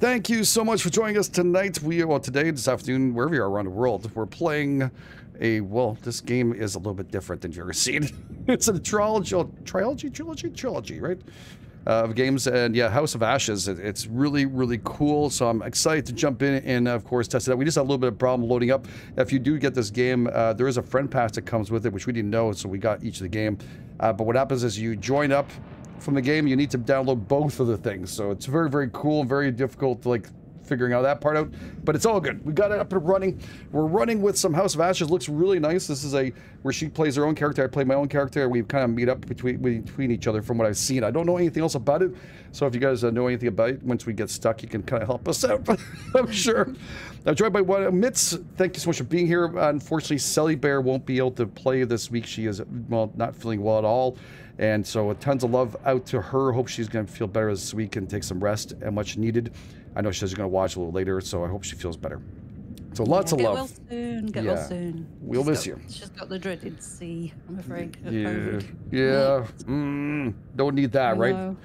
Thank you so much for joining us tonight. We well today, this afternoon, wherever you are around the world, we're playing a well. This game is a little bit different than you've ever seen. it's a trilogy, trilogy, trilogy, trilogy, right? Uh, of games and yeah, House of Ashes. It, it's really, really cool. So I'm excited to jump in and of course test it out. We just had a little bit of problem loading up. If you do get this game, uh, there is a friend pass that comes with it, which we didn't know, so we got each of the game. Uh, but what happens is you join up from the game, you need to download both of the things. So it's very, very cool, very difficult to like figuring out that part out, but it's all good. We got it up and running. We're running with some House of Ashes. Looks really nice. This is a where she plays her own character. I play my own character. We kind of meet up between between each other from what I've seen. I don't know anything else about it, so if you guys uh, know anything about it, once we get stuck, you can kind of help us out. But I'm sure. I'm joined by one Mitz. Thank you so much for being here. Unfortunately, SeleBear won't be able to play this week. She is well not feeling well at all. And so tons of love out to her. Hope she's going to feel better this week and take some rest and much needed. I know she's going to watch a little later, so I hope she feels better. So lots yeah, of love. Get Well soon. Get yeah. well soon. We'll she's miss got, you. She's got the dreaded C, I'm afraid. Yeah. Yeah. Mm, don't need that, right?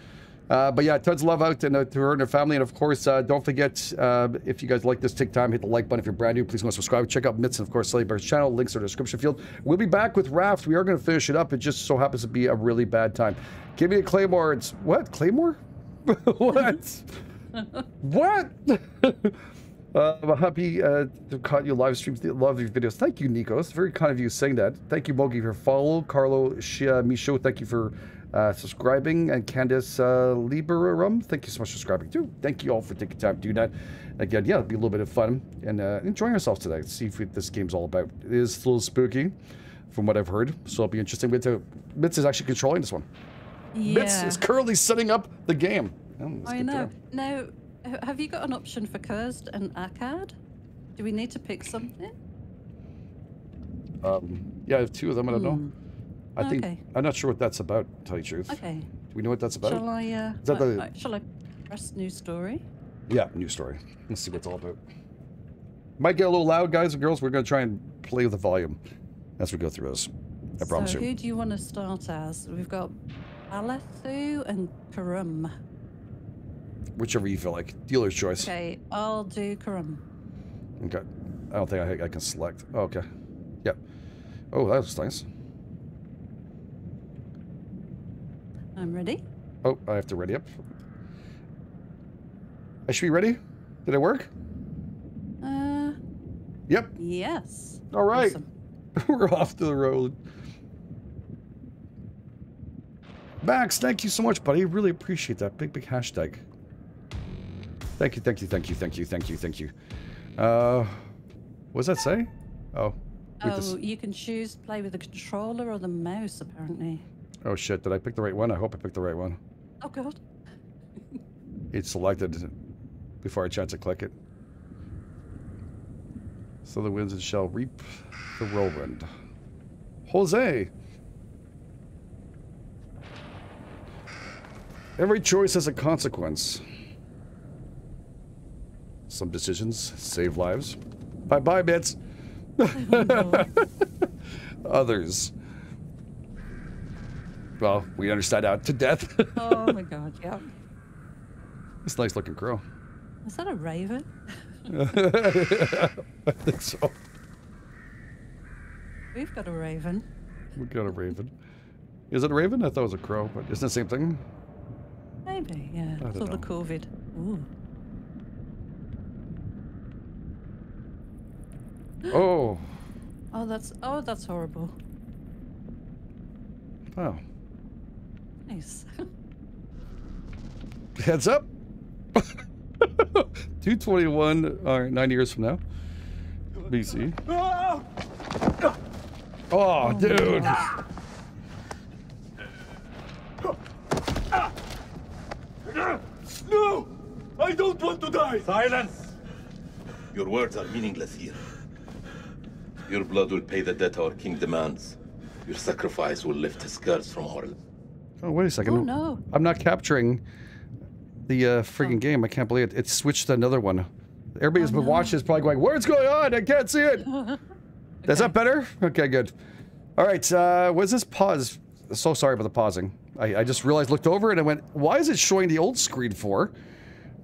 Uh, but yeah, tons of love out to, to her and her family. And of course, uh, don't forget, uh, if you guys like this, take time, hit the like button. If you're brand new, please go subscribe. Check out Mitz and, of course, SeleBear's channel. Links are in the description field. We'll be back with Raft. We are going to finish it up. It just so happens to be a really bad time. Give me a Claymore. It's what? Claymore? what? What? Uh, I'm happy uh, to caught you live streams. Love your videos. Thank you, Nikos. Very kind of you saying that. Thank you, Mogi, for follow. Carlo Shia Micho, thank you for uh, subscribing. And Candice uh, Liberum, thank you so much for subscribing too. Thank you all for taking time to do that. Again, yeah, it'll be a little bit of fun and uh, enjoying ourselves today. See if this game's all about. It is a little spooky, from what I've heard. So it'll be interesting. Mitz, Mitz is actually controlling this one. Yeah. Mitz is currently setting up the game. Oh, I know. Now, have you got an option for Curator's Cut? Do we need to pick something? Um, yeah, I have two of them. I don't know. Hmm. I think Okay. I'm not sure what that's about. To tell you the truth. Okay. Do we know what that's about? Shall I? Uh, Is that the- uh, shall I press new story? Yeah, new story. Let's see what it's all about. Might get a little loud, guys and girls. We're gonna try and play with the volume as we go through this. I promise so you. who do you want to start as? We've got Alethu and Karum. Whichever you feel like. Dealer's choice. Okay, I'll do Karum. Okay. I don't think I, I can select. Oh, okay. Yep. Oh, that was nice. I'm ready. Oh, I have to ready up. I should be ready. Did it work? Uh, Yep. yes. All right. Awesome. We're off to the road. Max, thank you so much, buddy. Really appreciate that. Big, big hashtag. Thank you, thank you, thank you, thank you, thank you, thank you. Uh, what does that say? Oh. Oh, you can choose play with the controller or the mouse, apparently. oh shit, did I pick the right one? I hope I picked the right one. Oh god. It's selected before I chance to click it. So the winds shall reap the whirlwind. Jose! Every choice has a consequence. Some decisions save lives. Bye bye, bits. Others. Well, we understand that to death. Oh my god, yeah. it's a nice looking crow. Is that a raven? I think so. We've got a raven. We've got a raven. Is it a raven? I thought it was a crow, but isn't it the same thing? Maybe, yeah. I don't Sort of know. COVID. Ooh. Oh, Oh, that's oh, that's horrible. wow. Nice. Heads up. 221, all right, uh, nine years from now. BC. Oh, oh dude. No! I don't want to die! Silence! Your words are meaningless here. Your blood will pay the debt our king demands. Your sacrifice will lift his curse from our Oh, wait a second. Oh, no. I'm not capturing the uh, friggin' game. I can't believe it. It switched to another one. Everybody who's been watching is probably going, What's going on? I can't see it. Is that better? Okay, good. All right. Uh, was this pause? So sorry about the pausing. I, I just realized, looked over, and I went, Why is it showing the old screen for?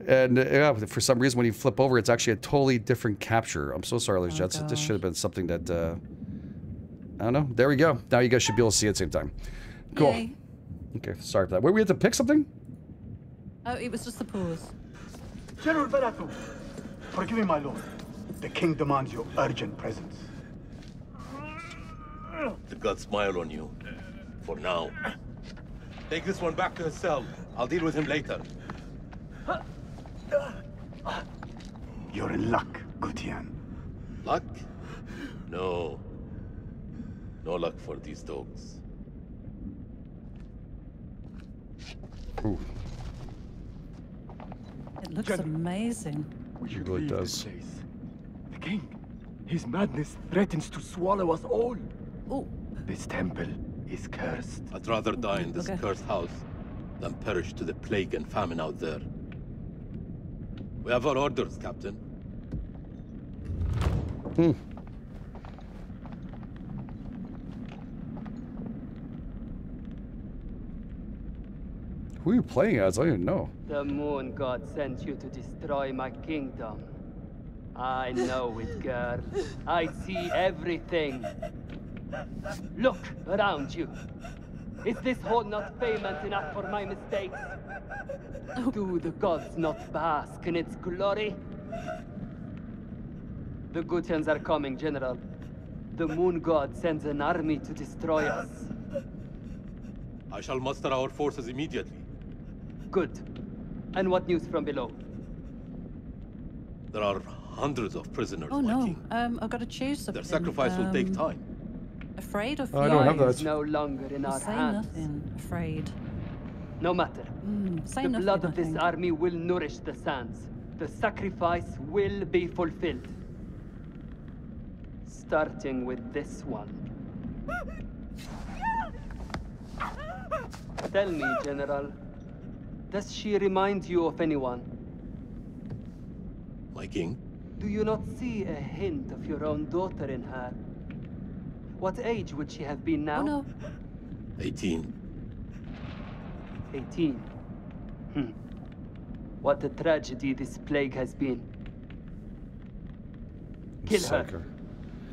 And uh, yeah, for some reason, when you flip over, it's actually a totally different capture. I'm so sorry, ladies and Oh, gents. This should have been something that, uh, I don't know. There we go. Now you guys should be able to see it at the same time. Cool. Yay. Okay, sorry for that. Wait, we had to pick something? Oh, it was just the pause. General Balathu, forgive me, my lord. The king demands your urgent presence. The gods smile on you. For now. Take this one back to his cell. I'll deal with him later. You're in luck, Gutian. Luck? No. No luck for these dogs. Ooh, It looks Gen- amazing. We should really leave does. this place. The king, his madness threatens to swallow us all. Oh, This temple is cursed. I'd rather die in this Okay. cursed house than perish to the plague and famine out there. We have our orders, Captain. Hmm. who are you playing as? I don't know. The moon god sent you to destroy my kingdom. I know it, girl. I see everything. Look around you. Is this hall not payment enough for my mistakes? Do the gods not bask in its glory? The Gutians are coming, General. The moon god sends an army to destroy us. I shall muster our forces immediately. Good. And what news from below? There are hundreds of prisoners, oh no. king. Um, I've got to choose something. Their sacrifice will take Um, time. Afraid of? Oh, I don't have fear? that. Is no longer in our Say hands. nothing. Afraid. No matter. Mm, The blood of this think. army will nourish the sands. The sacrifice will be fulfilled. Starting with this one. Tell me, General, does she remind you of anyone? My king? Do you not see a hint of your own daughter in her? What age would she have been now? Oh no. 18. 18. Hmm. What a tragedy this plague has been. Kill her.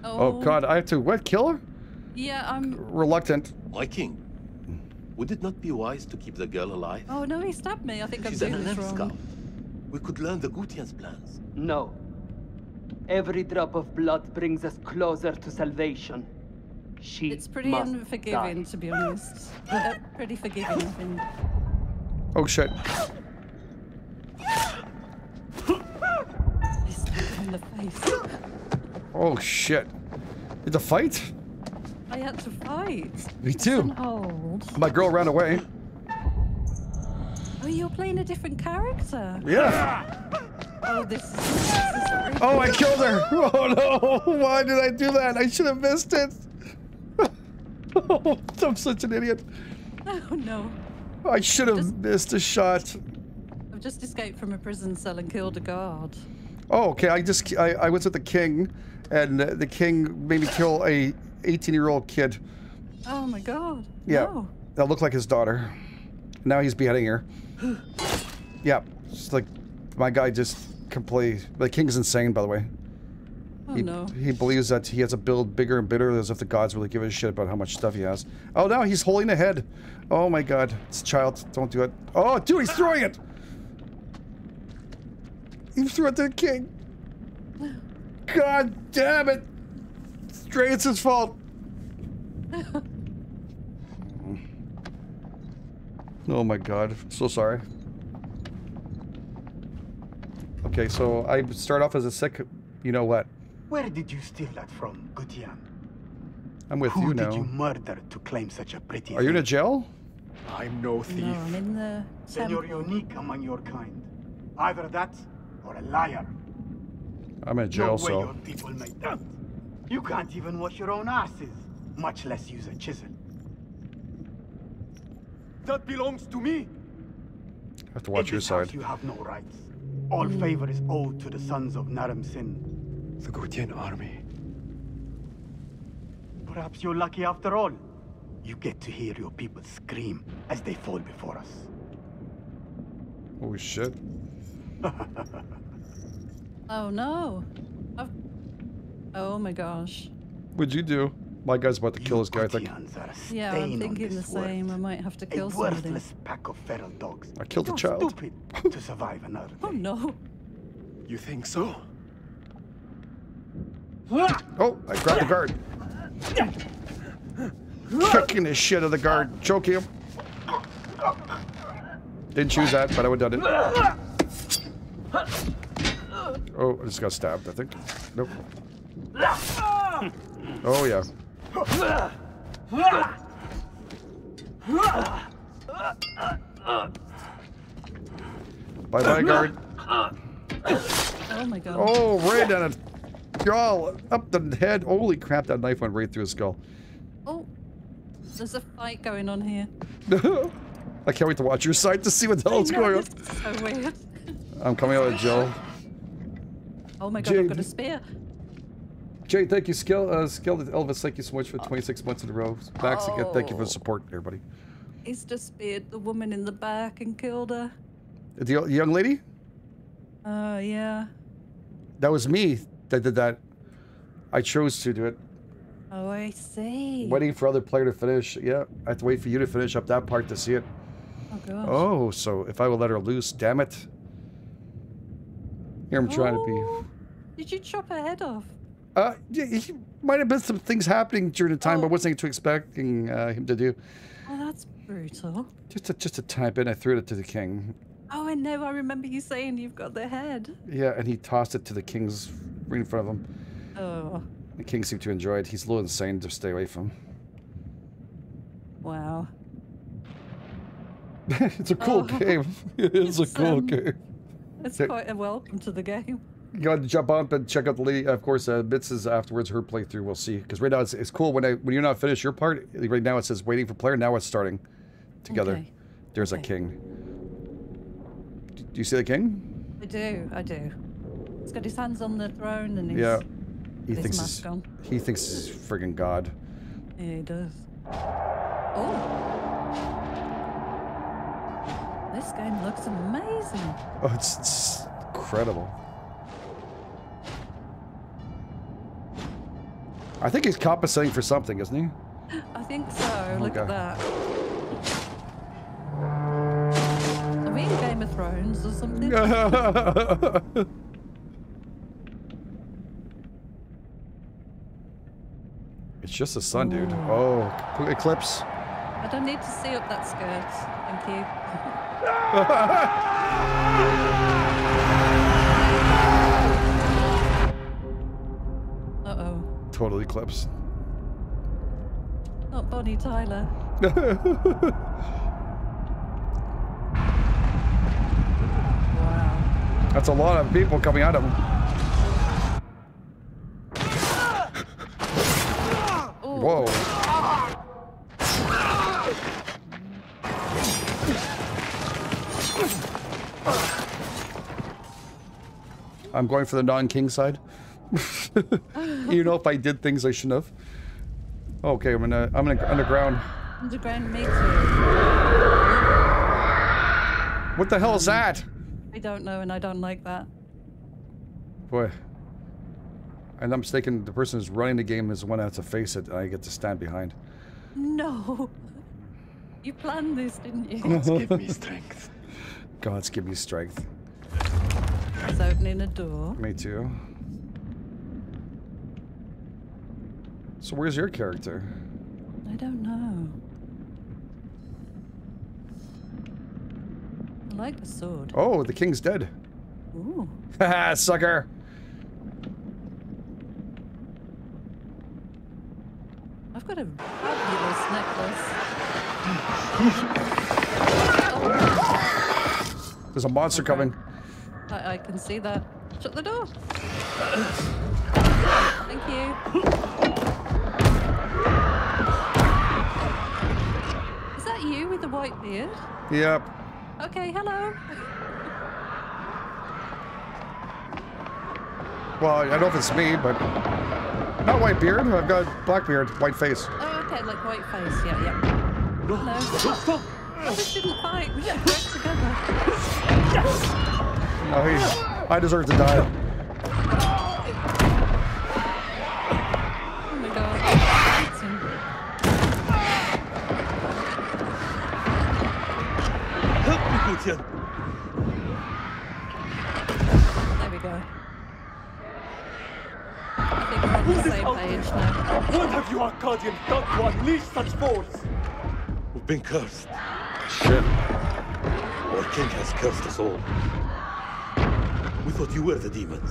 Oh, Oh god, I have to what? Kill her? Yeah, I'm. Reluctant. My king, would it not be wise to keep the girl alive? Oh no, he stabbed me. I think She's I'm an doing this elf wrong. scout. We could learn the Gutian's plans. No. Every drop of blood brings us closer to salvation. She It's pretty must unforgiving, die. to be honest. Uh, pretty forgiving, I think. Oh shit. He stabbed him in the face. Oh shit. It's a fight? I had to fight. Me too. hold. My girl ran away. Oh, you're playing a different character. Yeah. Oh, this is. This is Oh, I killed her. Oh no. Why did I do that? I should have missed it. Oh, I'm such an idiot. Oh no. I should have Just- missed a shot. I've just escaped from a prison cell and killed a guard. Oh, okay. I just I, I was with the king, and uh, the king made me kill a 18 year old kid. Oh my god. Yeah, No. that looked like his daughter. Now he's beheading her. yeah, it's like my guy just completely. The king's insane, by the way. Oh he, no. he believes that he has to build bigger and bigger as if the gods really give a shit about how much stuff he has. Oh, now he's holding a head. Oh my god. It's a child. Don't do it. Oh, dude, he's throwing it. He threw it to the king. God damn it. Straight, it's his fault. oh my god. So sorry. Okay, so I start off as a sick. You know what? Where did you steal that from, Gutian? I'm with Who you did you murder to claim such a pretty Are you in a jail? I'm no thief. No, I'm in the Then you're unique among your kind. Either that or a liar. I'm in jail, no jail, way so. your people make that. You can't even wash your own asses, much less use a chisel. That belongs to me. I have to watch In your this house, side. you have no rights. All hmm. favor is owed to the sons of Naram Sin. The Gutian army. Perhaps you're lucky after all. You get to hear your people scream as they fall before us. Oh shit. Oh no. I've... Oh my gosh. What'd you do? My guy's about to kill this guy, I think. Gutians are a Yeah, I'm thinking the this same. I might have to A kill somebody. worthless pack of feral dogs. I killed a child. stupid to survive another oh, day. Oh no. You think so? Oh, I grabbed the guard. Kicking the shit out of the guard. Choke him. Didn't choose that, but I would have done it. Oh, I just got stabbed, I think. Nope. Oh, yeah. Bye-bye, guard. Oh my god. Oh, right on it. Y'all, up the head. Holy crap, that knife went right through his skull. Oh. There's a fight going on here. I can't wait to watch your side to see what the hell's going on. so weird. I'm coming out of Jill. Oh my god, I've got a spear. Jay, thank you, Skill. Uh, Skill Elvis, thank you so much for 26 months in a row. Max, again, thank you for the Oh. support, everybody. He's just speared the woman in the back and killed her. The young lady? Oh yeah. That was me that did that. I chose to do it. Oh, I see. Waiting for other player to finish. Yeah, I have to wait for you to finish up that part to see it. Oh gosh. Oh, so if I would let her loose, damn it. Here I'm trying to be. Oh, Did you chop her head off? Uh, yeah, he might have been some things happening during the time, but Oh. wasn't too expecting uh, him to do. Oh, that's brutal. Just a, just a tiny bit. I threw it to the king. Oh, I know. I remember you saying you've got the head. Yeah, and he tossed it to the king's right in front of him. Oh, The king seemed to enjoy it. He's a little insane to stay away from. wow. it's a cool Oh. game. It is a cool um, game. It's Yeah. quite a welcome to the game. You got to jump on and check out the lady. Of course, uh, Bits is afterwards her playthrough. We'll see. Because right now it's, it's cool when I when you're not finished your part. Right now it says waiting for player. Now it's starting together. Okay. There's a king. Do you see the king? I do. I do. He's got his hands on the throne and he's. Yeah. He his thinks mask he's, on. he thinks he's friggin' god. Yeah, he does. Oh. This game looks amazing. Oh, it's, it's incredible. I think he's compensating for something, isn't he? I think so. Look at that. Thrones or something? it's just the sun, dude. Oh, eclipse. I don't need to see up that skirt. Thank you. Uh oh. Total eclipse. Not Bonnie Tyler. Wow. That's a lot of people coming at him. Whoa. I'm going for the non-king side. you know, if I did things I shouldn't have. Okay, I'm in a, I'm in a, underground. Underground Too. What the hell is that? I don't know, and I don't like that. Boy. And I'm mistaken, the person who's running the game is the one that has to face it, and I get to stand behind. No. You planned this, didn't you? Gods give me strength. Gods give me strength. He's opening a door. Me too. So where's your character? I don't know. I like the sword. Oh, the king's dead. Ooh. Haha, sucker! I've got a fabulous necklace. There's a monster coming. I, I can see that. Shut the door. Thank you. Is that you with the white beard? Yep. Okay, hello. Well, I don't know if it's me, but not white beard. I've got black beard, white face. Oh, okay, like white face. Yeah, yeah. Hello. Oh, we shouldn't fight. We should work together. No, he, I deserve to die. Help. There we go. I think we're on the same page now. What have you Akkadian done to unleash such force? We've been cursed. Shit. Our king has cursed us all. We thought you were the demons.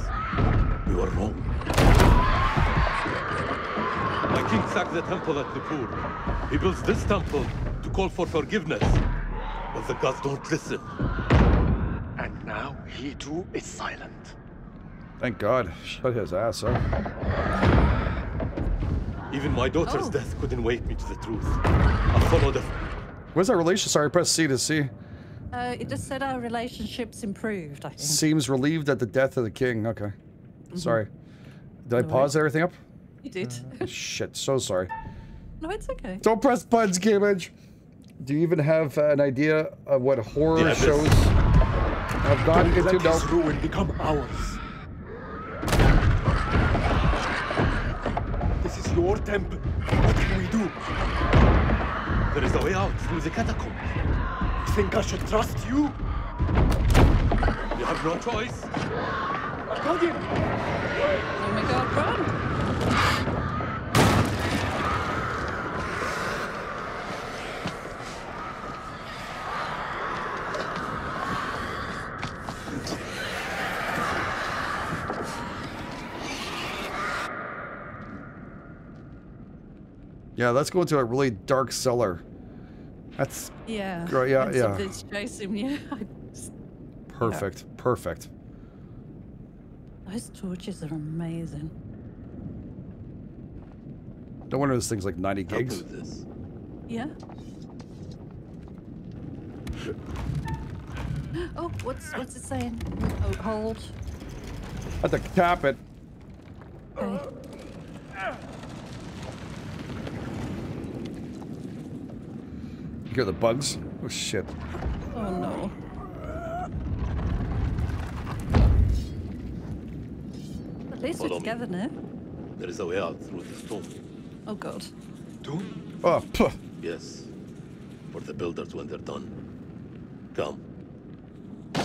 We were wrong. My king sacked the temple at Nippur. He builds this temple to call for forgiveness. But the gods don't listen. And now he too is silent. Thank God. Shut his ass up. Even my daughter's Oh. death couldn't wake me to the truth. I followed the... What's that relationship? Sorry, press C to see. Uh, it just said our relationship's improved, I think. Seems relieved at the death of the king. Okay. Sorry. Did I No pause everything up? You did. Shit, so sorry. no, it's okay. Don't press buttons, Cambridge. Do you even have uh, an idea of what horror The Abyss. shows have gone into? Let No. his ruin become ours. This is your temple. What can we do? There is a way out through the catacombs. You think I should trust you? You have no choice. Akkadian! Oh my god, run! Yeah, let's go into a really dark cellar. That's Yeah. Gro- yeah, and yeah. Something's chasing you. perfect. Perfect. Those torches are amazing. No wonder this thing's like 90 gigs. this. Yeah. Oh, what's what's it saying? Oh, hold. I have to tap it. Okay. You hear the bugs? Oh shit. Oh no. At least we're Follow together now. There is a way out through the stone. Oh god. Doom? Oh, puh. Yes. For the builders when they're done. Come. Oh.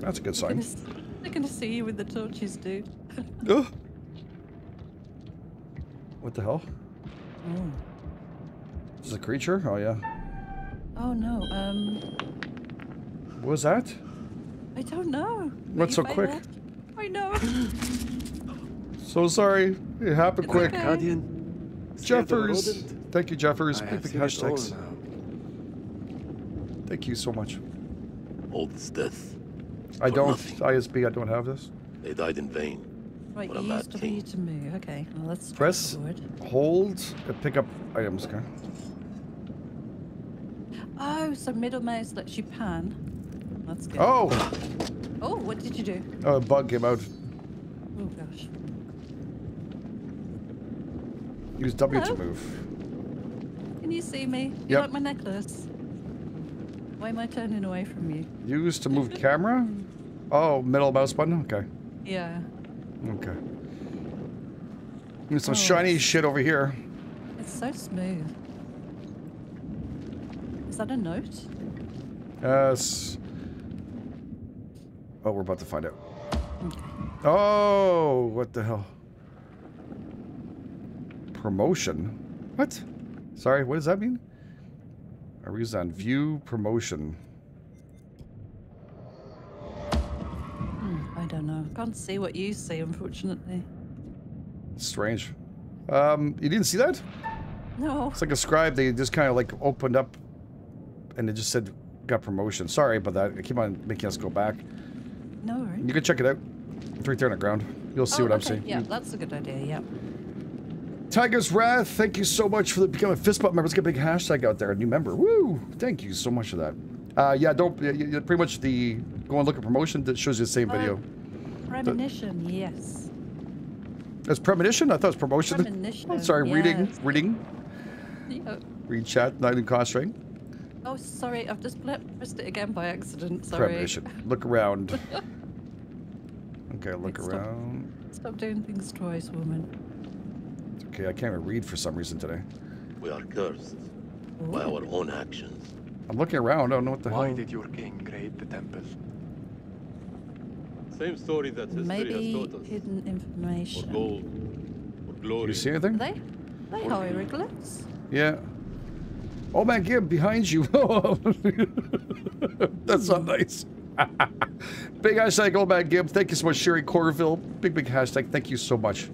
That's a good They're sign. gonna, they're gonna see you with the torches, dude. oh. What the hell? Oh. Is this a creature? Oh yeah. Oh no. Um, What was that? I don't know. What's so quick? failed. I know. So sorry. It happened It's quick. okay. Akkadian? Scared of a Jeffers. Thank you, Jeffers. I Big have big it hashtags. Thank you so much. All this death. I don't, nothing. ISB, I don't have this. They died in vain. Right, What a you used to be to move. Okay, well let's Press hold and pick up items. Okay. Oh, so middle mouse lets you pan. That's good. Oh! Oh, what did you do? Oh, a bug came out. Oh gosh. Use W to move. Can you see me? You Yep. like my necklace? Why am I turning away from you? Use to move camera? Oh, middle mouse button? Okay. Yeah. Okay. Need some Oh, shiny shit over here. It's so smooth. Is that a note? Yes. Oh, we're about to find out. Oh, what the hell? Promotion? What? Sorry, what does that mean? Are we on view promotion? I don't know. Can't see what you see, unfortunately. Strange. Um, you didn't see that? No. It's like a scribe. They just kind of like opened up, and it just said got promotion. Sorry about that. I keep on making us go back. No, right? You can check it out. It's right there on the ground. You'll see oh, what I'm okay. saying. Yeah, that's a good idea. Yeah. Tiger's Wrath, thank you so much for the becoming a fist bump member. Let's get a big hashtag out there. A new member. Woo! Thank you so much for that. Uh, yeah, don't. Pretty much the go and look at promotion that shows you the same Oh. video. Premonition, yes. It's premonition. I thought it was promotion. Premonition, I'm sorry. Reading, yes. reading, Yeah. read chat. Not in constraint. Oh, sorry, I've just pressed it again by accident. Sorry. Premonition. look around. okay, look Stop. around. Stop doing things twice, woman. It's okay, I can't even read for some reason today. We are cursed by our own actions. I'm looking around. I don't know what the Why hell. did your king create the temple? Same story that history Maybe has taught us. hidden For information. gold, for Do glory. you see Are anything? they? Are they hieroglyphs? Yeah. Oh man, Gib, behind you. That's not nice. big hashtag, oh man, Gib. Thank you so much, Sherry Corville. Big, big hashtag. Thank you so much.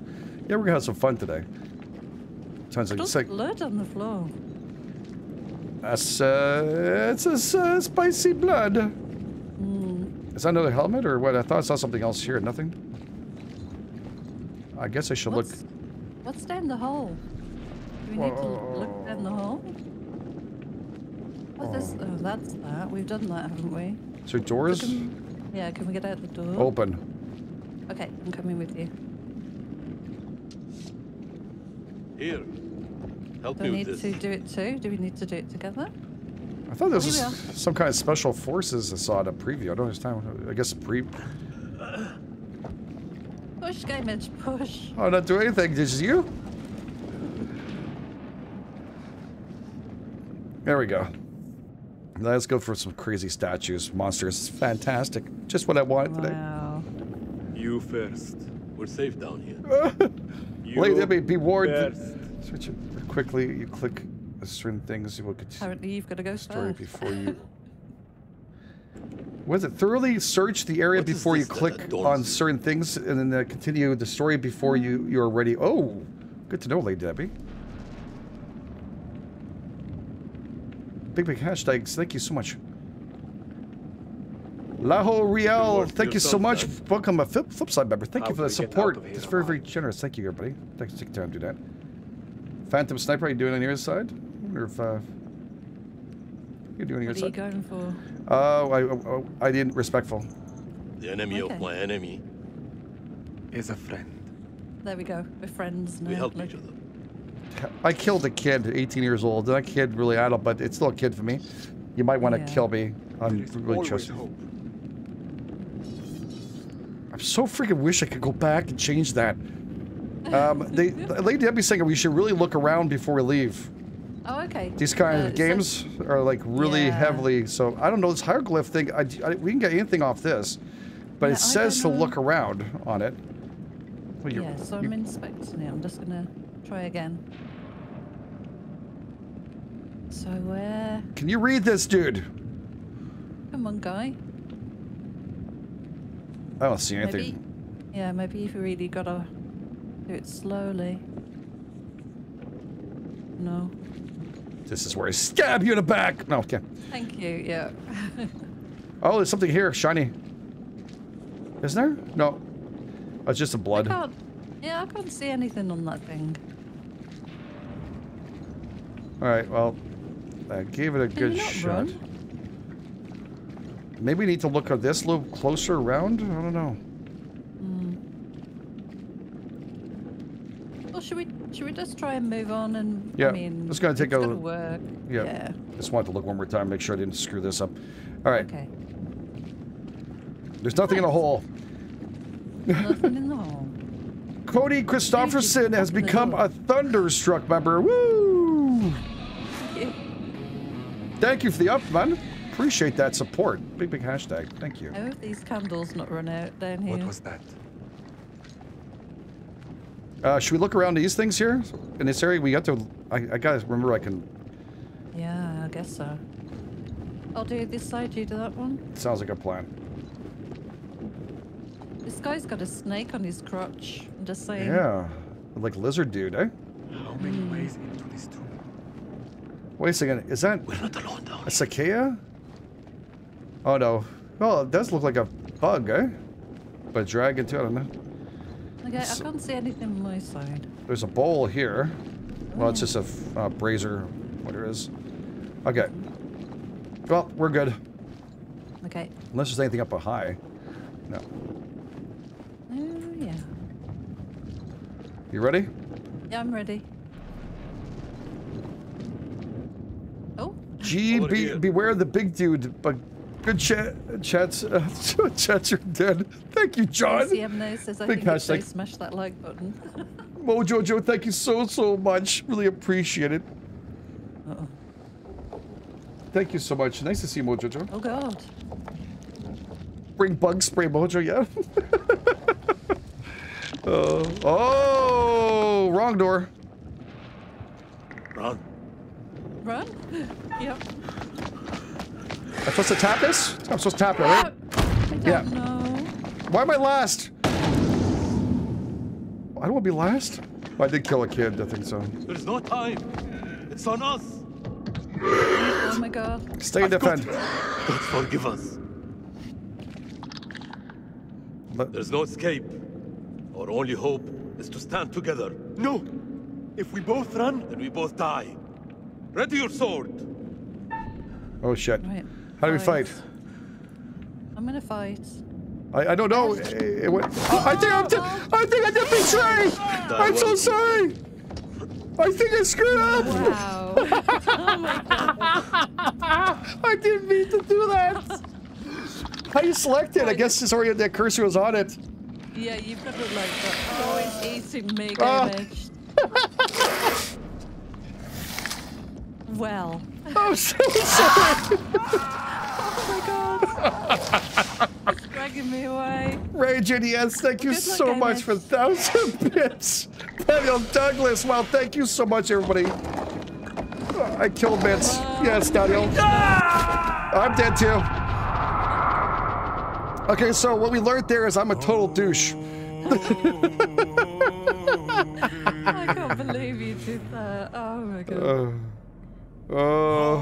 Yeah, we're gonna have some fun today. Sounds like There's it's like blood on the floor. that's uh, it's a s- uh, spicy blood. Is that another helmet or what? I thought I saw something else here. Nothing. I guess I should look. What's, what's down the hole? Do we need to look down the hole? What's this? Oh, that's that. We've done that, haven't we? So there doors Can- yeah, can we get out the door? open? Okay, I'm coming with you. Here, help Do me we need to do it too? Do we need to do it together? I thought this we was some kind of special forces I saw in a preview. I don't understand. I guess pre. Push, guy, edge, push. Oh, not do anything. This is you. There we go. Let's go for some crazy statues, monsters. Fantastic. Just what I wanted today. Wow. You first. We're safe down here. You Lady Debbie, be warned. first. Switch it quickly. You click certain things. You will get Apparently you've got to go story first. before you. Was it thoroughly search the area What is before you click on you? certain things and then uh, continue the story before you you are ready? Oh, good to know, Lady Debbie. Big big hashtags. Thank you so much. Laho Real, thank you so much. man. Welcome, a flip, flip side member. Thank How you for the do we get out support. It's very, very generous. Thank you, everybody. Thanks for taking time to do that. Phantom Sniper, are you doing on your side? I wonder if uh, you're doing your What are you side. going for? Oh, I, oh, I didn't respectful. The enemy Okay. of my enemy. Is a friend. There we go. We're friends now. We help Look. each other. I killed a kid, 18 years old. That kid really adult, but it's still a kid for me. You might want to Yeah. kill me. I'm really always trusting. hope. I so freaking wish I could go back and change that. Um, they, Lady Debbie's saying we should really look around before we leave. Oh, okay. These kind Uh, of games are like really Yeah. heavily. So I don't know this hieroglyph thing. I, I- we can get anything off this, but Yeah, it says to look around on it. Well, Yeah, so I'm inspecting it. I'm just gonna try again. So where? can you read this, dude? Come on, guy. I don't see anything. Maybe. Yeah, maybe you've really gotta do it slowly. No. This is where I stab you in the back. No, okay. Thank you. Yeah. Oh, there's something here, shiny. Isn't there? No. Oh, it's just I blood. can't. Yeah, I can't see anything on that thing. All right, well, I gave it a Can good you not shot. run? Maybe we need to look at this a little closer around. I don't know. Hmm. Well, should we? Should we just try and move on? And Yeah, I mean, it's gonna take it's a- gotta work. Yeah. Yeah. Just wanted to look one more time, make sure I didn't screw this up. All right. Okay. There's nothing in the hole. Nothing in the hole. Cody Christofferson has become a Thunderstruck member. Woo! Thank you. Thank you for the up, man. Appreciate that support. Big, big hashtag. Thank you. I hope these candles not run out down here. What was that? Uh, should we look around these things here? In this area, we got to. I, I gotta remember I can. Yeah, I guess so. I'll do this side, you do that one. Sounds like a plan. This guy's got a snake on his crotch. I'm just saying. Yeah. Like lizard dude, eh? How many ways into this tomb? Wait a second. Is that We're not alone down a cicada? Oh no. Well, it does look like a bug, eh? But a dragon too. I don't know. Okay, I can't see anything on my side. There's a bowl here. Well, it's just a uh, brazier, what it is. Okay. Well, we're good. Okay. Unless there's anything up a high. No. Oh, yeah. You ready? Yeah, I'm ready. Oh. G, Over be, beware the big dude, but good chat, chats, uh, chats are dead. Thank you, John. CM now says I Big think hashtag. so smash that like button. Mojo Joe, thank you so, so much. Really appreciate it. Uh-oh. Thank you so much. Nice to see you, Mojo Joe. Oh god. Bring bug spray, Mojo, yeah? Uh, oh, wrong door. Run. Run? yep. I'm supposed to tap this? I'm supposed to tap it, right? I don't Yeah. know. Why am I last? I don't want to be last. I did kill a kid, I think so. There's no time. It's on us. Oh my god. Stay and defend. God forgive us. But- There's no escape. Our only hope is to stand together. No! If we both run, Then we both die. Ready your sword. Oh shit. Right. How do we fight? I'm gonna fight. I, I don't know. It, it went, I think I'm. Di- I think I did betray. I'm so sorry. I think I screwed up. Wow. oh my god. I didn't mean to do that. How you select it? I guess it's already that cursor was on it. Yeah, you've got to like that. Oh, it's eating me Ah. damage. well. I'm so sorry. Oh my god. dragging me away. Rage NES, thank you Good luck, so much Amos. for thousand bits. Daniel Douglas, wow, thank you so much, everybody. Oh, I killed bits. Yes, Daniel. I'm dead too. Okay, so what we learned there is I'm a total douche. I can't believe you did that. Oh my god. Uh, oh.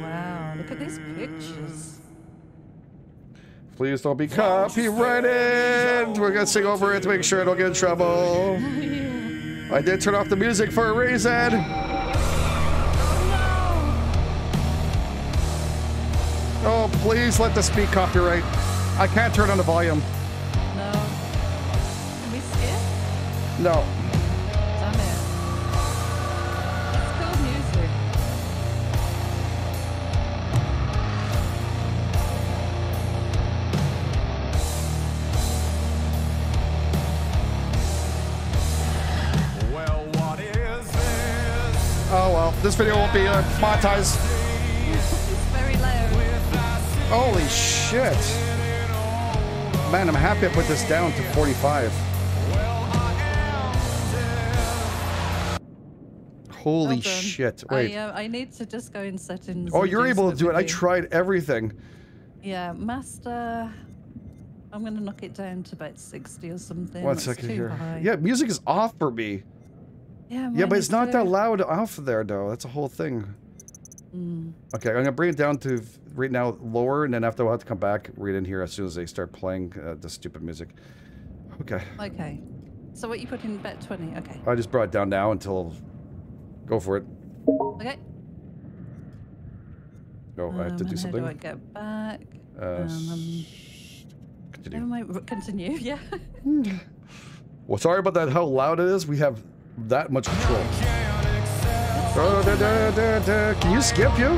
Wow, look at these pictures. Please don't be copyrighted. We're gonna sing over it to make sure I don't get in trouble. I did turn off the music for a reason. Oh, please let this be copyright. I can't turn on the volume. No. Can we skip? No. This video won't be uh, monetized. It's very loud. Holy shit. Man, I'm happy I put this down to 45. Holy Well shit. Wait. I, uh, I need to just go in settings. oh, you're able to do it. I tried everything. Yeah, master. I'm gonna knock it down to about 60 or something. One That's second here. high. Yeah, music is off for me. Yeah, Yeah, but it's not that loud off there, though. That's a whole thing. Mm. Okay, I'm gonna bring it down to right now lower, and then after we'll have to come back right in here as soon as they start playing uh, the stupid music. Okay, Okay. So what you put in bet 20? Okay. I just brought it down now until. Go for it. Okay. Oh, I have to Um, do something. How do I get back? Uh, um, continue. never mind. Continue. Yeah. Well, sorry about that. How loud it is. We have that much control. Da, da, da, da. Can you skip you?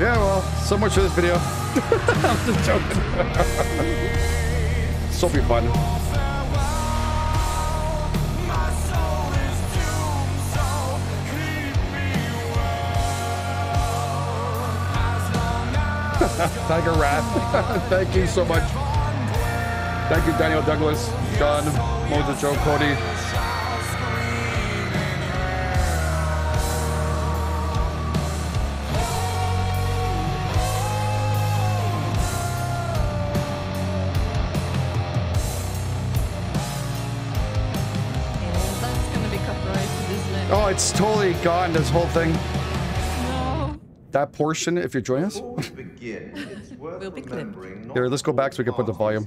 Yeah. Well, so much for this video. I'm just joking. so be fun. Tiger Rat. Thank you so much. Thank you, Daniel Douglas, John, Moses Joe, Cody. Yeah, that's gonna be copyrighted, isn't it? Oh, it's totally gone, this whole thing. No. That portion, if you join us. begin, we'll be clipped. remembering not Here, let's go back so we can put the volume.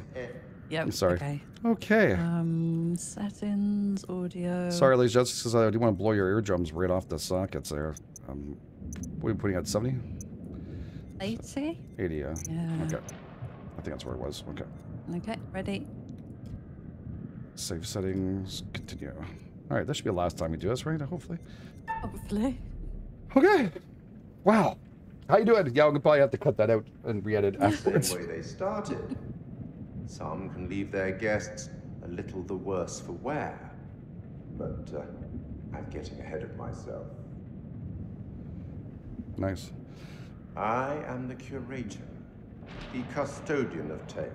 Yep. I'm sorry. Okay. Okay. Um, settings, audio. Sorry, ladies and gents, because I do want to blow your eardrums right off the sockets there. Um, what are we putting at 70? 80. 80, yeah. Yeah. Okay. I think that's where it was. Okay. Okay, ready. Save settings. Continue. All right, that should be the last time we do this, right? Hopefully. Hopefully. Okay. Wow. How you doing? Yeah, we'll probably have to cut that out and re-edit Same afterwards. way they started. Some can leave their guests a little the worse for wear. But uh, I'm getting ahead of myself. Nice. I am the curator, the custodian of tales.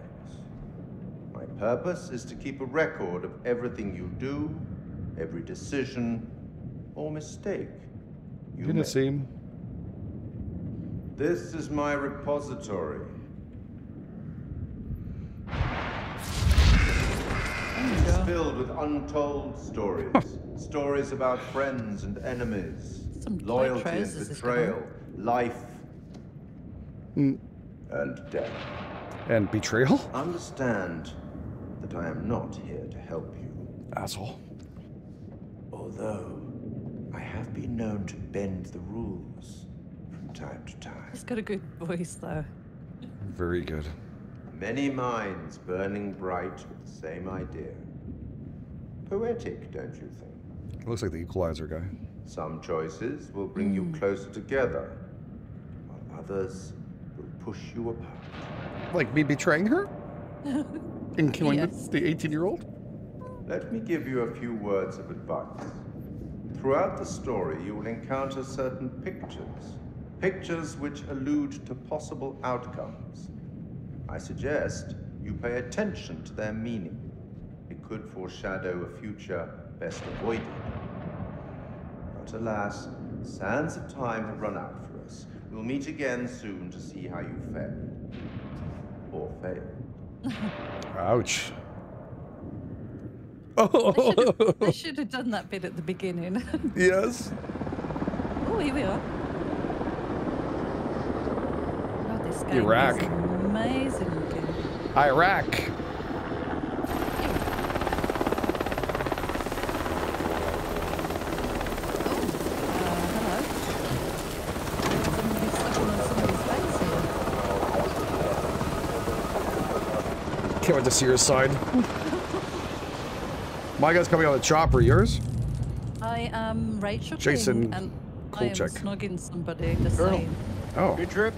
My purpose is to keep a record of everything you do, every decision or mistake you You make. Gonna see him? This is my repository. It's filled with untold stories. stories about friends and enemies, Some loyalty and betrayal, life Mm. and death. And betrayal? Understand that I am not here to help you. Asshole. Although I have been known to bend the rules from time to time. He's got a good voice, though. Very good. Many minds burning bright with the same idea. Poetic, don't you think? Looks like the equalizer guy. Some choices will bring you hmm. closer together, while others will push you apart. Like me betraying her? and killing Yes. the 18 year old? Let me give you a few words of advice. Throughout the story, you will encounter certain pictures, pictures which allude to possible outcomes. I suggest you pay attention to their meaning. It could foreshadow a future best avoided. But alas, sands of time have run out for us. We'll meet again soon to see how you fared. Or failed. Ouch. They Oh, should, they should have done that bit at the beginning. yes. oh, here we are. God, this game Iraq. is amazing looking. Iraq. Hello. Somebody's stepping on somebody's face here. Can't wait to see your side. My guy's coming on the chopper. Yours? I am Rachel Jason King, and I am Kolchak. snogging somebody. Just Colonel. saying. Oh. Good trip?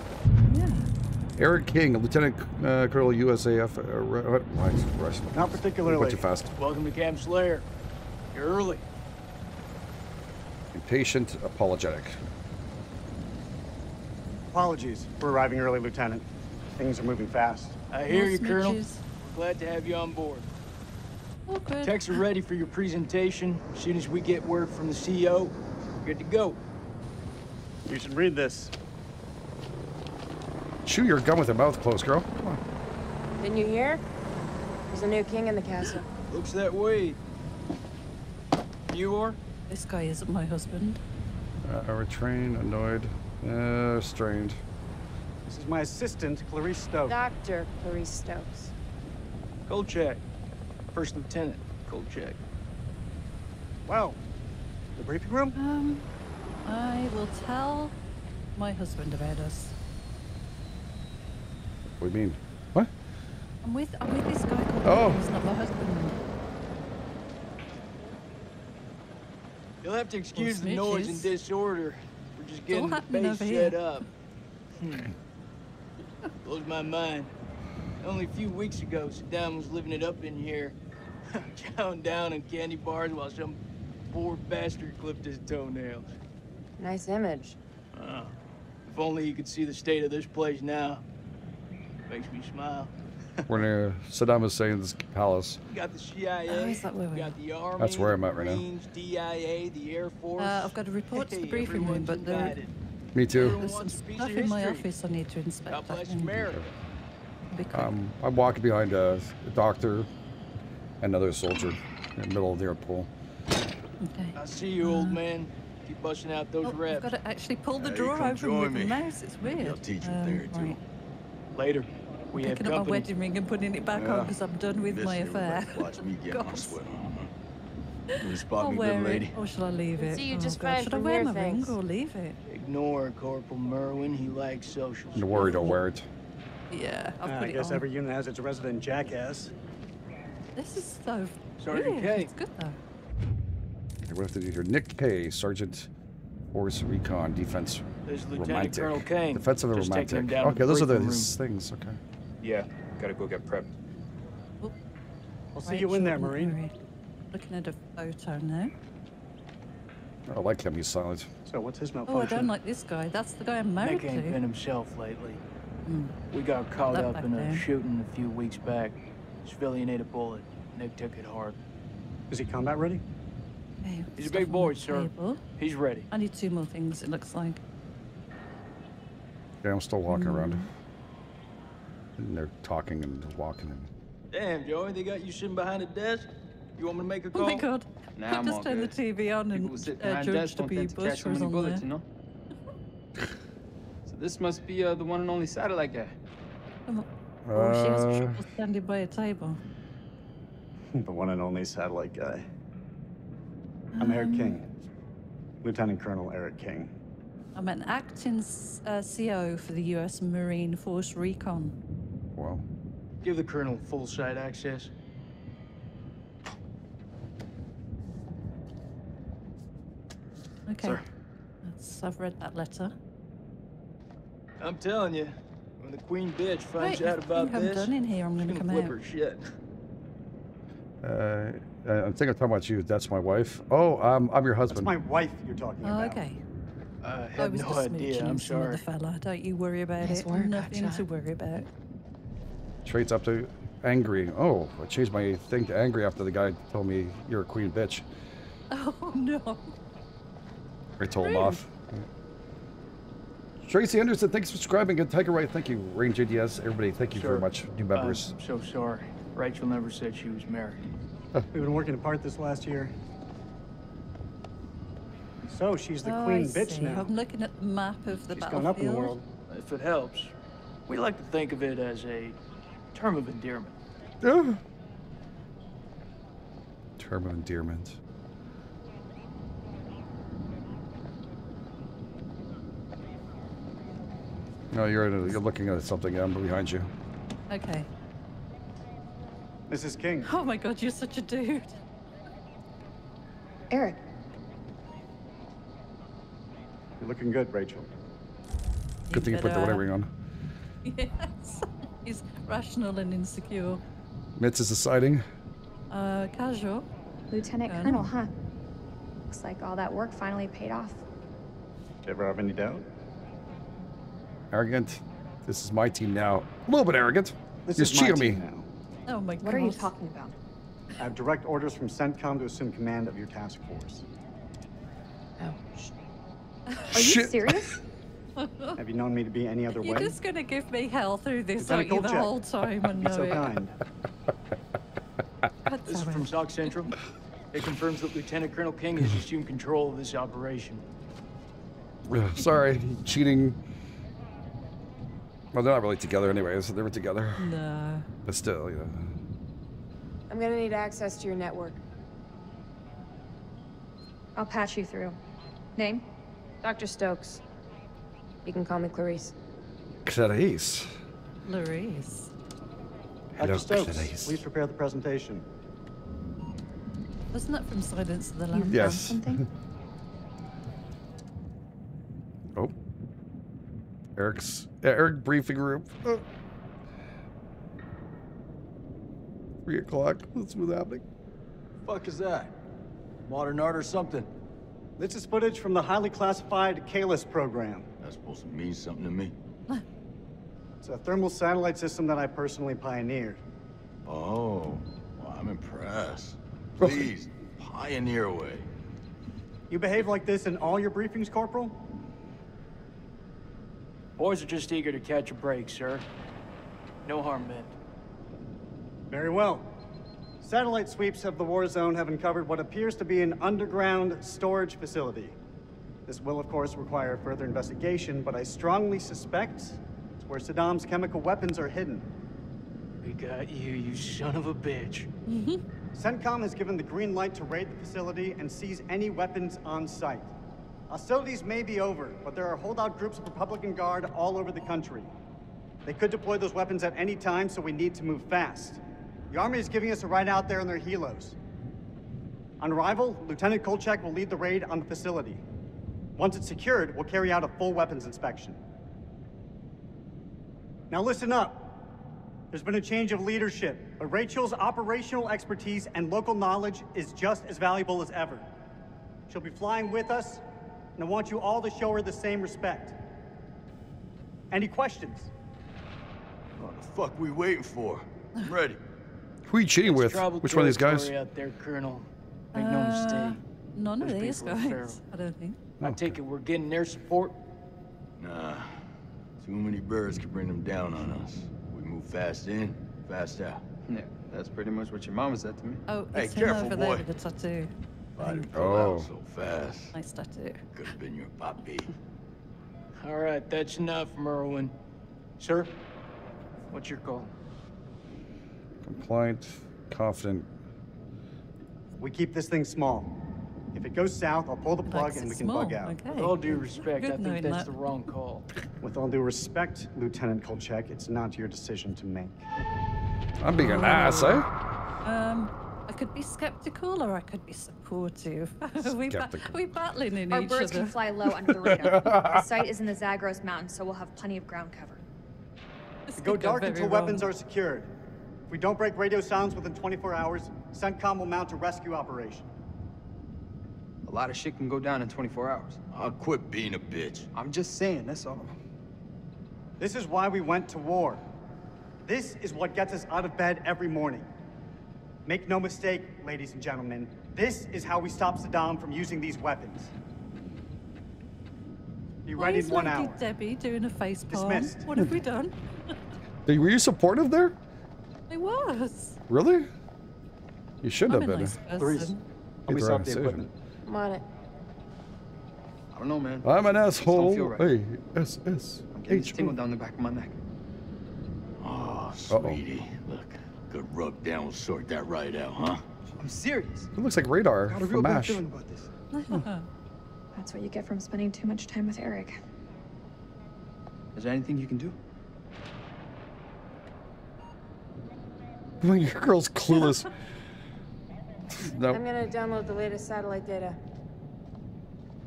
Yeah. Eric King, Lieutenant uh, Colonel USAF. Uh, Ru- what? Why? Not particularly. Too fast. Welcome to Camp Slayer. You're early. Impatient, apologetic. Apologies for arriving early, Lieutenant. Things are moving fast. I hear More you, Colonel. smooches. Glad to have you on board. Good. Techs are ready for your presentation. As soon as we get word from the CEO, we're good to go. You should read this. Chew your gum with your mouth closed, girl. Come on. Didn't you hear? There's a new king in the castle. Looks that way. You are? This guy isn't my husband. Uh, retrained, annoyed, uh, strained. This is my assistant, Clarice Stokes. Dr. Clarice Stokes. Kolchak. First Lieutenant Kolchak. Well, the briefing room? Um, I will tell my husband about us. What do you mean? What? I'm with I'm with this guy called Oh. He's not my husband. You'll have to excuse the noise and disorder. We're just getting the happening base set up. Hmm. Blows my mind. Only a few weeks ago, Saddam was living it up in here. Chowing down on candy bars while some poor bastard clipped his toenails. Nice image. Oh, if only you could see the state of this place now. Makes me smile. We're near Saddam Hussein's palace. You got the CIA, Oh, is that where we got the Army, That's where I'm at right now. Marines, DIA, the Air Force. Uh, I've got a report to the briefing room, but there. Me too. There's some wants a piece stuff in my office I need to inspect. God bless America. Um, I'm walking behind a, a doctor, another soldier, in the middle of their pool. okay. I see you, old man. Keep busting out those Oh, I've reps. got to actually pull the Hey, drawer come open join with the mouse. It's weird. I'll teach you Um, there, too. right. Later. We have Picking up my wedding ring and putting it back on because I'm done with Miss my affair. everybody. Watch me get my God. sweater on. huh? You spot I'll me, wear good lady. it, or shall I leave it? see you oh, just God. Should I wear my thanks. ring or leave it? Ignore Corporal Merwin. He likes social. Don't worry, don't wear it. Yeah, I'll Uh, put I it guess on. every unit has its resident jackass. This is so Sergeant weird. K. It's good though. Okay, what have to do here? Nick Kay, Sergeant Force Recon Defense This is Lieutenant Romantic. Colonel Kane. Defensive and Just Romantic. Okay, those are the his things. Okay. Yeah, gotta go get prepped. I'll see you in there, Rachel Marine. Murray. Looking at a photo now. I like him. He's silent. So what's his malfunction? Oh, I don't like this guy. That's the guy I'm married Nick ain't been himself lately. Hmm. We got caught Left up back in a shooting a few weeks back. Civilian ate a bullet. Nick took it hard. Is he combat ready? Okay, He's a big boy, sir. table. He's ready. I need two more things, it looks like. Yeah, I'm still walking around. And they're talking and walking. And... Damn, Joey, they got you sitting behind a desk? You want me to make a call? Oh call? my god. Nah, I I'm just all turned the TV on People and who sit uh, behind George desks don't W. to catch Bush was on bullets, there. you know? so this must be uh, the one and only satellite guy. Oh, she has Uh, trouble standing by a table. the one and only satellite guy. I'm Eric Um, King. Lieutenant Colonel Eric King. I'm an acting s- uh, CO for the U.S. Marine Force Recon. Well, Give the colonel full site access. Okay. Sir. That's, I've read that letter. I'm telling you, when the queen bitch finds Right, out about think I'm this, done in here. I'm she's gonna come flip out. her shit. uh, I think I'm talking about you. That's my wife. Oh, um, I'm your husband. That's my wife you're talking Oh, about. okay. I I had was no just idea. smooching I'm some other sorry. fella. Don't you worry about Nice it. work, Nothing Hotshot. to worry about. Traits up to angry. Oh, I changed my thing to angry after the guy told me you're a queen bitch. Oh no. I told him off. Tracy Anderson, thanks for subscribing. And Tiger Wright, thank you. Range JDS, everybody, thank you very much. New uh, members. I'm so sorry. Rachel never said she was married. We've been working apart this last year. So she's the oh, queen I bitch see. now. I'm looking at the map of the She's gone up in the world. If it helps, we like to think of it as a term of endearment. Yeah. Term of endearment. No, you're you're looking at something. I'm behind you. Okay. Mrs. King. Oh my god, you're such a dude. Eric, You're looking good, Rachel. Good thing you put the better, wedding ring on. Yes. He's rational and insecure. Mitz is deciding. Uh, casual. Lieutenant Colonel. Colonel, huh? Looks like all that work finally paid off. Did you ever have any doubt? Arrogant. This is my team now. A little bit arrogant. This Just is my cheat me. team now. Oh my god. What are you talking about? I have direct orders from CENTCOM to assume command of your task force. Oh. Are you Shit. serious? Have you known me to be any other way? You're just gonna give me hell through this, Lieutenant aren't you, the Kolchak. whole time and Be know so it? kind. God This is damn from it. SOC Central. It confirms that Lieutenant Colonel King has assumed control of this operation. Sorry, cheating. Well, they're not really together anyway, so they were together. No. But still, yeah. I'm gonna need access to your network. I'll patch you through. Name? Dr. Stokes. You can call me Clarice. Clarice. Clarice. Hello, Stokes, Clarice. please prepare the presentation. Wasn't that from Silence of the Lambs? Yes. Something? Oh. Eric's yeah, Eric briefing room. Oh. Three o'clock. What's what's happening? Fuck is that? Modern art or something? This is footage from the highly classified Kalis program. That's supposed to mean something to me. It's a thermal satellite system that I personally pioneered. Oh, well, I'm impressed. Please, pioneer away. You behave like this in all your briefings, Corporal? Boys are just eager to catch a break, sir. No harm meant. Very well. Satellite sweeps of the war zone have uncovered what appears to be an underground storage facility. This will, of course, require further investigation, but I strongly suspect it's where Saddam's chemical weapons are hidden. We got you, you son of a bitch. Mm-hmm. CENTCOM has given the green light to raid the facility and seize any weapons on site. Hostilities may be over, but there are holdout groups of Republican Guard all over the country. They could deploy those weapons at any time, so we need to move fast. The Army is giving us a ride out there in their helos. On arrival, Lieutenant Kolchak will lead the raid on the facility. Once it's secured, we'll carry out a full weapons inspection. Now listen up. There's been a change of leadership, but Rachel's operational expertise and local knowledge is just as valuable as ever. She'll be flying with us, and I want you all to show her the same respect. Any questions? What the fuck we waiting for? I'm ready. Who are you cheating with? Which one of these guys? territory out there, Colonel. Make no Uh, mistake. None of these people are guys. I don't think. I take it we're getting their support. Nah. Too many birds could bring them down on us. We move fast in, fast out. Yeah, that's pretty much what your mama said to me. Oh, Hey, it's him careful, over boy. there with the tattoo. If I'd pulled Oh. out so fast, Nice tattoo. could have been your puppy. All right, that's enough, Merwin. Sir, what's your call? Compliant, confident. We keep this thing small. If it goes south, I'll pull the plug Likes and we can small, bug out. okay. With all due respect, I Good knowing think that's that. the wrong call. With all due respect, Lieutenant Kolchak, it's not your decision to make. I'm being an ass, eh? Um, I could be skeptical or I could be supportive. we ba- Skeptical. we battling in Our each birds other. can fly low under the radar. the site is in the Zagros Mountains, so we'll have plenty of ground cover. This We go dark until wrong. weapons are secured. If we don't break radio sounds within 24 hours, CENTCOM will mount a rescue operation. A lot of shit can go down in 24 hours. I'll quit being a bitch. I'm just saying, that's all. This is why we went to war. This is what gets us out of bed every morning. Make no mistake, ladies and gentlemen, this is how we stop Saddam from using these weapons. Be Why ready is in one Lady hour. Debbie doing a face palm? Dismissed. What have we done? Were you supportive there? I was. Really? You should I'm have been. nice Maurice, person. Made the right decision. I'm on it. I don't know, man. I'm an Just don't asshole. feel right. Hey, S S I'm getting this H. tingle down the back of my neck. Oh, sweetie. Look, good rub down will sort that right out, huh? I'm serious. It looks like radar Got a real from bad MASH. feeling about this. Hmm. That's what you get from spending too much time with Eric. Is there anything you can do? Your girl's clueless. no. I'm gonna download the latest satellite data.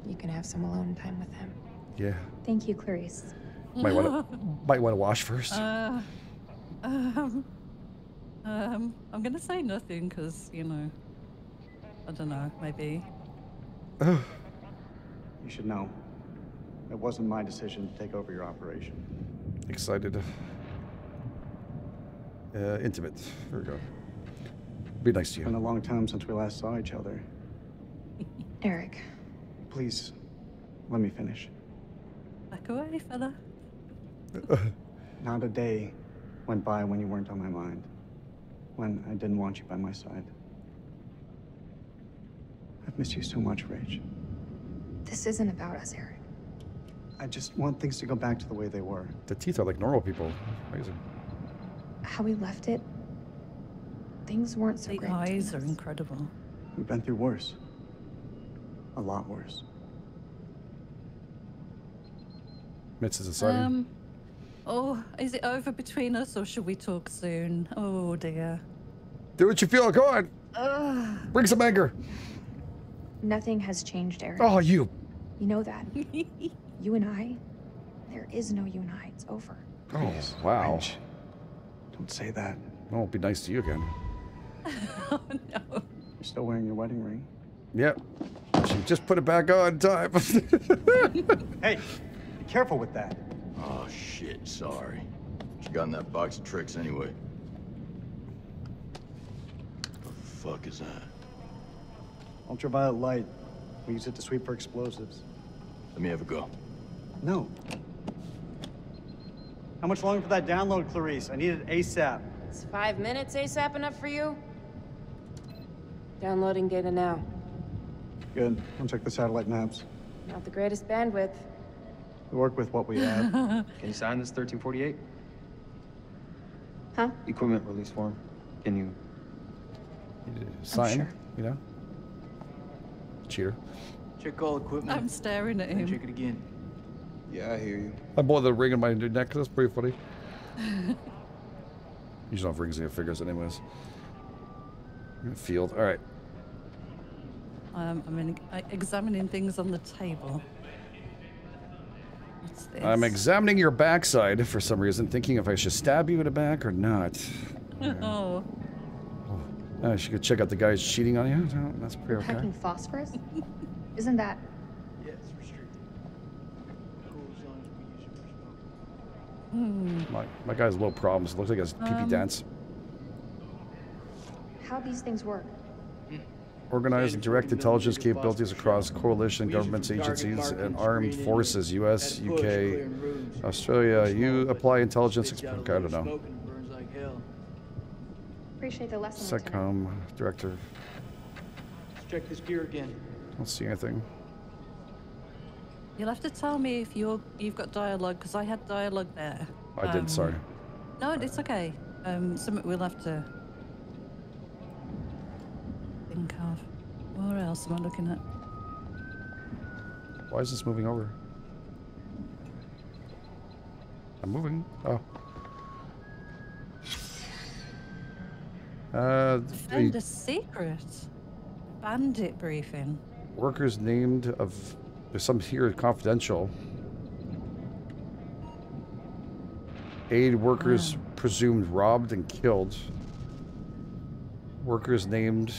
You can have some alone time with him. Yeah. Thank you, Clarice. Might want to might want to wash first. Uh, um, um, I'm gonna say nothing because you know, I don't know, maybe. You should know. It wasn't my decision to take over your operation. Excited. Uh, intimate. There we go. Be nice to you. It's been a long time since we last saw each other. Eric, Please, let me finish. Back away, fella. Not a day went by when you weren't on my mind. When I didn't want you by my side. I've missed you so much, Rach. this isn't about us, Eric. I just want things to go back to the way they were. The teeth are like normal people. Amazing. How we left it, things weren't so The great. eyes are incredible. We've been through worse. A lot worse. Mitz is exciting. Um, oh, is it over between us or should we talk soon? Oh dear. Do what you feel. Go on. Ugh. Bring some anger. Nothing has changed, Eric. Oh, you. You know that. you and I, there is no you and I. It's over. Oh, wow. Don't say that. Oh, be nice to you again. oh no. You're still wearing your wedding ring. Yep. She just put it back on in time. Hey, be careful with that. Oh, shit, sorry. What you got in that box of tricks anyway? The fuck is that? Ultraviolet light. We use it to sweep for explosives. Let me have a go. No. How much longer for that download, Clarice? I need it ASAP. It's five minutes ASAP enough for you? Downloading data now. Good. I'll check the satellite maps. Not the greatest bandwidth. We work with what we have. Can you sign this 1348? Huh? Equipment release form. Can you? Sign, sure. you know? Cheater. Check all equipment. I'm staring at then him. check it again. Yeah, I hear you. I bought the ring in my neck. That's pretty funny. You don't have rings in your fingers, anyways. Field. All right. Um, I'm in, uh, examining things on the table. What's this? I'm examining your backside for some reason, thinking if I should stab you in the back or not. oh. Oh, I should go check out the guy who's cheating on you. No, that's pretty okay. Packing phosphorus? Isn't that Yeah, it's restricted. Cool as long as we use it for smoke. Hmm. My, my guy's little problems. It Looks like his pee pee Um, dance. how these things work? Organize and direct intelligence capabilities across coalition governments, agencies, and armed forces, U.S., U.K., Australia. You apply intelligence. exp- I don't know. Smoke and it burns like hell. Appreciate the lesson. Lieutenant. SecCom director. Let's check this gear again. Don't see anything. You'll have to tell me if you're you've got dialogue because I had dialogue there. I did. Um, Sorry. No, it's okay. Um, something we'll have to think of. Where else am I looking at? Why is this moving over? I'm moving. Oh. Uh, Defend a secret. Bandit briefing. workers named of there's some here confidential. Aid workers presumed robbed and killed. Workers named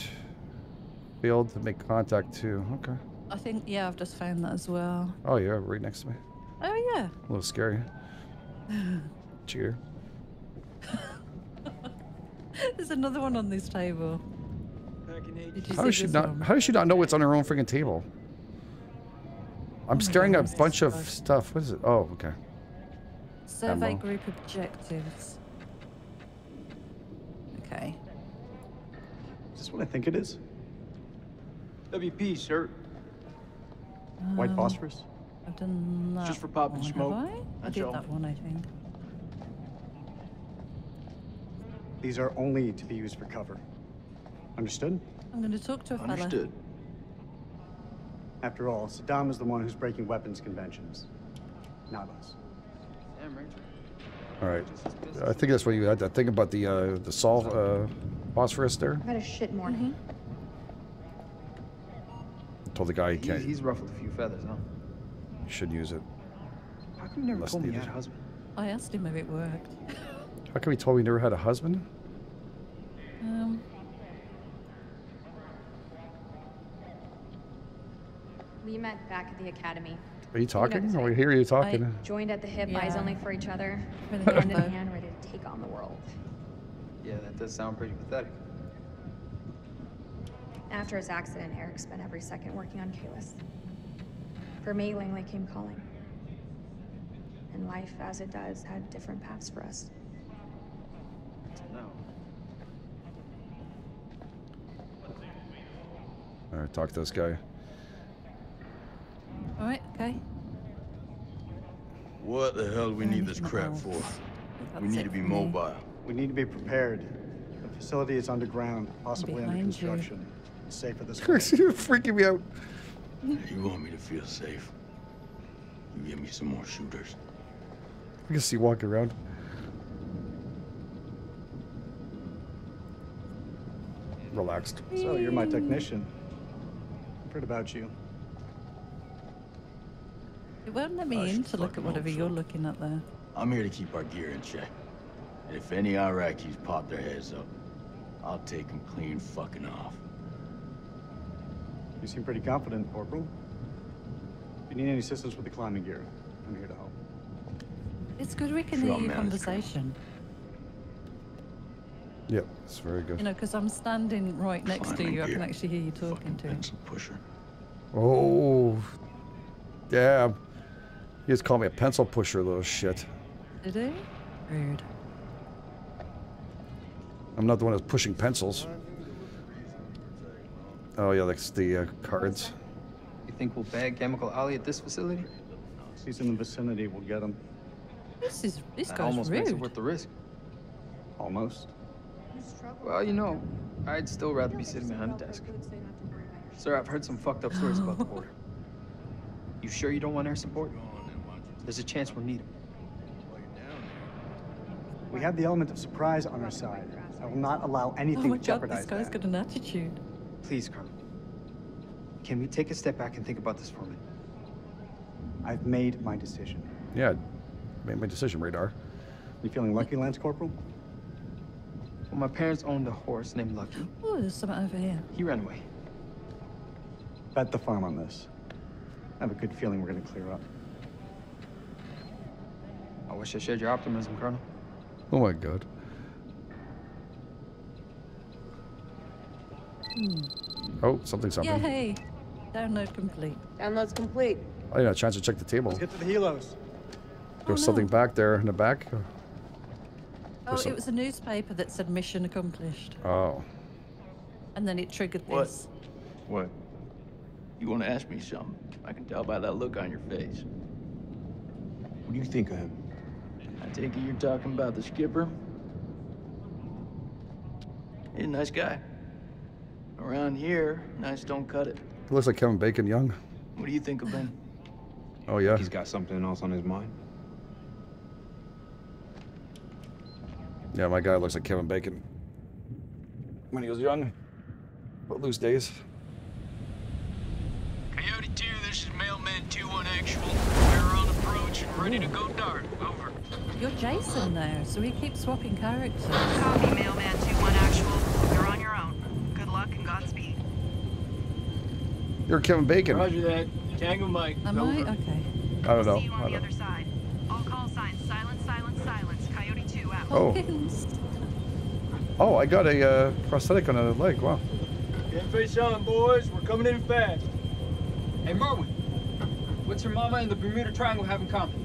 failed to make contact too. Okay. I think yeah, I've just found that as well. Oh yeah, right next to me. Oh yeah. A little scary. Cheater. There's another one on this table. Did you How does she not? one? How does she not know what's on her own freaking table? Oh I'm my staring at a bunch of this stuff. What is it? Oh, okay. Survey Ammo. group objectives. Okay. Is this what I think it is? WP, sir. White Um, phosphorus? I've done that. just for popping one, have smoke. I? I That's did that one, I think. These are only to be used for cover. Understood? I'm going to talk to a fella. Understood. After all, Saddam is the one who's breaking weapons conventions, not us. Damn, Ranger. All right. I think that's what you had to think about the uh, the salt uh, phosphorus there. I've had a shit morning. Told the guy he can't. he's ruffled a few feathers, huh? You should use it. How come you never Unless told me you had a husband? I asked him if it worked. How come he told me he never had a husband? Um, We met back at the academy. Are you talking? this, Oh, right? we hear you talking. I joined at the hip, eyes only for each other, Really hand in good, though. hand, ready to take on the world. Yeah, that does sound pretty pathetic. After his accident, Eric spent every second working on Kalis. For me, Langley came calling. And life, as it does, had different paths for us. No. All right, talk to this guy. all right, okay. What the hell do we need this crap for? We need to be mobile. We need to be prepared. The facility is underground, possibly under Behind you. construction. It's safer this way. You're freaking me out. You want me to feel safe? You give me some more shooters. I can see you walking around. Relaxed. So, you're my technician. I've heard about you. It won't let me I in to look at whatever you're looking at there. I'm here to keep our gear in check. And if any Iraqis pop their heads up, I'll take them clean fucking off. You seem pretty confident, Corporal. If you need any assistance with the climbing gear, I'm here to help. It's good we can Sure, hear your conversation. Yep, it's very good. You know, because I'm standing right next to Climbing you. I can actually hear you talking to him. Pencil pusher. Oh, damn. He just called me a pencil pusher, little shit. Did he? Rude. I'm not the one that's pushing pencils. Oh yeah, that's the uh, cards. You think we'll bag Chemical Ali at this facility? If he's in the vicinity, we'll get him. This is this That guy's almost makes it worth the risk. Almost. Well, you know, I'd still rather be sitting behind a desk. Sir, I've heard some fucked up stories about the border. You sure you don't want air support? There's a chance we'll need 'em. We have the element of surprise on our side. I will not allow anything Oh anything my to god, this jeopardize guy's that. got an attitude. Please, Colonel. Can we take a step back and think about this for a minute? I've made my decision. Yeah, made my decision, Radar. You feeling lucky, Lance Corporal? Well, my parents owned a horse named Lucky. Oh, there's something over here. He ran away. Bet the farm on this. I have a good feeling we're gonna clear up. I wish I shared your optimism, Colonel. Oh my god. Hmm. Oh, something, something. Yay! Download complete. Download's complete. I didn't a chance to check the table. Let's get to the helos. There's Oh, something no. back there in the back. Oh, There's some- it was a newspaper that said mission accomplished. Oh. And then it triggered What? this. What? You want to ask me something? I can tell by that look on your face. What do you think of him? I take it you're talking about the skipper? He's a nice guy. Around here, nice don't cut it. He looks like Kevin Bacon young. What do you think of him? Oh yeah. He's got something else on his mind. Yeah, my guy looks like Kevin Bacon. When he was young. But loose days. Coyote 2, this is Mailman 2-1 actual. We're on approach and ready to go dark. Over. You're Jason now, so he keeps swapping characters. Copy, Mailman 2-1 actual. You're on your own. Good luck and Godspeed. You're Kevin Bacon. Roger that. Tango Mike. Am over. I? Okay. I don't know. See you on I the don't- other side. All call signs, silence, silence, silence. Coyote 2 out. Oh. Oh, I got a uh, prosthetic on a leg. Wow. Get face on, boys. We're coming in fast. Hey, Merwin. What's your mama and the Bermuda Triangle have in common?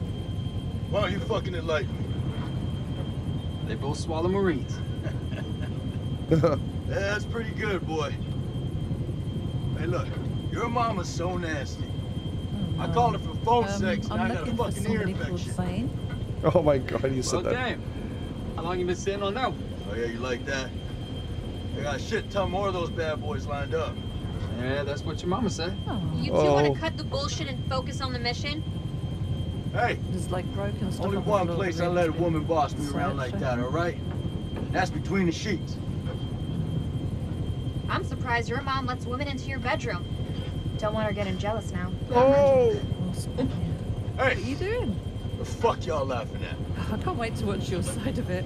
Why don't you fucking enlighten me? They both swallow Marines. Yeah, that's pretty good, boy. Hey, look, your mama's so nasty. I called her for phone Um, sex, and I'm I got a fucking ear infection. Oh my god, you said Well, that. damn. How long you been sitting on that one? Oh yeah, you like that? I got a shit ton more of those bad boys lined up. Yeah, that's what your mama said. You two Oh. want to cut the bullshit and focus on the mission? Hey, There's like broken stuff only one place I let a woman boss me around like that, for. all right? That's between the sheets. I'm surprised your mom lets women into your bedroom. Don't want her getting jealous now. Oh! What Hey, are you doing? the fuck y'all laughing at? I can't wait to watch your side of it.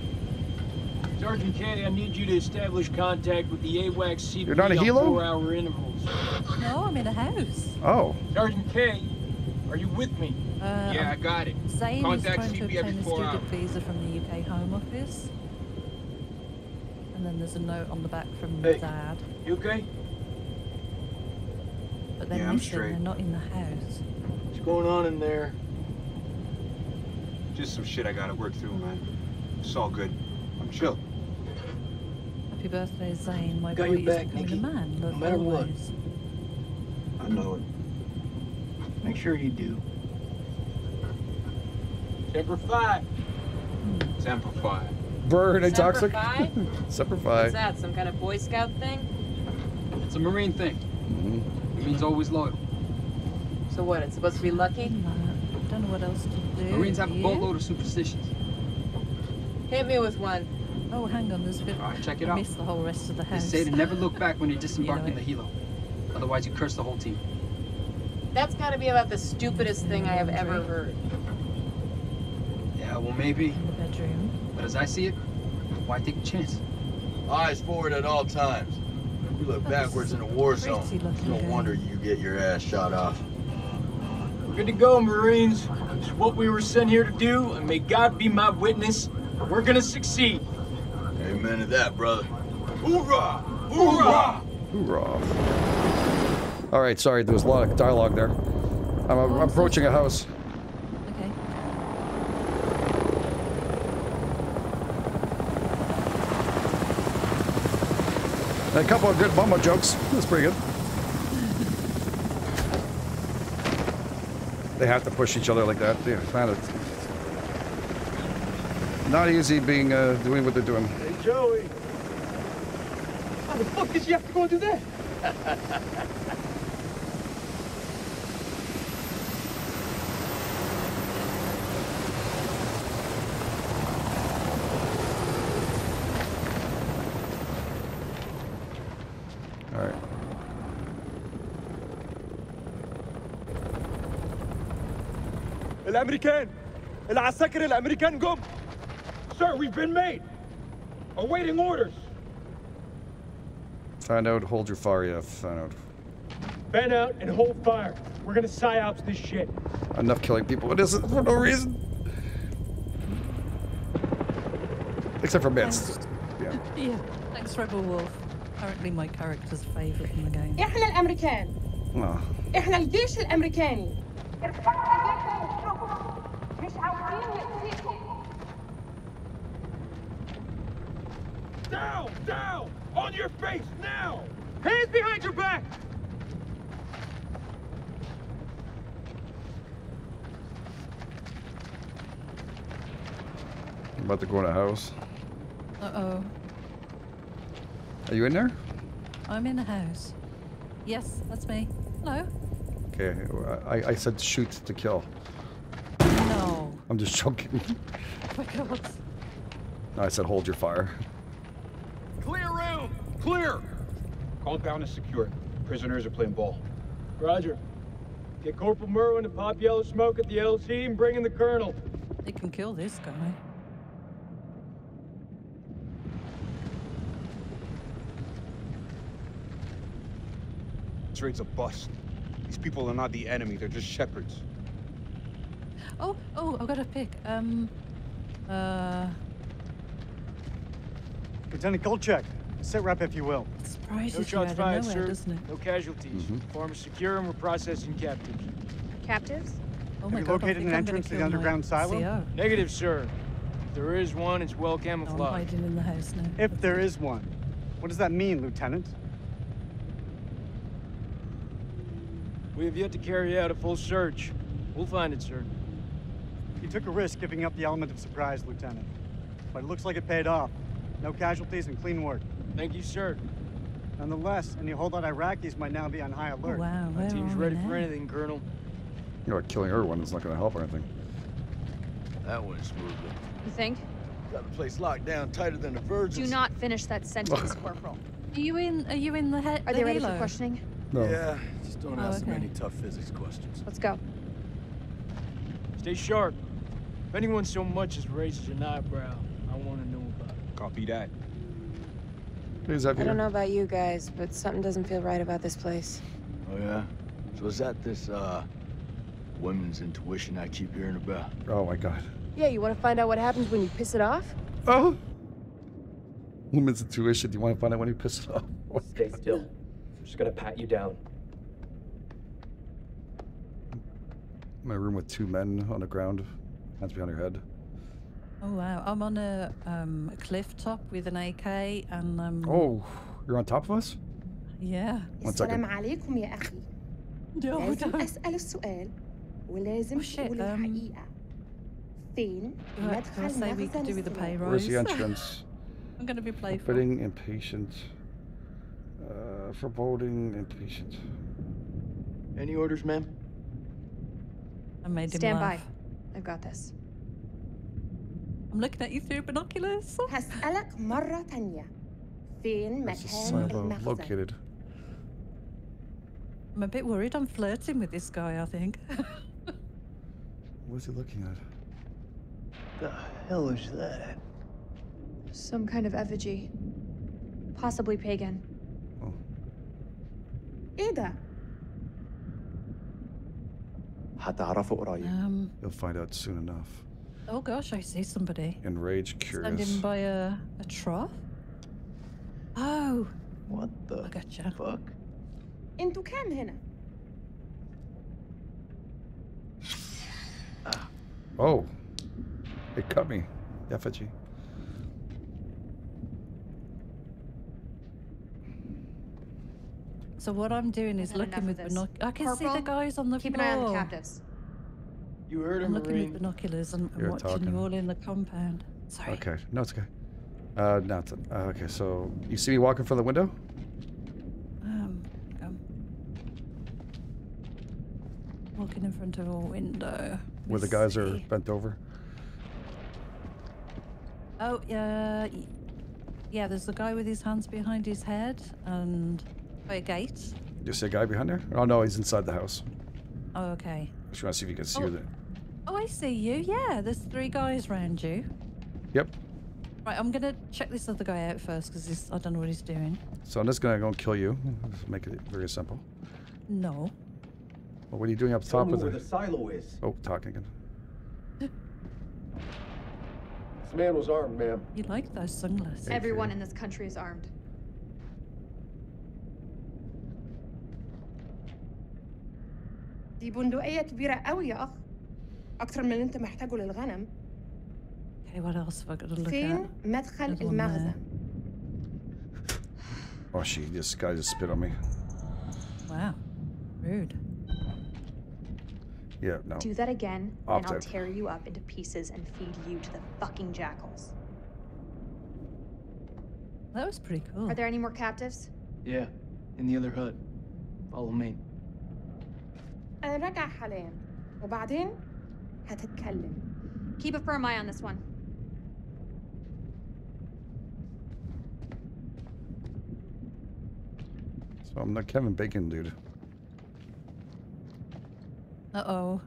Sergeant Kay, I need you to establish contact with the AWACS CP You're not a on helo? four-hour intervals. No, I'm in a house. Oh. Sergeant Kay, are you with me? Uh, yeah, I got it. Zane is Contact trying to CP obtain a four student hours. visa from the UK Home Office. And then there's a note on the back from Hey. Dad. You okay? But they're Yeah, I'm missing. straight. They're not in the house. What's going on in there? Just some shit I gotta work through, man. It's all good. I'm chill. Happy birthday, Zane. My Got boy your is back, becoming Nikki. a man. No matter what. I know it. Make sure you do. Semper Fi. Sample five. Burn a Semper toxic. Fi? Semper What's Fi. that? Some kind of Boy Scout thing? It's a Marine thing. Mhm. It means always loyal. So what? It's supposed to be lucky? No, don't know what else to do. Marines have a boatload of superstitions. Hit me with one. Oh, hang on. There's a bit. All right, check it I out. missed the whole rest of the They house. say to never look back when you disembark know the helo. Otherwise, you curse the whole team. That's got to be about the stupidest thing I have ever heard. Yeah, well, maybe. In the bedroom. But as I see it, why take a chance? Eyes forward at all times. You look backwards in a war zone. Pretty It's looking no wonder you get your ass shot off. Good to go, Marines. It's what we were sent here to do, and may God be my witness. We're gonna succeed. Amen to that, brother. Hoorah! Hoorah! Hoorah. All right, sorry, there was a lot of dialogue there. I'm, I'm approaching a house. A couple of good mama jokes. That's pretty good. They have to push each other like that. Yeah, found it. Not easy being uh, doing what they're doing. Hey, Joey. How the fuck did you have to go and do that? الامريكان العساكر الامريكان جم Sir, we've been made. Awaiting orders. Find out, hold your fire, yeah, find out. Fan out and hold fire. We're gonna psyops this shit. Enough killing people. It isn't for no reason. Except for Mist. Yeah. Yeah. Thanks, Rebel Wolf. Apparently my character's favourite in the game. احنا الامريكان Oh. احنا الجيش الامريكاني Down, down, on your face now. Hands behind your back. I'm about to go in a house. Uh-oh. Are you in there? I'm in the house. Yes, that's me. Hello. Okay, I, I said shoot to kill. No. I'm just joking. Oh my god. I said hold your fire. Clear room. Clear. Compound is secure. Prisoners are playing ball. Roger. Get Corporal Merwin to pop yellow smoke at the LZ and bring in the colonel. They can kill this guy. This raid's a bust. These people are not the enemy, they're just shepherds. Oh, oh, I've got a pick. Um, uh, Lieutenant Kolchek, sit rep if you will. surprises No you shots out fired, of nowhere, sir. doesn't it? No casualties. Mhm. Farm is secure and we're processing captives. Captives? Oh Have my you god, I located think an I'm entrance to the underground silo? Negative, sir. If there is one, it's well No, I'm camouflaged. hiding in the house now. If there is one. What does that mean, Lieutenant? We have yet to carry out a full search. We'll find it, sir. You took a risk giving up the element of surprise, Lieutenant. But it looks like it paid off. No casualties and clean work. Thank you, sir. Nonetheless, any holdout Iraqis might now be on high alert. wow, My where team's are we ready for anything, Colonel. You know what, killing everyone is not going to help or anything. That went smoothly. You think? Got the place locked down tighter than a virgin. Do not finish that sentence, Corporal. Are you in? Are you in the head? Are they ready for questioning? No. Yeah, just don't Oh, ask them any tough physics questions. Let's go. Stay sharp. If anyone so much as raises an eyebrow, I want to know about it. Copy that. Please have I you. don't know about you guys, but something doesn't feel right about this place. Oh yeah? So is that this uh women's intuition I keep hearing about? Oh my god. Yeah, you want to find out what happens when you piss it off? Oh. Women's intuition. Do you want to find out when you piss it off? Stay still. I'm just gonna pat you down. My room with two men on the ground, hands behind your head. Oh wow, I'm on a um a cliff top with an AK and um. Oh, you're on top of us? Yeah. One second. السلام عليكم يا أخي No, لازم don't. أسأل السؤال ولازم Oh, shit, تقول um, الحقيقة فين Right, can I مدخل say we could مخزن do with the pay السلاح rise? Where's the entrance? I'm gonna be playful. Forbidding, impatient. Uh, foreboding, impatient. Any orders, ma'am? I made him Stand by. laugh. I've got this. I'm looking at you through binoculars. هسألك مرة تانية فين That's a مكان silo المخزن located. I'm a bit worried. I'm flirting with this guy. I think. What's he looking at? The hell is that? Some kind of effigy. Possibly pagan. إيه ده؟ هتعرفوا قريب. um. You'll find out soon enough. Oh gosh, I see somebody Enraged, curious. standing by a a trough. Oh, What the I gotcha. fuck? انتوا كام هنا؟ Oh, it cut me. Effigy. So what I'm doing is I've had looking enough with of this. binoculars. I can see the Corporal, guys on the Keep floor. an eye on the captives. You heard him, I'm looking Marine. with binoculars and, and You're watching talking. you all in the compound. Sorry. Okay, no, it's okay. Uh, not. Uh, okay, so you see me walking from the window? Um, um, walking in front of a window. Where the Let's guys are bent over? Oh, yeah. y- Yeah, there's the guy with his hands behind his head and by a gate. You see a guy behind there? Oh no, he's inside the house. Oh, okay. Just want to see if you can see Oh. the. Oh, I see you. Yeah, there's three guys around you. Yep. Right, I'm gonna check this other guy out first because I don't know what he's doing. So I'm just gonna go and kill you. Just make it very simple. No. Well, what are you doing up Tell top me of where the? the silo is. Oh, talking again. This man was armed, ma'am. You like those sunglasses? Everyone in this country is armed. دي بندقية كبيرة قوي يا أخ أكتر من اللي أنت محتاجه للغنم to look فين? مدخل المخزن Oh, she this guy just spit on me. Wow. Rude. Yeah, no. Do that again, Off and I'll tear you up into pieces and feed you to the fucking jackals. That was pretty cool. Are there any more captives? Yeah, in the other hut. Follow me. أنا راجع حاليا وبعدين هتتكلم. Keep a firm eye on this one. So I'm the Kevin Bacon dude. Uh-oh.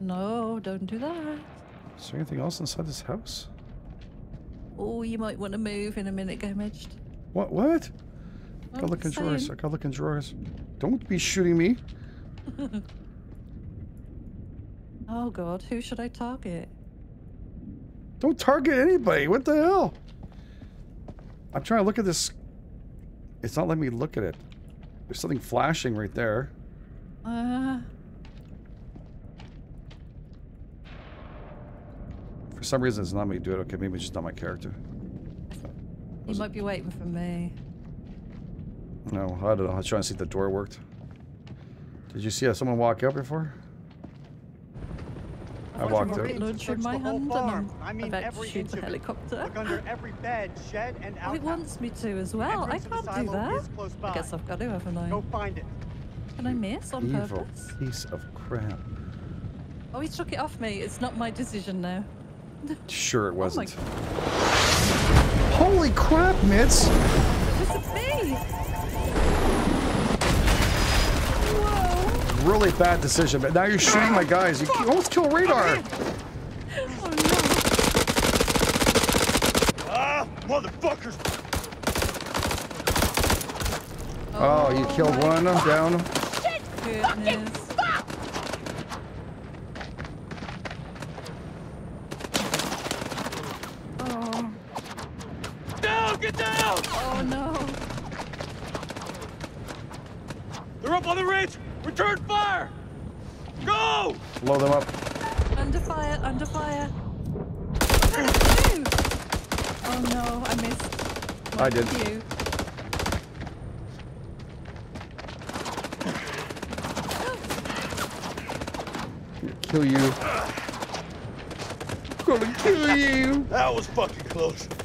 No, don't do that. Is there anything else inside this house? Oh, you might want to move in a minute, GameEdged. What? What? I got the look in drawers. I got look in drawers. Don't be shooting me. oh god, who should I target? Don't target anybody. What the hell? I'm trying to look at this. It's not letting me look at it. There's something flashing right there. Uh, For some reason, it's not me do it. Okay, maybe it's just not my character. you might be waiting for me. No, I don't know. I was trying to see if the door worked. Did you see someone walk out before? I walked out. Rocket launcher in my the whole hand and. I'm I mean, about to shoot the helicopter. Look under every bed, shed, and Oh, it wants me to as well. I Entrance to the can't do silo that. is close I guess I've got to, haven't I? Go find it. Can I miss on Evil purpose? piece of crap. Oh, he took it off me. It's not my decision now. Sure, it Oh wasn't. Holy crap, Mitz! Really bad decision, but now you're shooting my guys. You almost kill radar. Ah, motherfuckers! Oh, you killed one of them, down. Goodness. Oh. Down! Get down! Oh no. They're up on the ridge! Return fire! Go! Blow them up. Under fire, under fire. Oh no, I missed. I did. Cue. Kill you. Gonna kill you. That was fucking close.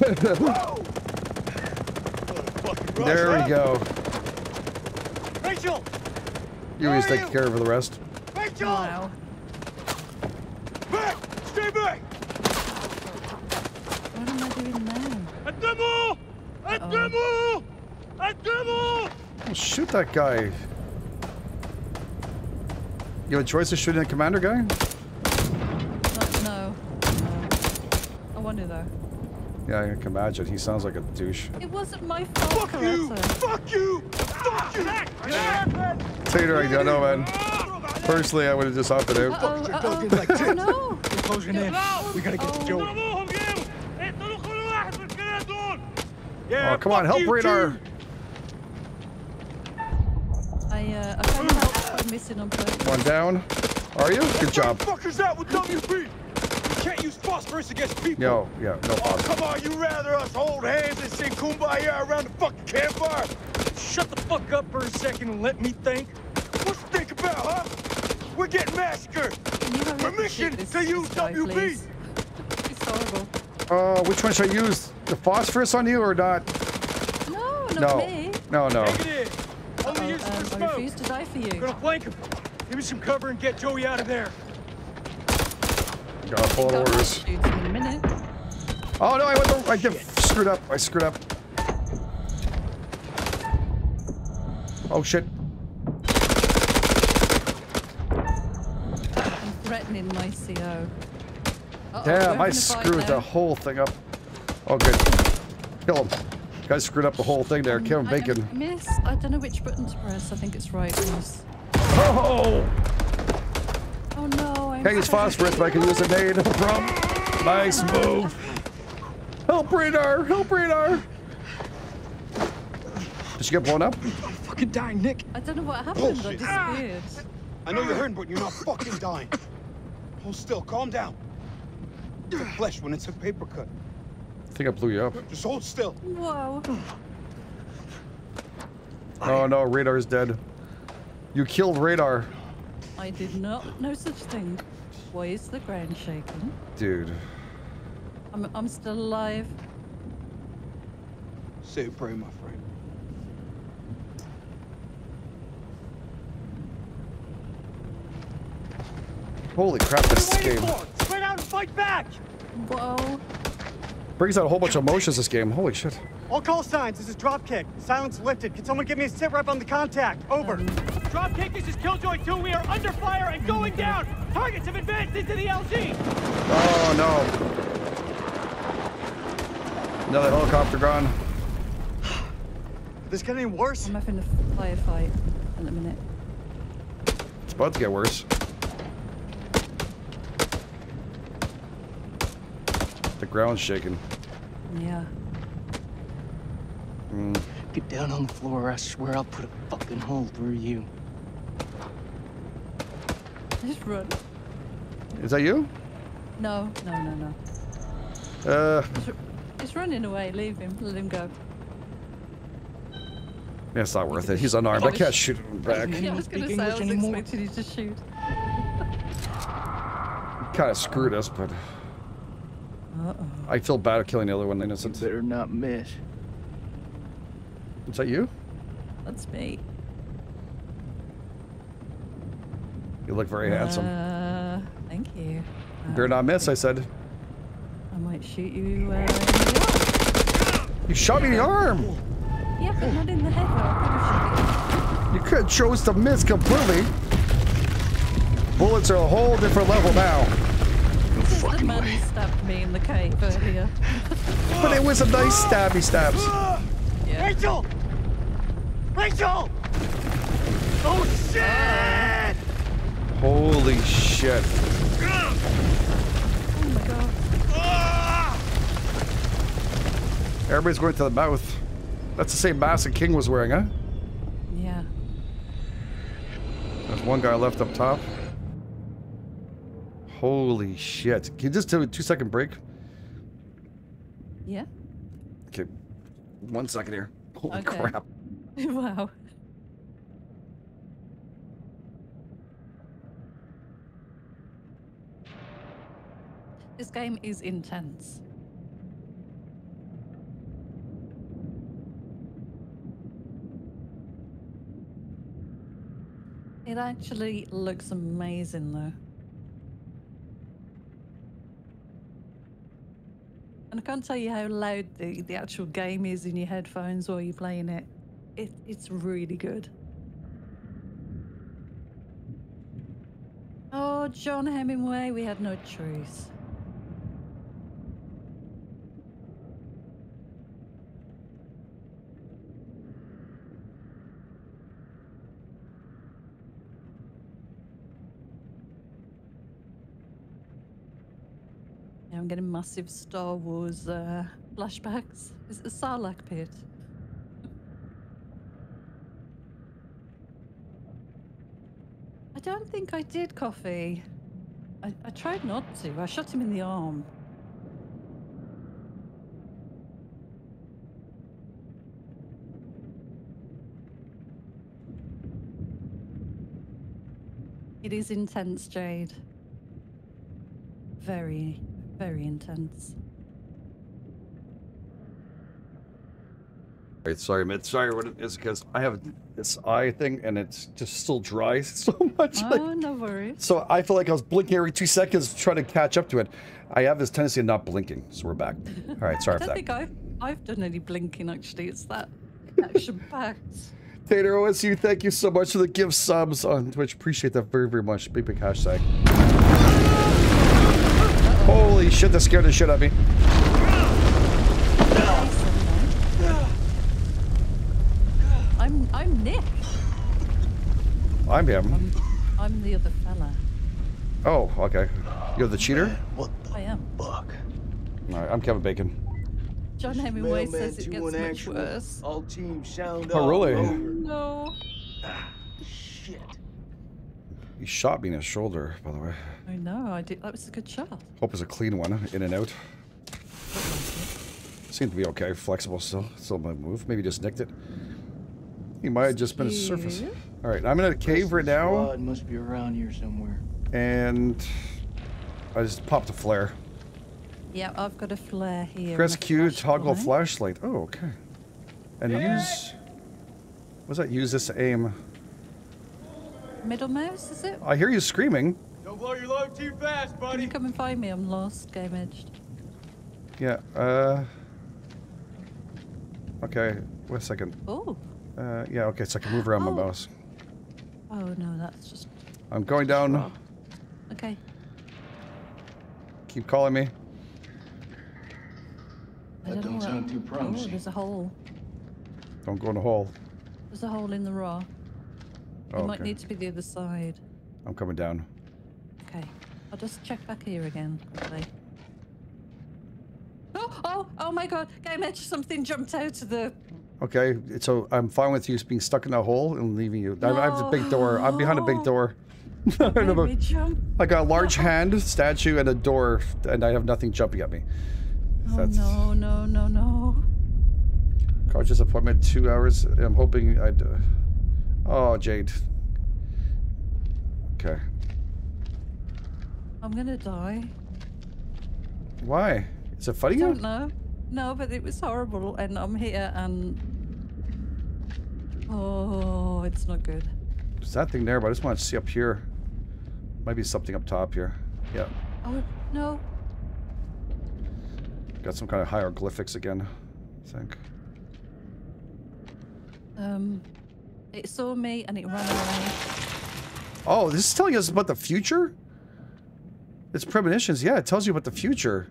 there we go. Rachel! You always take care of the rest. Rachel! Wow. That guy. You have a choice of shooting the commander guy? No, no. no. I wonder though. Yeah, I can imagine. He sounds like a douche. It wasn't my fault, Fuck you! Fuck you! Fuck you! Tater, I don't know, man. Personally, I would have just opted out. Uh-oh, uh-oh. Oh no! We're closing in. We gotta get to Joey. Oh, oh come on, help radar. I, uh, I can't help I'm on purpose. One down. Are you? Good job. Fuckers out with WP! You can't use phosphorus against people! Yo, yeah, no Oh, problem. come on, you rather us hold hands and sing Kumbaya around the fucking campfire? Shut the fuck up for a second and let me think. What you think about, huh? We're getting massacred! Permission to use WP! please? It's horrible. Uh, which one should I use? The phosphorus on you or not? No, not no. me. No, no. Take it in. Only Uh-oh, use it I smoke. to die for you. Gonna flank him. Give me some cover and get Joey out of there. Got full orders. in a minute. Oh no, I went the, I did, screwed up. I screwed up. Oh shit. I'm threatening my CO. Uh-oh, Damn, having I a fight screwed the whole thing up. Oh, good. Kill him. Guys screwed up the whole thing there. Kevin I- I Bacon. miss. I don't know which button to press. I think it's right. Miss. Oh! Oh no! I'm Can't phosphorus, but I can use a nade. No problem. Nice move. Help radar! Help radar! Did she get blown up? I'm Fucking dying, Nick. I don't know what happened. Bullshit. I disappeared. I know you're hurting, but you're not fucking dying. Hold still. Calm down. It's a flesh when it's a paper cut. I think I blew you up. Just hold still. Whoa! Oh no, radar's dead. You killed radar. I did not know such thing. Why is the ground shaking? Dude. I'm I'm still alive. Say a prayer, my friend. Holy crap, this game. Spread out and fight back! Whoa. Brings out a whole bunch of emotions, this game. Holy shit. All call signs, this is dropkick. Silence lifted. Can someone give me a sit rep on the contact? Over. Dropkick, this is Killjoy 2. We are under fire and going down. Targets have advanced into the LZ. Oh no. Another helicopter gone. This getting worse? I'm having a firefight in a minute. It's about to get worse. The ground's shaking. Yeah. Mm. Get down on the floor, or I swear I'll put a fucking hole through you. Just run. Is that you? No, no, no, no. Uh, He's running away. Leave him. Let him go. yeah, it's not worth it. He's unarmed. I can't shoot him back. Yeah, I was gonna say I was expecting you to shoot. Kind of screwed us, but Uh-oh. I feel bad at killing the other one innocent. You better not miss. Is that you? That's me. You look very handsome. Uh, thank you. Better not miss, I said. I might shoot you. Uh, You shot me in the arm! arm. Yeah, but not in the head. though. I You could have chose to miss completely. Bullets are a whole different level now. Could've shot you. The man stabbed me in the cave earlier. But it was a nice stabby stabs. Yeah. Rachel! Rachel! Oh shit! Holy shit. Oh my god. Everybody's going to the mouth. That's the same mask that King was wearing, huh? Yeah. There's one guy left up top. Holy shit. Can you just do a two second break? Yeah. Okay. One second here. Holy Okay. crap. wow. This game is intense. It actually looks amazing though. And I can't tell you how loud the, the actual game is in your headphones while you're playing it. it it's really good. Oh, John Hemingway, we had no choice. Yeah, I'm getting massive Star Wars uh, flashbacks. Is it the Sarlacc pit? I don't think I did, Coffee. I, I tried not to. I shot him in the arm. It is intense, Jade. Very, very intense. Right, sorry, man. Sorry, what it is because I have this eye thing and it's just still dry so much. Oh, like- Oh, no worries. so I feel like I was blinking every two seconds trying to catch up to it. I have this tendency of not blinking, so we're back. All right, sorry I don't think I've, I've done any blinking, actually. It's that action packed. Tater OSU, thank you so much for the gift subs on Twitch. Appreciate that very, very much. Big, big hashtag. Shit that scared the shit out of me. I'm I'm Nick. I'm him. I'm the other fella. Oh, okay. You're the cheater? what I am. fuck? All right, I'm Kevin Bacon. John Hemingway says it gets 2-1 much actual. worse. All teams sound Oh, really? Over. No. Ah, shit. He shot me in the shoulder, by the way. I know. I did. That was a good shot. Hope it's a clean one, in and out. Seemed to be okay, flexible still. Still might move. Maybe just nicked it. He might have just been a surface. All right, I'm in a cave right now, Squad must be around here somewhere. and I just popped a flare. Yeah, I've got a flare here. Press Q, a Q, toggle flashlight. flashlight. Oh, okay. And use. What's that? Use this aim. Middle mouse, is it? I hear you screaming. Don't blow your load too fast, buddy. Can buddy. you come and find me? I'm lost, game edged. Yeah. Uh. Okay. Wait a second. Oh. Uh. Yeah. Okay. So I can move around Oh. my mouse. Oh no, that's just I'm going down. okay. Keep calling me. I That don't, don't sound too promising. Oh, there's a hole. Don't go in the hole. There's a hole in the Oh, You might okay. need to be the other side. I'm coming down. Okay. I'll just check back here again quickly. Oh, oh, oh my god! Game edge, something jumped out of the. Okay. So I'm fine with you being stuck in that hole and leaving you. I, I have the big door. I'm behind a big door. I don't know Made me got a large hand statue and a door, and I have nothing jumping at me. Oh no, no, no, no. Conscious appointment, two hours. I'm hoping I'd. Uh, oh, Jade. Okay. I'm gonna die. Why? Is it funny? I don't know. No, but it was horrible, and I'm here, and oh, it's not good. There's that thing there, but I just want to see up here. Might be something up top here. Yeah. Oh no! Got some kind of hieroglyphics again, I think. Um, it saw me and it ran away. Oh, this is telling us about the future? It's premonitions. Yeah, it tells you about the future.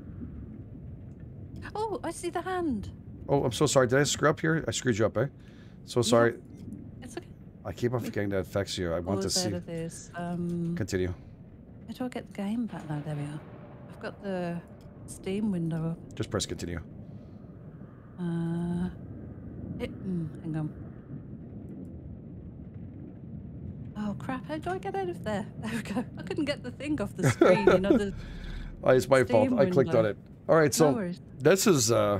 Oh, I see the hand. Oh, I'm so sorry. Did I screw up here? I screwed you up, eh? So sorry. It's okay. I keep on forgetting that affects you. I want Oh, to see. Um, Continue. how do I get the game back now? There we are. I've got the Steam window up. Just press continue. Uh, it, mm, hang on. Oh crap! How do I get out of there? There we go. I couldn't get the thing off the screen. You know the. Oh, it's my fault. Steam I clicked on it. All right, so worries. this is uh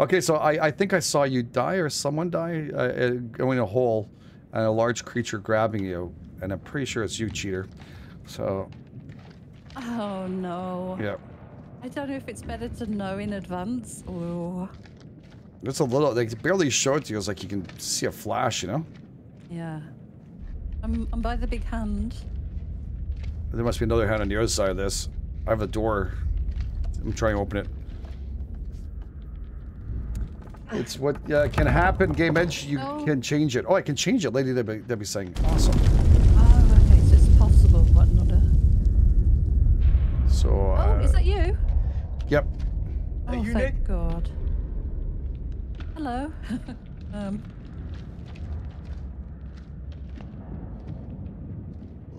okay. So I I think I saw you die or someone die uh, uh, going in a hole, and a large creature grabbing you, and I'm pretty sure it's you, cheater. So Oh no. yeah, I don't know if it's better to know in advance or. it's a little. They barely show it to you. It's like you can see a flash, you know. Yeah. I'm, I'm by the big hand. There must be another hand on the other side of this. I have a door. I'm trying to open it. It's what uh, can happen, Game Edge. You Oh. can change it. Oh, I can change it, Lady Debbie, Debbie saying. Awesome. Oh, okay, so it's possible, but not a. So, Oh, uh, is that you? yep. Oh, you, thank Nick? God. Hello. um,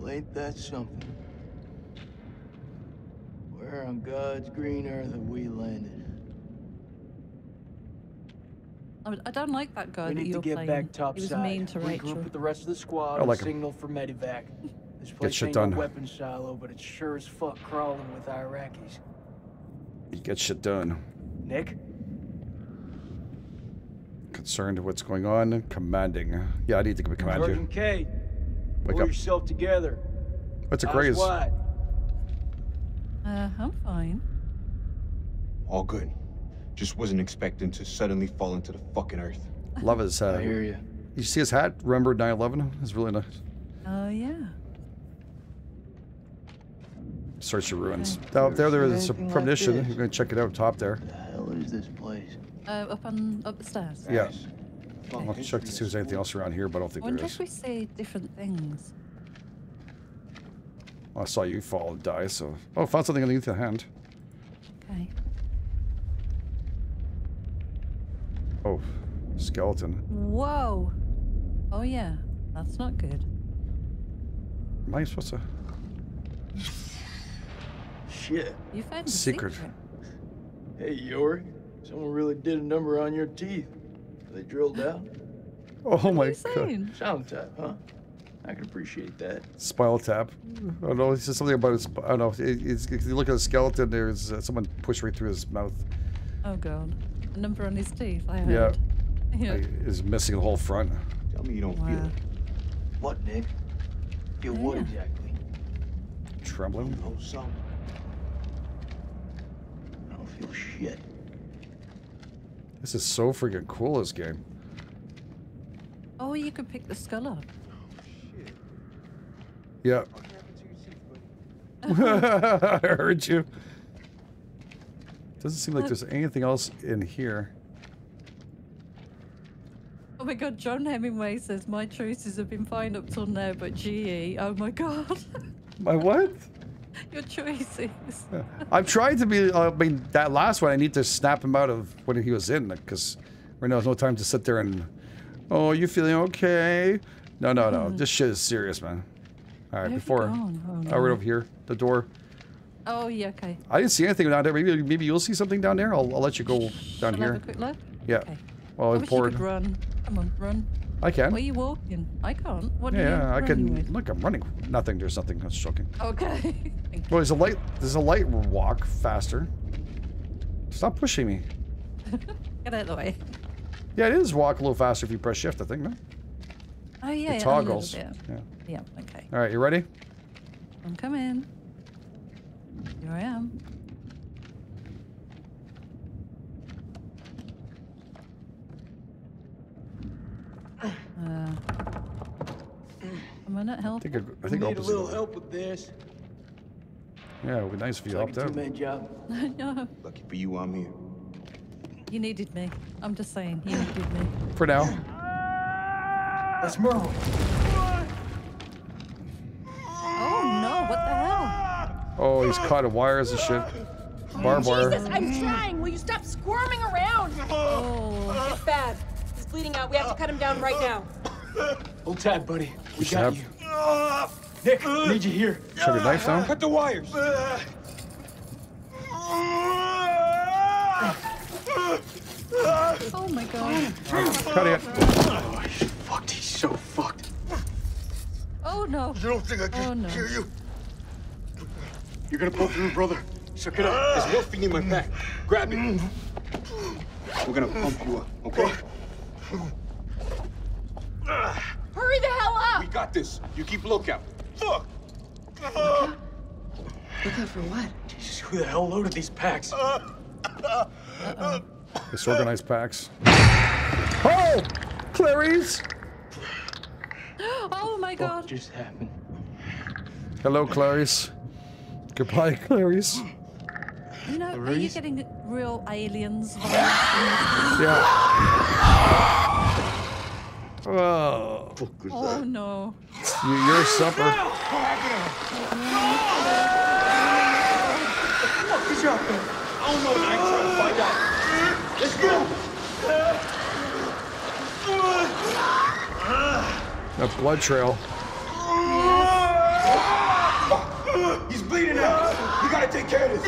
Well, ain't that something? Where on God's green earth have we landed? I I don't like that guy we that need you're to get playing. back topside. He was mean to Regroup Rachel. with the rest of the squad I and like him. signal for medevac. This place shit ain't done. no weapon silo, but it's sure as fuck crawling with Iraqis. You get shit done. Nick? Concerned with what's going on. Commanding. Yeah, I need to command you. Sergeant Kay, Wake pull up. yourself together. What's a Eyes graze? wide. Uh, I'm fine. All good. Just wasn't expecting to suddenly fall into the fucking earth. Love his hat. I hear you. You see his hat? Remember 9/11? It's really nice. Oh yeah. Search the ruins. Down there, there is a anything like premonition. You're gonna check it out top there. The hell is this place? Uh, up on up the stairs. Yeah. I'll check to see if there's anything else around here, but I don't think wonder there if is. we say different things. I saw you fall and die, so. Oh, found something underneath the hand. Okay. Oh, skeleton. Whoa. Oh yeah, that's not good. Am I supposed to? Shit. You found a Secret. secret. Hey, Yorick. Someone really did a number on your teeth. Are they drilled out? Oh my god. saying? Sound tap, huh? I can appreciate that. Spinal tap. I don't know. It's just something about his. I don't know. It, it's, if you look at the skeleton, there's uh, someone pushed right through his mouth. Oh god. A number on his teeth. I Yeah. heard. Yeah. Like, is missing the whole front. Tell me you don't Wow. feel it. What, Nick? Feel what exactly? Trembling. Oh, some. I don't feel shit. This is so freaking cool. This game. Oh, you can pick the skull up. Yeah. I heard you. Doesn't seem like there's anything else in here. Oh my god, John Hemingway says my choices have been fine up till now, but GE, oh my god. My what? Your choices. I've tried to be. I mean, that last one, I need to snap him out of when he was in, because right now there's no time to sit there and. Oh, you feeling okay? No, no, no. Mm-hmm. This shit is serious, man. All right, Where before. Oh, Oh, right over here, the door. Oh yeah, okay. I didn't see anything down there. Maybe, maybe you'll see something down there. I'll, I'll let you go down Shall here. have a quick look? Yeah. Okay. Well, I I'm wish you poured. could run. Come on, run. I can. Where are you walking? I can't. What Yeah, I can. with? Look, I'm running. Nothing. There's nothing. I was joking. Okay. Well, there's a light. There's a light walk faster. Stop pushing me. Get out of the way. Yeah, it is walk a little faster if you press shift. I think, no? Oh yeah, It toggles. bit. Yeah. Yeah, okay. All right, you ready? I'm coming. Here I am. Uh, am I not helping? I think. I, I think Need a opposite. little help with this. Yeah, it would be nice if you It's helped a out. two-man job. no, Lucky for you, I'm here. you needed me. I'm just saying, you needed me. For now. That's Merle. Oh no, what the hell? Oh, he's caught in wires and shit. Barbed wire. Jesus, I'm trying. Will you stop squirming around? Oh. It's bad. He's bleeding out. We have to cut him down right now. Hold tight, buddy. We should got have- you. Nick, I need you here. Shove your knife down. Cut the wires. Oh my god. Cut it. Oh, he's fucked. He's so fucked. Oh no. You don't think I can Oh, no. hear you? You're gonna pull through, brother. Suck it up. There's morphine in my pack. Grab it. We're gonna pump you up, okay? Hurry the hell up! We got this. You keep lookout. Fuck! Lookout for what? Jesus, who the hell loaded these packs? Uh, uh, Disorganized packs. Oh! Clarice! Oh my god. What just happened? Hello, Clarice. Goodbye, Clarice. You know, are you getting real aliens vibes? Yeah. Oh. Oh no. You, your supper. Fuck is happening? I don't know, man. I ain't trying to find out. Let's go! That blood trail. He's bleeding out. You gotta take care of this.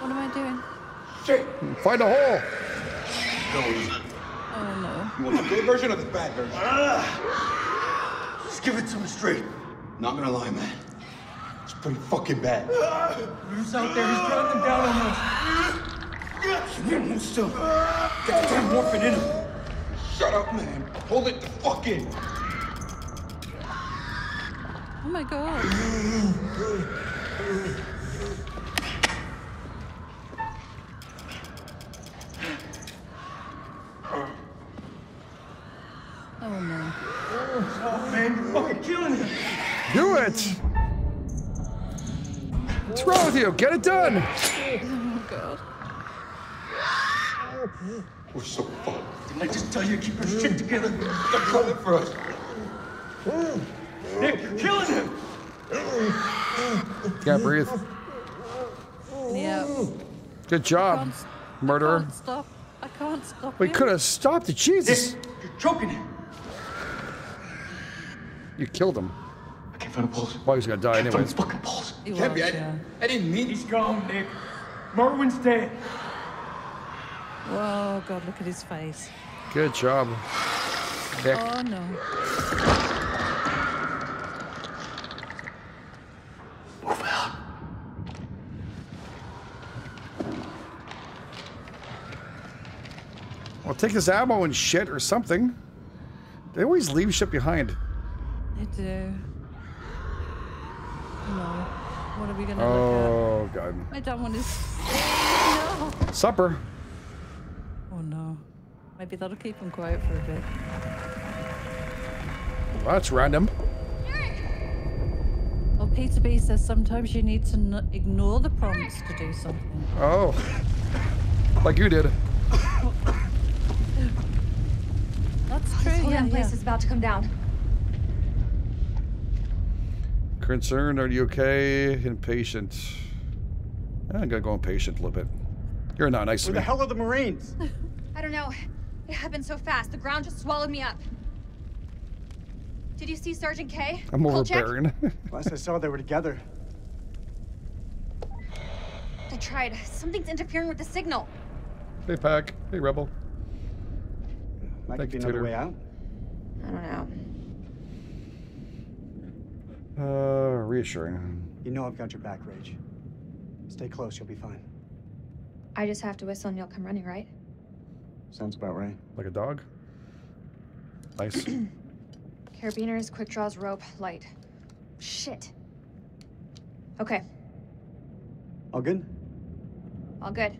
What am I doing? Find a hole. Oh no. You want the good version or the bad version? Just give it to me straight. Not gonna lie, man. It's pretty fucking bad. Who's out there? He's driving them down on us. You can't move still. Get the damn morphine in him. Shut up, man. Hold it the fuck in. Oh my god. Oh no. Oh, man, you're fucking killing him. Do it! What's wrong with you? Get it done! Oh god. We're so fucked. Didn't I just tell you to keep your shit together? They're coming for us. Nick, you're killing him! Can't breathe. Yeah. Good job, murderer. Can't stop. I can't stop. We could have stopped it. Jesus. You're choking him. You killed him. I can't find a pulse. Well, he's gonna die Can't find his fucking pulse. He Can't be. was, I, yeah. I didn't mean. He's gone, Nick. Merwin's dead. Whoa, God, look at his face. Good job. Nick. Oh, no. Move out. Well, take his ammo and shit or something. They always leave shit behind. They do. No. What are we gonna look Oh, God. at? I don't want to. No. Supper. Oh no. Maybe that'll keep him quiet for a bit. Well, that's random. Well, Peter B says sometimes you need to n- ignore the prompts to do something. Oh. Like you did. That's oh, true. This whole yeah, damn place yeah. is about to come down. Concerned, are you okay? Impatient. Eh, I'm gonna go impatient a little bit. You're not nice to Where the hell are the Marines? I don't know. It happened so fast. The ground just swallowed me up. Did you see Sergeant Kay? I'm Kolchek? overbearing. Last I saw, they were together. I tried. Something's interfering with the signal. hey, Pack. Hey, Rebel. Might Thank be you, another Tutor. way out. I don't know. Uh, reassuring. You know I've got your back, Rage. Stay close, you'll be fine. I just have to whistle and you'll come running, right? Sounds about right. Like a dog? Nice. Carabiners, quick draws, rope, light. Shit. Okay, All good? all good.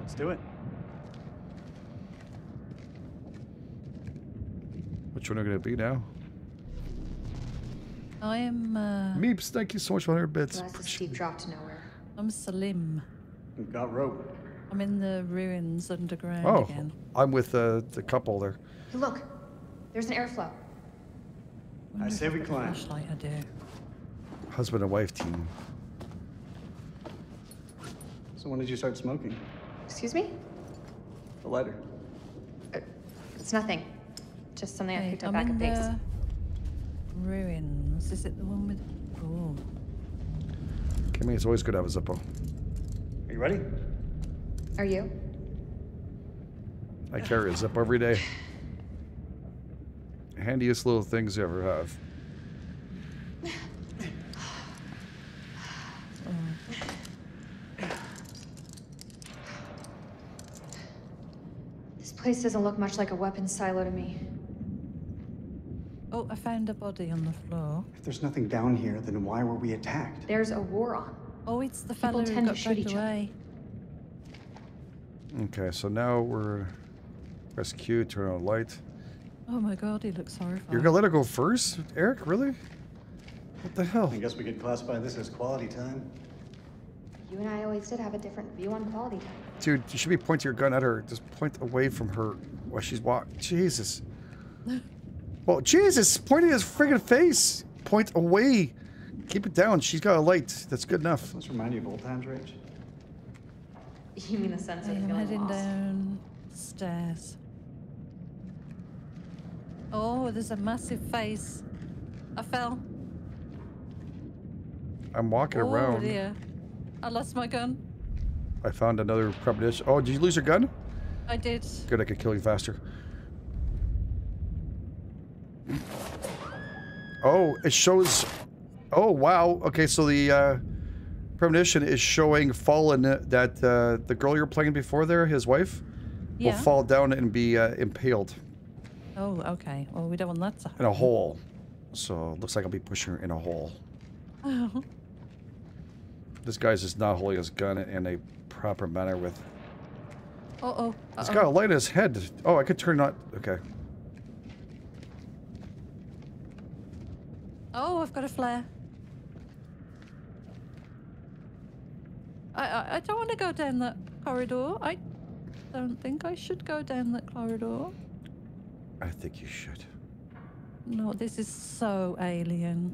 Let's do it. Which one are we gonna be now? I am. Uh, Meeps, thank you so much for 100 bits. Unless the steep drop to nowhere. I'm Salim. We've got rope. I'm in the ruins underground Oh, again. I'm with uh, the couple there. Hey, look. There's an airflow. I say we climb. Flashlight, I do. Husband and wife team. So when did you start smoking? Excuse me? The lighter. It's nothing. Just something I picked up I'm back in at base. the ruins. Is it the one with? Oh, Kimmy, it's always good to have a Zippo. Are you ready? Are you? I carry a zip every day. Handiest little things you ever have. This place doesn't look much like a weapons silo to me. Oh! I found a body on the floor. If there's nothing down here, then why were we attacked? There's a war on. Oh, it's the People fellow who tend got shoot dragged each other. away. Okay, so now we're press Q, turn on light. Oh my god, he looks horrified. You're gonna let her go first, Eric? Really? What the hell? I guess we could classify this as quality time. You and I always did have a different view on quality time. Dude, you should be pointing your gun at her. Just point away from her while she's walking. Jesus. Well, Jesus, point at his friggin' face. Point away. Keep it down. She's got a light. That's good enough. Let's remind you of old times, Rage. You mean the sense of I'm feeling heading lost? down stairs. Oh, there's a massive face. I fell. I'm walking oh around. dear. I lost my gun. I found another premonition. Oh, did you lose your gun? I did. Good, I could kill you faster. Oh, it shows. Oh, wow. Okay, so the uh, premonition is showing Fallen that uh, the girl you're playing before there, his wife, will fall down and be uh, impaled Oh, okay. Well, we don't want that to in a hole. So it looks like I'll be pushing her in a hole. Oh. This guy's just not holding his gun in a proper manner with. Uh oh. He's got a light in his head. Oh, I could turn not. Okay. Oh, I've got a flare. I, I, I don't want to go down that corridor. I. don't think I should go down that corridor. I think you should. No, this is so alien.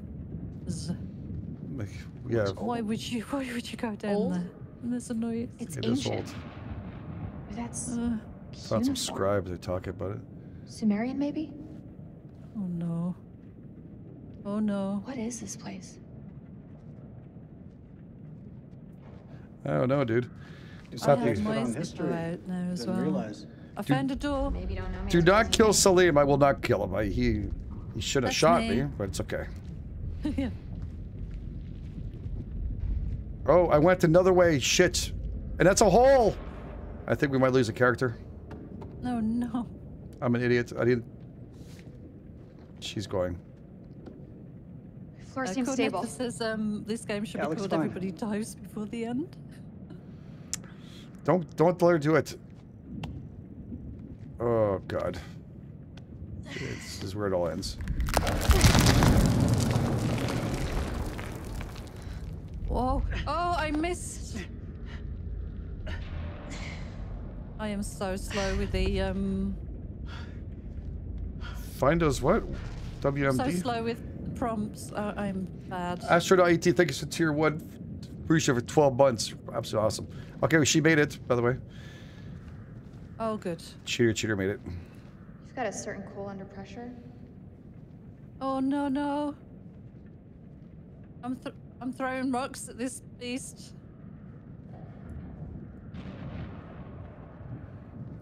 Yeah. Why would you? Why would you go down Old? there? And there's a noise. It's It is ancient. old. That's Uh, Found some Cuneiform. scribes are talking about it. Sumerian, maybe? oh no. Oh no. What is this place? Oh don't dude. Just I have have to. my on zipper history. out now as Didn't well. realize. I found a door. Maybe don't know me. Do not kill you Salim. I will not kill him. I, he he should have shot me. me. but it's okay. yeah. Oh, I went another way. Shit. And that's a hole. I think we might lose a character. No, no. I'm an idiot. I didn't. She's going. Think. Floor Uh, seems Cornet stable. says um, this game should Yeah, be called fine. Everybody Dies Before the End. Don't don't let her do it. Oh god. This is where it all ends. Whoa. Oh, I missed. I am so slow with the um Find us what? so WMD. slow with prompts. Uh, I'm bad. Astronaut ET, thank you for tier one. Appreciate it for 12 months. Absolutely awesome. Okay, she made it, by the way. Oh good. Cheater, cheater made it. You've got a certain cool under pressure. Oh no no. I'm th I'm throwing rocks at this beast.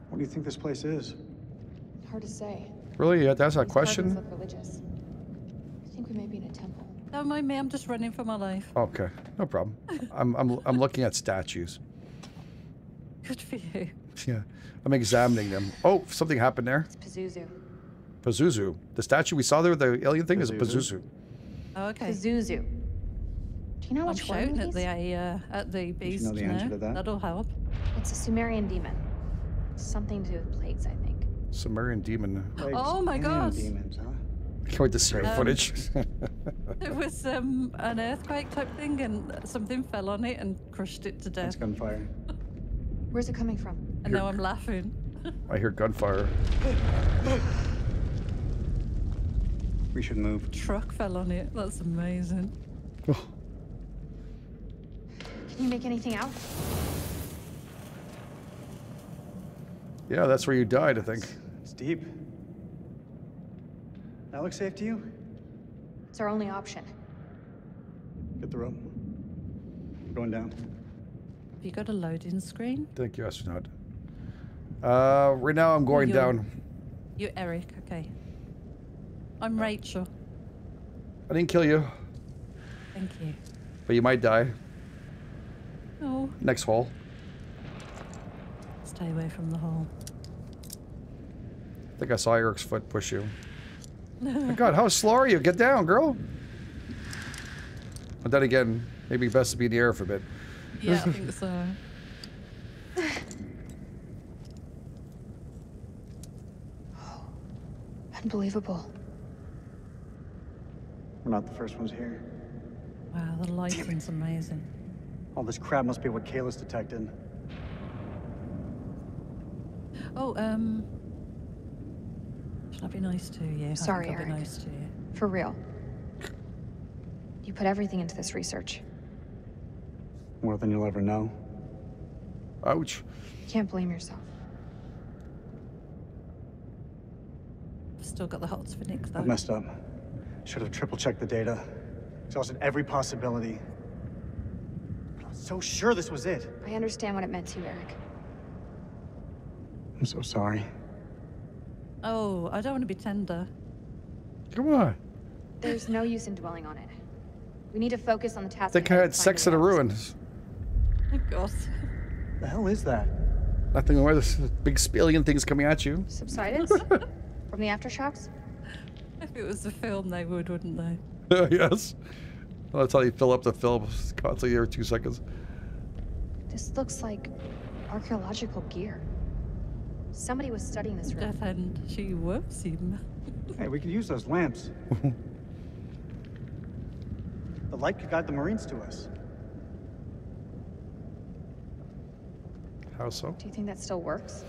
What do you think this place is? Hard to say. Really? You had to ask that question? Look religious. I think we may be in a temple. Don't mind me. I'm just running for my life. Okay, no problem. I'm, I'm, I'm looking at statues. Good for you. Yeah, I'm examining them. Oh, something happened there. It's Pazuzu. Pazuzu. The statue we saw there, the alien thing, is a Pazuzu? Pazuzu. Oh, okay. Pazuzu. Do you know I'm which shouting at the uh, at the beast know the answer now. to that? That'll help. It's a Sumerian demon. Something to do with plagues, I think. Sumerian demon. Plagues Oh my and God. Demons, huh? Can't wait see your Um, footage. It was um, an earthquake type thing, and something fell on it and crushed it to That's death. gunfire. Where's it coming from? And now I'm laughing. I hear gunfire. We should move. Truck fell on it. That's amazing. Can you make anything out? Yeah, that's where you died, I think. It's deep. That looks safe to you? It's our only option. Get the rope. We're going down. Have you got a loading screen? Thank you, astronaut. Uh, right now I'm going You're- down. You're Eric. Okay. I'm Rachel. I didn't kill you, Thank you. but you might die. Oh, Next hole. stay away from the hole. I think I saw Eric's foot push you. My God, how slow are you? Get down, girl. But then again, maybe best to be in the air for a bit. Yeah, I think so. Unbelievable. We're not the first ones here. Wow, the lighting's amazing. All this crap must be what Kayla's detected. Oh, um. Should I be nice to you? I Sorry, think I'll be Eric. nice to you. For real. You put everything into this research. More than you'll ever know. Ouch. You can't blame yourself. I've still got the hots for Nick, though. I messed up. Should have triple checked the data. Exhausted every possibility. But I was so sure this was it. I understand what it meant to you, Eric. I'm so sorry. Oh, I don't want to be tender. Come on. There's no use in dwelling on it. We need to focus on the task. They at kind hand of and had sex in a way out. ruins. Oh, God. The hell is that? Nothing where this big alien thing's coming at you. Subsidence? From the aftershocks? If it was a film, they would, wouldn't they? yes. Well, that's how you fill up the film constantly every two seconds. This looks like archaeological gear. Somebody was studying this room. Death End. She whoops him. Hey, we could use those lamps. the light could guide the Marines to us. How so? Do you think that still works?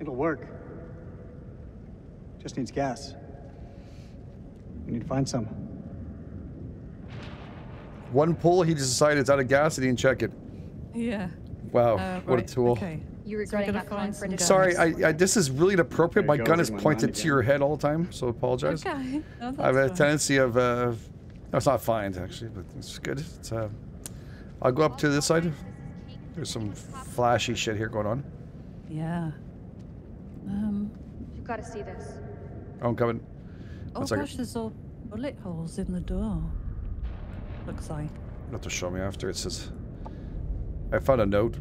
It'll work. Just needs gas. We need to find some. One pull, he just decided it's out of gas and he didn't check it. Yeah. Wow, Uh, what right, a tool. Okay. You So regretting we're not calling for some defense? Sorry, I, I this is really inappropriate. My gun is pointed to your head all the time, so apologize. Okay. No, I have a fine. tendency of uh, no, it's not fine actually, but it's good. It's uh, I'll go up to this side. There's some flashy shit here going on. Yeah. Um. You've got to see this. Oh, I'm coming. Oh One second. gosh, there's all bullet holes in the door. Looks like. You have to show me after. It says, I found a note.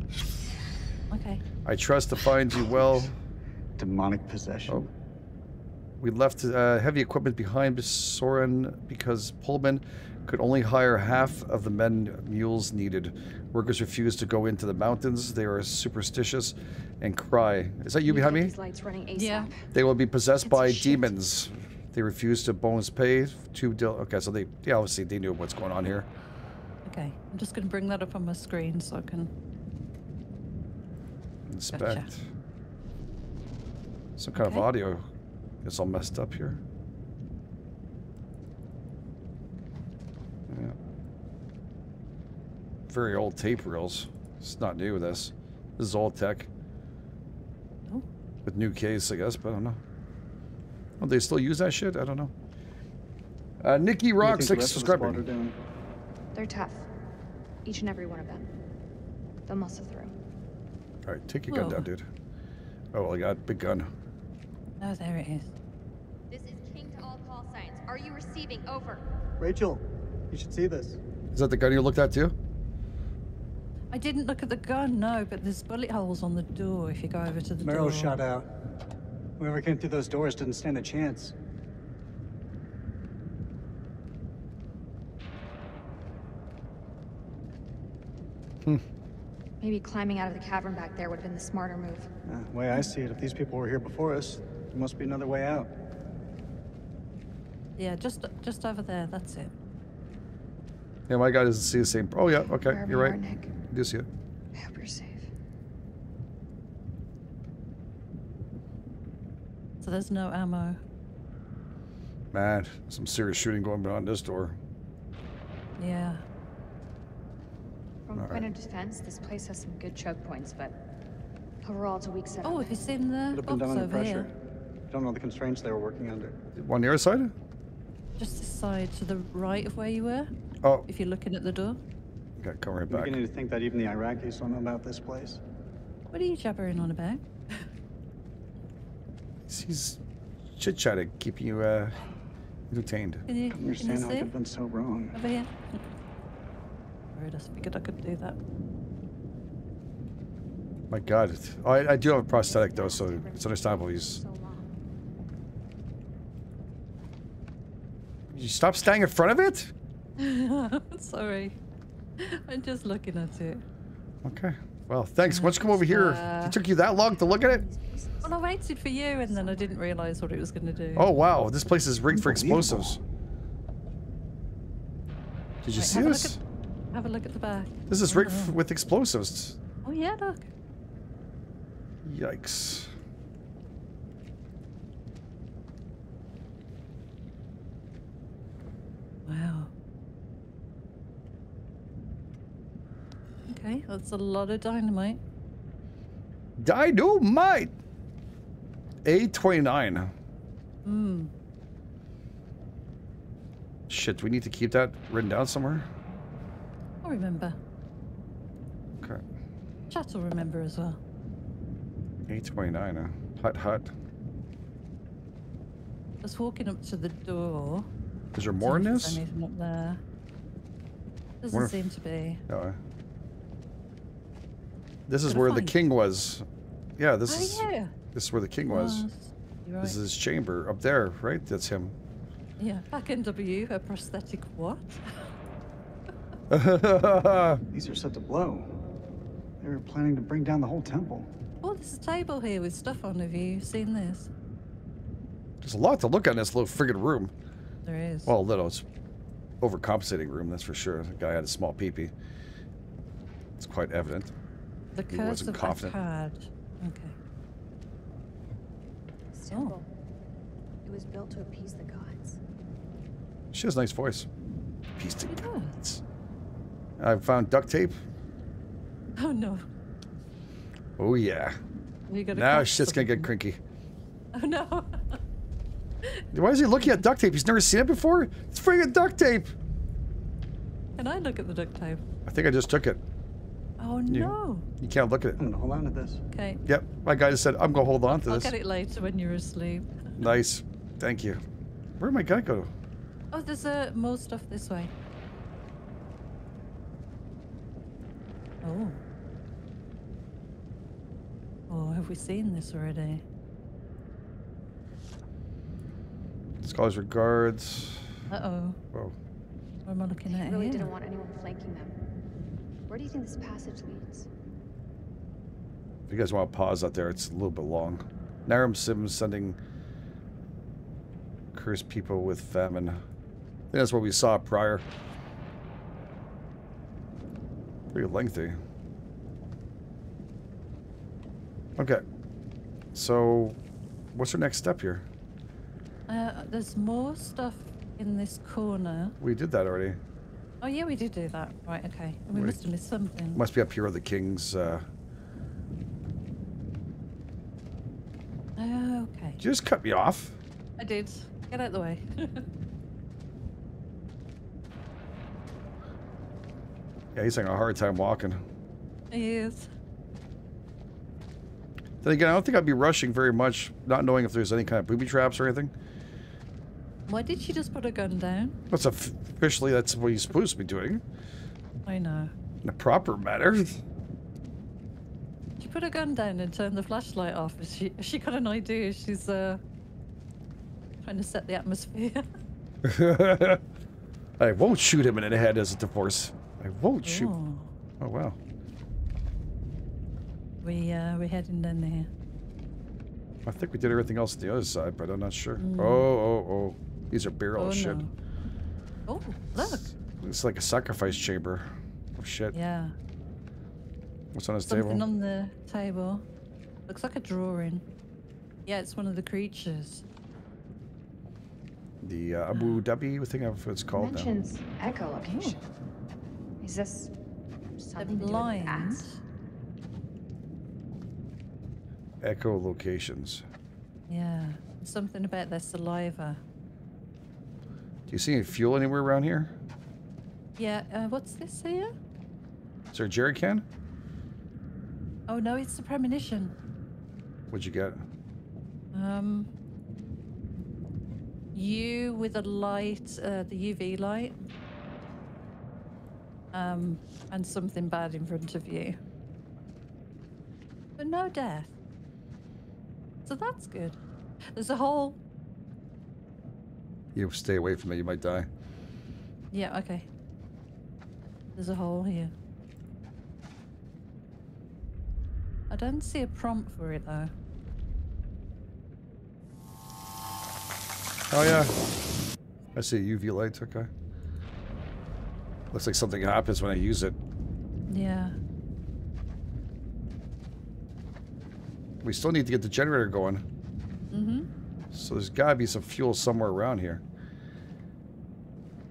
Okay. I trust to find you well. Demonic possession. Oh. We left uh, heavy equipment behind Soren because Pullman could only hire half of the men mules needed. Workers refused to go into the mountains. They are superstitious and cry. Is that you behind me? These lights running ASAP. Yeah. They will be possessed by demons. They refuse to bonus pay. Two deal. Okay, so they yeah, obviously they knew what's going on here. Okay. I'm just going to bring that up on my screen so I can. Inspect. Some kind Okay. of audio. It's all messed up here. Yeah. Very old tape reels. It's not new. With this. This is old tech. Oh. With new case, I guess, but I don't know. Oh, they still use that shit? I don't know. Uh, Nikki What do you Rock, six rest of the subscriber. They're tough. Each and every one of them. They'll muscle through. All right, take your gun down, dude. Oh, I got big gun. Oh, there it is. This is King to all call signs. Are you receiving? Over. Rachel, you should see this. Is that the gun you looked at too? I didn't look at the gun, no, but there's bullet holes on the door if you go over to the Marrow door. shot out. Whoever came through those doors didn't stand a chance. Hmm. Maybe climbing out of the cavern back there would have been the smarter move. Uh, the way I see it, if these people were here before us, there must be another way out. Yeah, just just over there. That's it. Yeah, my guy doesn't see the same. Oh, yeah, okay, Wherever you're right. are, Nick. I do see it. I hope you're safe. So there's no ammo. Man, some serious shooting going on this door. Yeah. From All point of defense, this place has some good choke points, but overall it's a weak setup. Oh, have you seen the Could have been box done under over pressure. here? Don't know the constraints they were working under. One the other side? Just this side to the right of where you were. Oh. If you're looking at the door. Okay, come right I'm back. beginning to think that even the Iraqis don't know about this place. What are you jabbering on about? He's chit chatting, keeping you uh, entertained. Can you, I don't can you understand how I could have been so wrong. Over here. I just figured I could do that. My God, oh, I, I do have a prosthetic though, so it's understandable. He's. You stop standing in front of it? Sorry. I'm just looking at it. Okay. Well, thanks. Why don't you come over here? Uh, It took you that long to look at it? Well, I waited for you and then I didn't realise what it was going to do. Oh wow, this place is rigged for explosives. Did you Wait, see have a this? at- Have a look at the back. This is rigged f- with explosives. Oh, yeah, look. Yikes. Wow. Okay, that's a lot of dynamite. Dynamite! A29. Hmm. Shit, do we need to keep that written down somewhere? I'll remember. Okay. Chat will remember as well. A29, uh, hut hut. Just walking up to the door. Is there more in this? Anything up there? Doesn't if- seem to be. No. This is Gotta where the king was. Yeah, this oh, is yeah. this is where the king was. You're right. This is his chamber up there, right? That's him. Yeah, back NW, a prosthetic what? These are set to blow. They were planning to bring down the whole temple. Oh, there's a table here with stuff on. Have you seen this? There's a lot to look at in this little friggin' room. There is. Well, little. It's overcompensating room, that's for sure. The guy had a small peepee. It's quite evident. The He curse wasn't of confident. Akkad. Okay. This temple. It was built to appease the gods. She has a nice voice. Peace to gods. I found duct tape. Oh no. Oh yeah. Now cut shit's gonna get crinky. Oh no. Why is he looking at duct tape? He's never seen it before? It's friggin' duct tape! Can I look at the duct tape? I think I just took it. Oh no. You can't look at it. I'm gonna hold on to this. Okay. Yep, my guy just said, I'm gonna hold on to this. I'll this. get it later when you're asleep. Nice. Thank you. Where am I gonna go? Oh, there's uh, more stuff this way. Oh. Oh, have we seen this already? Scholars regards. Uh-oh. Whoa. What am I looking They at really here? didn't want anyone flanking them. Where do you think this passage leads? If you guys want to pause out there, it's a little bit long. Naram-Sin's sending cursed people with famine. I think that's what we saw prior. Pretty lengthy. Okay. So, what's our next step here? Uh, there's more stuff in this corner. We did that already. Oh yeah, we did do that. Right, okay. We Wait. must have missed something. Must be up here where the king's. Uh... Oh, okay. Did you just cut me off? I did. Get out of the way. Yeah, he's having a hard time walking. he is. Then again, I don't think I'd be rushing very much, not knowing if there's any kind of booby traps or anything. Why did she just put a gun down? That's off- officially that's what you're supposed to be doing I know. in a proper manner. She put a gun down and turned the flashlight off. She, she got an idea? She's uh, trying to set the atmosphere. I won't shoot him in the head as a divorce. I won't shoot. Oh. Oh wow. we uh, we heading down there. I think we did everything else on the other side, but I'm not sure. Mm. Oh, oh, oh. These are barrel Oh, shit. no. Oh, look. It's like a sacrifice chamber. Oh shit. Yeah. What's on his Something table? on the table. Looks like a drawing. Yeah, it's one of the creatures. The uh, Abu Dhabi, I think of what it's called now. Mentions echolocation. Is this something to do with lines. bats? Echo locations. Yeah. Something about their saliva. Do you see any fuel anywhere around here? Yeah, uh, what's this here? Is there a jerry can? Oh no, it's the premonition. What'd you get? Um, you with a light, uh, the UV light, um, and something bad in front of you, but no death. So that's good. There's a hole. You stay away from it, you might die. Yeah, okay. There's a hole here. I don't see a prompt for it though. Oh yeah. I see UV lights, okay. Looks like something happens when I use it. Yeah. We still need to get the generator going. Mm-hmm. So there's gotta be some fuel somewhere around here.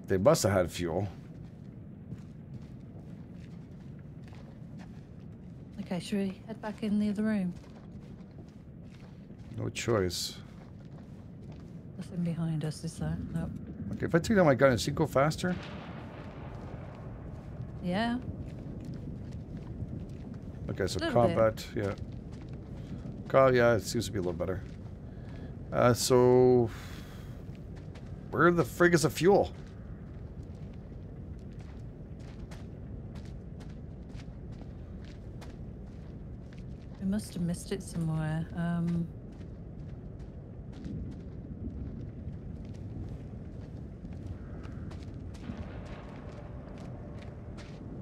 They must have had fuel. Okay, should we head back in the other room? No choice. Nothing behind us, is there? Nope. Okay, if I take down my gun, does he go faster? Yeah. Okay, so Little bit. combat, yeah. Co yeah, it seems to be a little better. Uh, so... Where the frig is the fuel? We must have missed it somewhere. Um,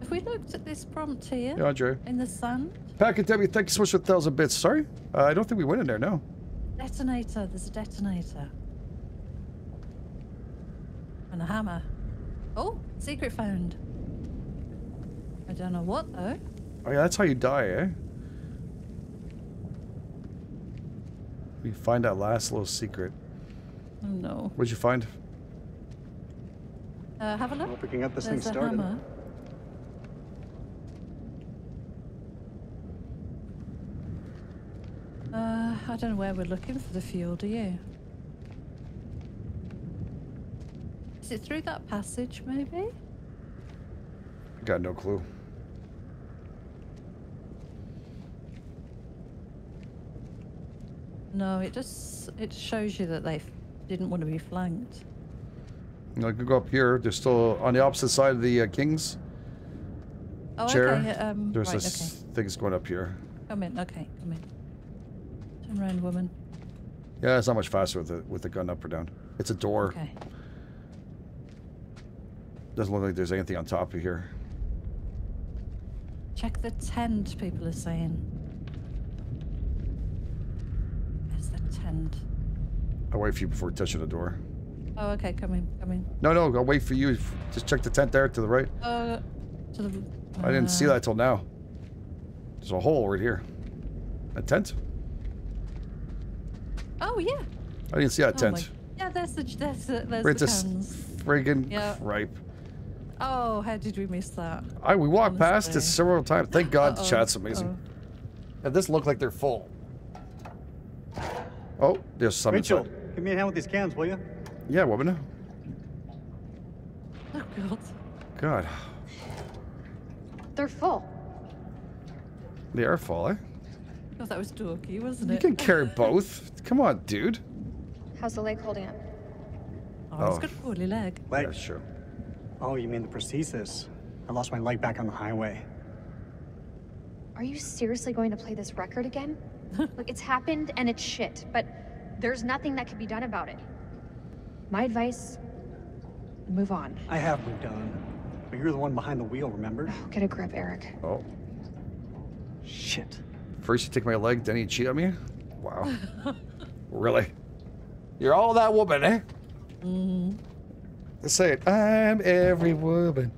have we looked at this prompt here? Yeah, Andre. In the sand? Packet Debbie, thank you so much for a thousand bits. Sorry? Uh, I don't think we went in there, no. Detonator. There's a detonator. And a hammer. Oh, secret found. I don't know what though. Oh yeah, that's how you die, eh? We find that last little secret. Oh no. What'd you find? Uh, have a look. Hope we can get this There's thing started. hammer. Uh, I don't know where we're looking for the fuel, do you? Is it through that passage, maybe? Got no clue. No, it just it shows you that they f- didn't want to be flanked. You know, I could go up here. They're still on the opposite side of the uh, king's Oh, chair. okay. Um, There's right, this things going up here. Come in. Okay, come in. Turn around, woman. Yeah, it's not much faster with the with the gun up or down. It's a door. Okay. Doesn't look like there's anything on top of here. Check the tent. People are saying. Where's the tent? I'll wait for you before touching the door. Oh, okay. Come in. Come in. No, no, I'll wait for you. Just check the tent there to the right. Uh, to the. I didn't see uh, that till now. There's a hole right here. A tent? Oh yeah. I didn't see that Oh, my- tent. Yeah, that's the there's the there's Right, the this cans. friggin' Yeah. cripe. Oh, how did we miss that? I we walked past it several times. Thank God the Uh-oh, chat's amazing. uh-oh. And this look like they're full. Oh, there's some Rachel, inside. give me a hand with these cans, will you? Yeah, woman. Oh god. God, They're full. they are full, eh? God, that was dorky, wasn't it? You can carry both. Come on, dude. How's the leg holding up? Oh, it's Oh. got a poorly leg. Leg. Yeah, sure. Oh, you mean the prosthesis? I lost my leg back on the highway. Are you seriously going to play this record again? Look, it's happened and it's shit, but there's nothing that can be done about it. My advice move on. I have moved on. But you're the one behind the wheel, remember? Oh, Get a grip, Eric. Oh, Shit. First you take my leg, then you cheat on me. Wow. really? You're all that woman, eh? Mm. Let's say it. I'm every woman.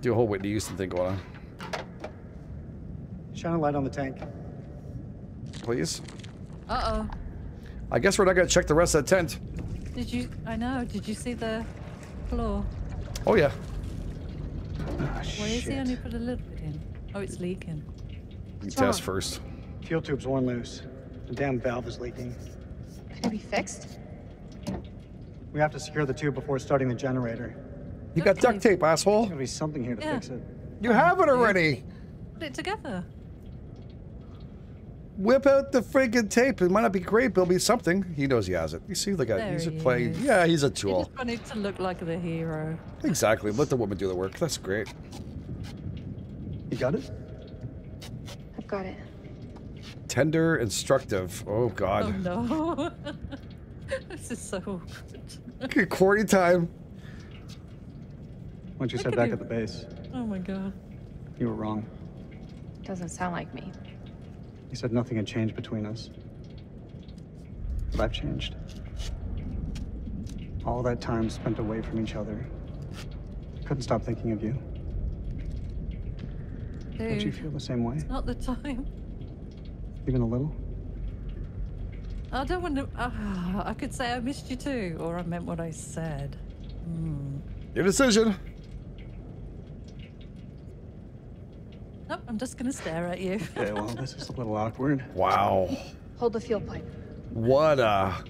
Do a whole Whitney Houston thing going on, Shine a light on the tank. please. Uh oh. I guess we're not gonna check the rest of the tent. Did you? I know. Did you see the floor? Oh yeah. Why is he only put a little bit in? Oh, it's leaking. You test first. Fuel tube's worn loose. The damn valve is leaking. Can it be fixed? We have to secure the tube before starting the generator. You got duct tape, asshole. There's gotta be something here to Yeah. fix it. You have it already. Put it together. Whip out the friggin' tape. It might not be great, but it'll be something. He knows he has it. You see, like a, There he's a he playing. is. Yeah, he's a You tool. just wanted to look like the hero. Exactly. Let the woman do the work. That's great. You got it? I've got it. Tender, instructive. Oh God. Oh God. no. this is so awkward. Good Corny time. Once you Look said at back you. at the base, Oh my god. you were wrong. Doesn't sound like me. You said nothing had changed between us. But I've changed. All that time spent away from each other. Couldn't stop thinking of you. Don't you feel the same way? it's not the time. Even a little? I don't want to. ah, I could say I missed you too, or I meant what I said. Hmm. Your decision. Nope, I'm just gonna stare at you. Okay, well, this is a little awkward. Wow. Hold the fuel pipe. What a.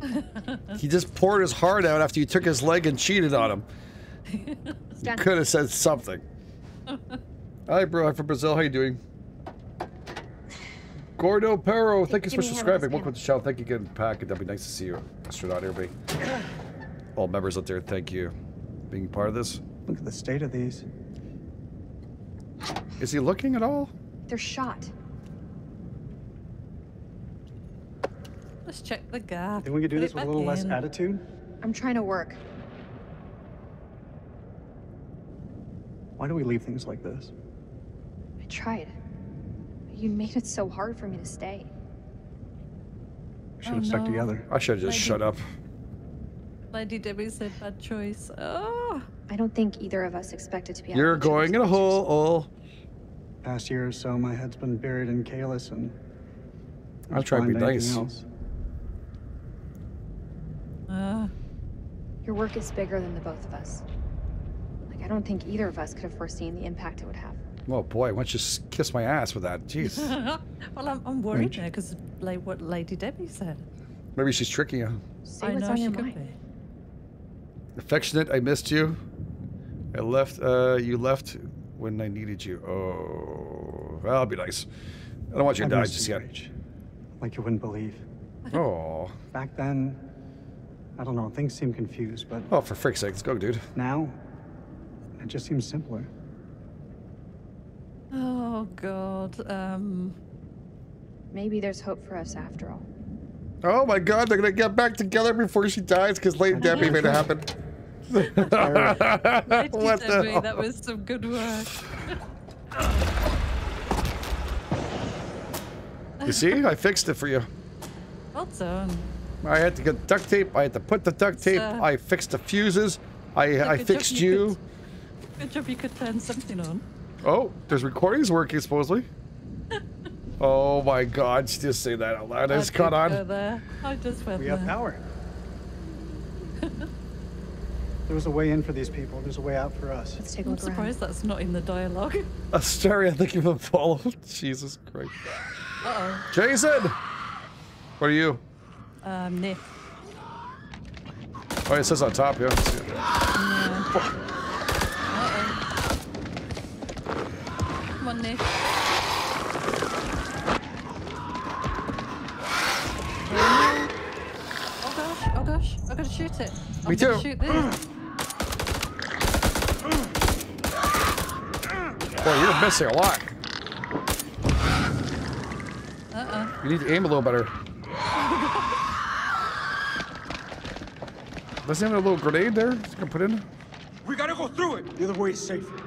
He just poured his heart out after you took his leg and cheated on him. You could have said something. Hi, bro. I'm from Brazil. How you doing? Gordo Perro, thank you Give for me a hand with subscribing. Welcome to the channel. Thank you again, Pack. That'd be nice to see you. Astronaut, everybody. All members out there, thank you. Being part of this. Look at the state of these. Is he looking at all? They're shot. Let's check the gap. Think we could do Put this with a back little less attitude? I'm trying to work. Why do we leave things like this? I tried. But you made it so hard for me to stay. We should Oh, have stuck no. together. I should have just Maybe- shut up. Lady Debbie said bad choice. Oh. I don't think either of us expected to be. out You're going in a hole. Oh. Past year or so, my head's been buried in Kalis, and I'll try to be find anything nice. else. Uh, Your work is bigger than the both of us. Like, I don't think either of us could have foreseen the impact it would have. Oh boy, why don't you s- kiss my ass with that? Jeez. well, I'm, I'm worried now because, like, what Lady Debbie said. Maybe she's tricking you. Say I what's know on she your could mind. be. Affectionate, I missed you. I left, uh, you left when I needed you. Oh, that'll be nice. I don't want you to I've die missed just you, yet. Rach. Like you wouldn't believe. Oh. Back then, I don't know, things seemed confused, but Oh, for frick's sake, let's go, dude. now, it just seems simpler. Oh, God. Um, Maybe there's hope for us after all. Oh my god, they're gonna get back together before she dies because Lady Debbie made it happen. What the Debbie, hell? that was some good work. You see, I fixed it for you. Well done. I had to get duct tape. I had to put the duct tape. uh, I fixed the fuses. I I fixed you you. Good job you could turn something on. Oh, there's recordings working supposedly. oh my god, just say that out loud. I just I caught on. there. I just went We there. have power. there was a way in for these people. There's a way out for us. Let's take a I'm look around. surprised that's not in the dialogue. Asteria, thank you for the follow. Jesus Christ. Uh-oh. Jason! What are you? Um, Nick. Oh, it says on top, yeah. Come Nick. Oh gosh, oh gosh, I gotta shoot it. I'm Me gonna too. Shoot this. Boy, you're missing a lot. Uh-uh. You need to aim a little better. Doesn't he have a little grenade there? He's gonna put in. We gotta go through it. The other way is safer.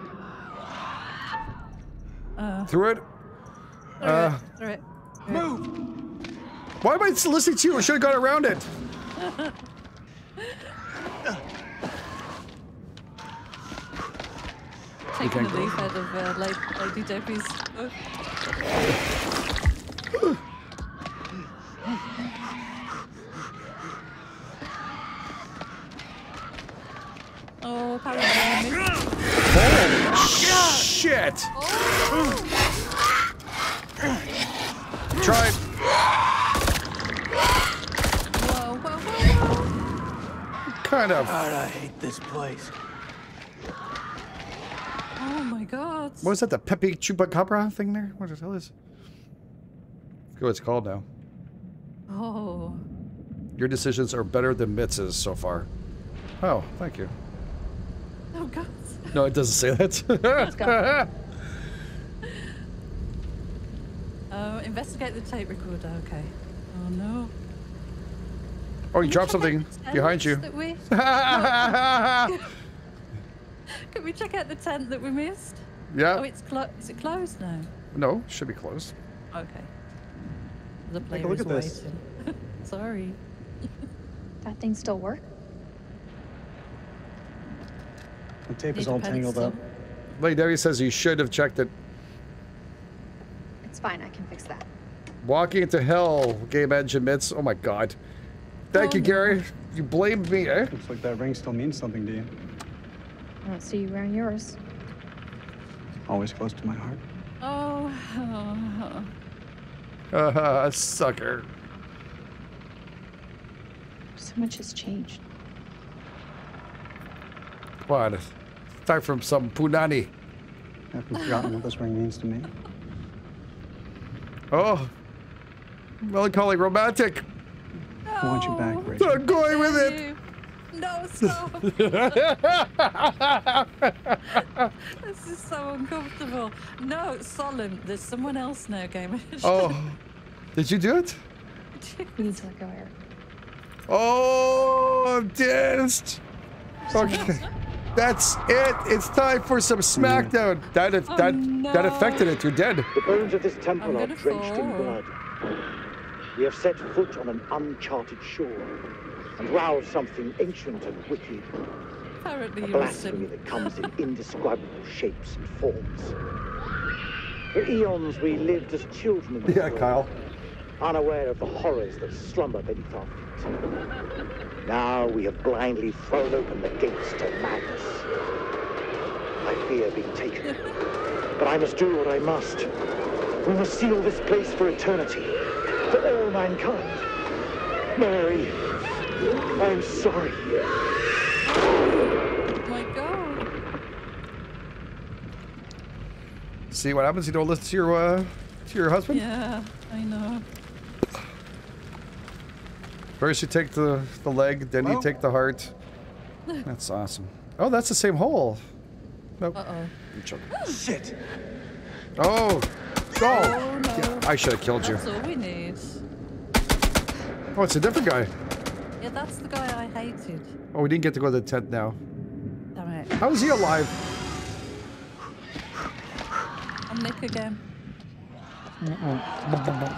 Uh, Through it. Uh, alright. Move. why am I still listening to you? I should have got around it. Taking can't the go. leaf out of uh, Lady Debbie's. book. Oh, apparently I missed. Oh, shit! Try. Whoa, whoa, whoa, whoa. Kind of. God, I hate this place. Oh my god. What was that? The Pepe Chupacabra thing there? What the hell is? I forget what it's called now. Oh. Your decisions are better than Mitz's so far. Oh, thank you. Oh god. No, it doesn't say that. Let's go. Uh, investigate the tape recorder. Okay. Oh no. oh, you dropped something behind you. That we... Can we check out the tent that we missed? Yeah. Oh, it's clo- Is it closed now? No, it should be closed. Okay. The player look is at this. waiting. Sorry. That thing still work? The tape Need is all tangled up. pencil. Lady Debbie says you should have checked it. It's fine, I can fix that. Walking into hell, game engine Mitz. Oh my god. Thank Oh, you, no. Gary. You blamed me, eh? Looks like that ring still means something to you. I don't see you wearing yours. Always close to my heart. Oh. Uh, sucker. So much has changed. Come on. Time from some punani. I Have forgotten what this ring means to me? Oh. Melancholy romantic. I want you back, Rachel. I'm going with it. No, stop. this is so uncomfortable. No, solemn. There's someone else now, Gamer. Oh. Did you do it? We need to let go, Eric. Oh, dissed. Okay. That's it. It's time for some hmm. SmackDown. That that oh, that no. affected it. You're dead. The bones of this temple are gonna drenched in blood. We have set foot on an uncharted shore. and roused something ancient and wicked. Apparently A you're blasphemy that comes in indescribable shapes and forms. For eons we lived as children in this Yeah, world, Kyle. unaware of the horrors that slumber beneath our feet. Now we have blindly thrown open the gates to madness. I fear being taken, but I must do what I must. We must seal this place for eternity, for all mankind. Mary, I'm sorry. Oh my god. See what happens? You don't listen to your uh, to your husband. Yeah, I know. First you take the the leg, then you take the heart. That's awesome. Oh, that's the same hole. Nope. Uh oh. I'm joking. Shit. Oh. Oh. Oh no. Yeah, I should have killed you. That's all we need. Oh, it's a different guy. Yeah, that's the guy I hated. Oh, we didn't get to go to the tent now. Damn it. How is he alive? I'm Nick again.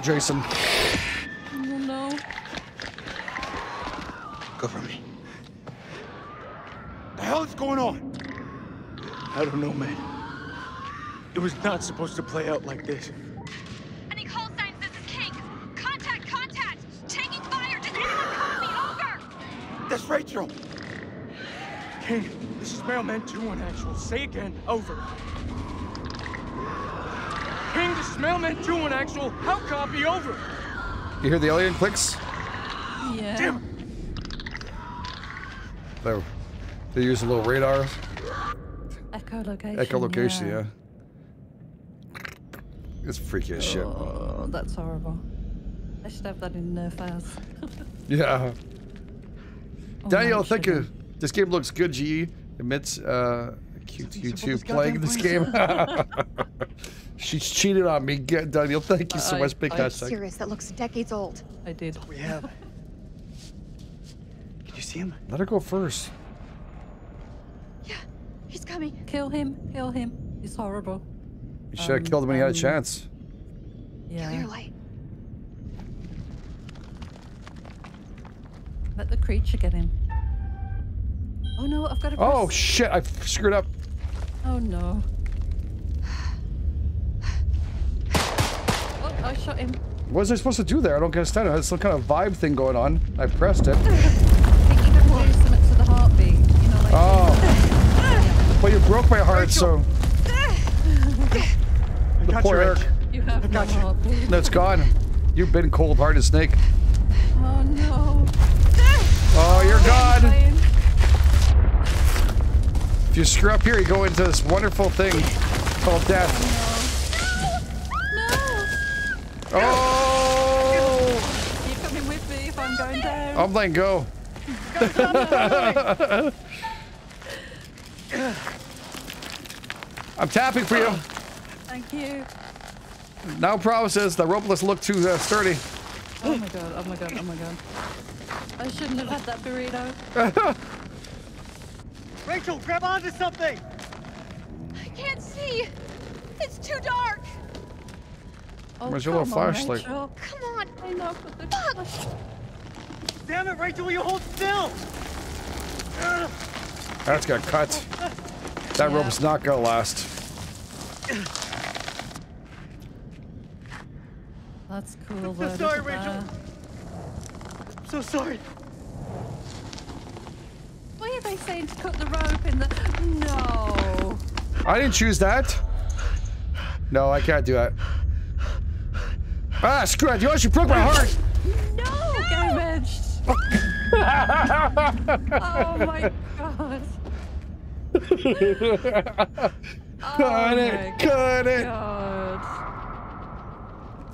Jason. Oh no. Cover me. The hell is going on? I don't know, man. It was not supposed to play out like this. Any call signs? This is King. Contact, contact. Taking fire. Does anyone call me? Over. That's Rachel. King, this is Mailman 2-1 actual. Say again. Over. King, this is Mailman 2-1 actual. How copy? Over. You hear the alien clicks? Yeah. Damn There. They use a little radar. Echolocation. Echolocation, yeah. It's freaky as shit. Oh, that's horrible. I should have that in Nerf house. Yeah. Oh, Daniel, thank you. This game looks good, GE. Admits uh, cute YouTube playing this game. She's cheated on me. Get Daniel, thank you so I- much. Big I- hashtag. Serious, that looks decades old. I did. We have. Can you see him? Let her go first. Yeah, He's coming. Kill him. Kill him. He's horrible. You should have Um, killed him when he had a um, chance. Yeah. Clear light. Let the creature get him. Oh no, I've got to Oh shit! I screwed up. Oh no. Oh, I shot him. What was I supposed to do there? I don't understand. There's some kind of vibe thing going on. I pressed it. I think you can do something to the heartbeat. You know, like. Oh. Well, you broke my heart, so the got poor you, Eric. You have no heartbeat. That's gone. You've been cold-hearted snake. Oh no. Oh, you're oh, gone. If you screw up here, you go into this wonderful thing called death. No. No. Oh! You're coming with me if I'm going down. I'm letting go. I'm tapping for you. Thank you. No promises. The rope doesn't look too uh, sturdy. Oh my god, oh my god, oh my god. I shouldn't have had that burrito. Rachel, grab onto something! I can't see. It's too dark. Oh, Where's your little flashlight? Come on. I know, but the flash- Damn it, Rachel, will you hold still? That's got cut. That Yeah. rope's not gonna last. That's cool. I'm so sorry, look Rachel. that. I'm so sorry. Why are they saying to cut the rope in the? No. I didn't choose that. No, I can't do that. Ah, screw it. You actually broke my heart. No. Get avenged. Oh my god. cut oh it. my Cut it. God.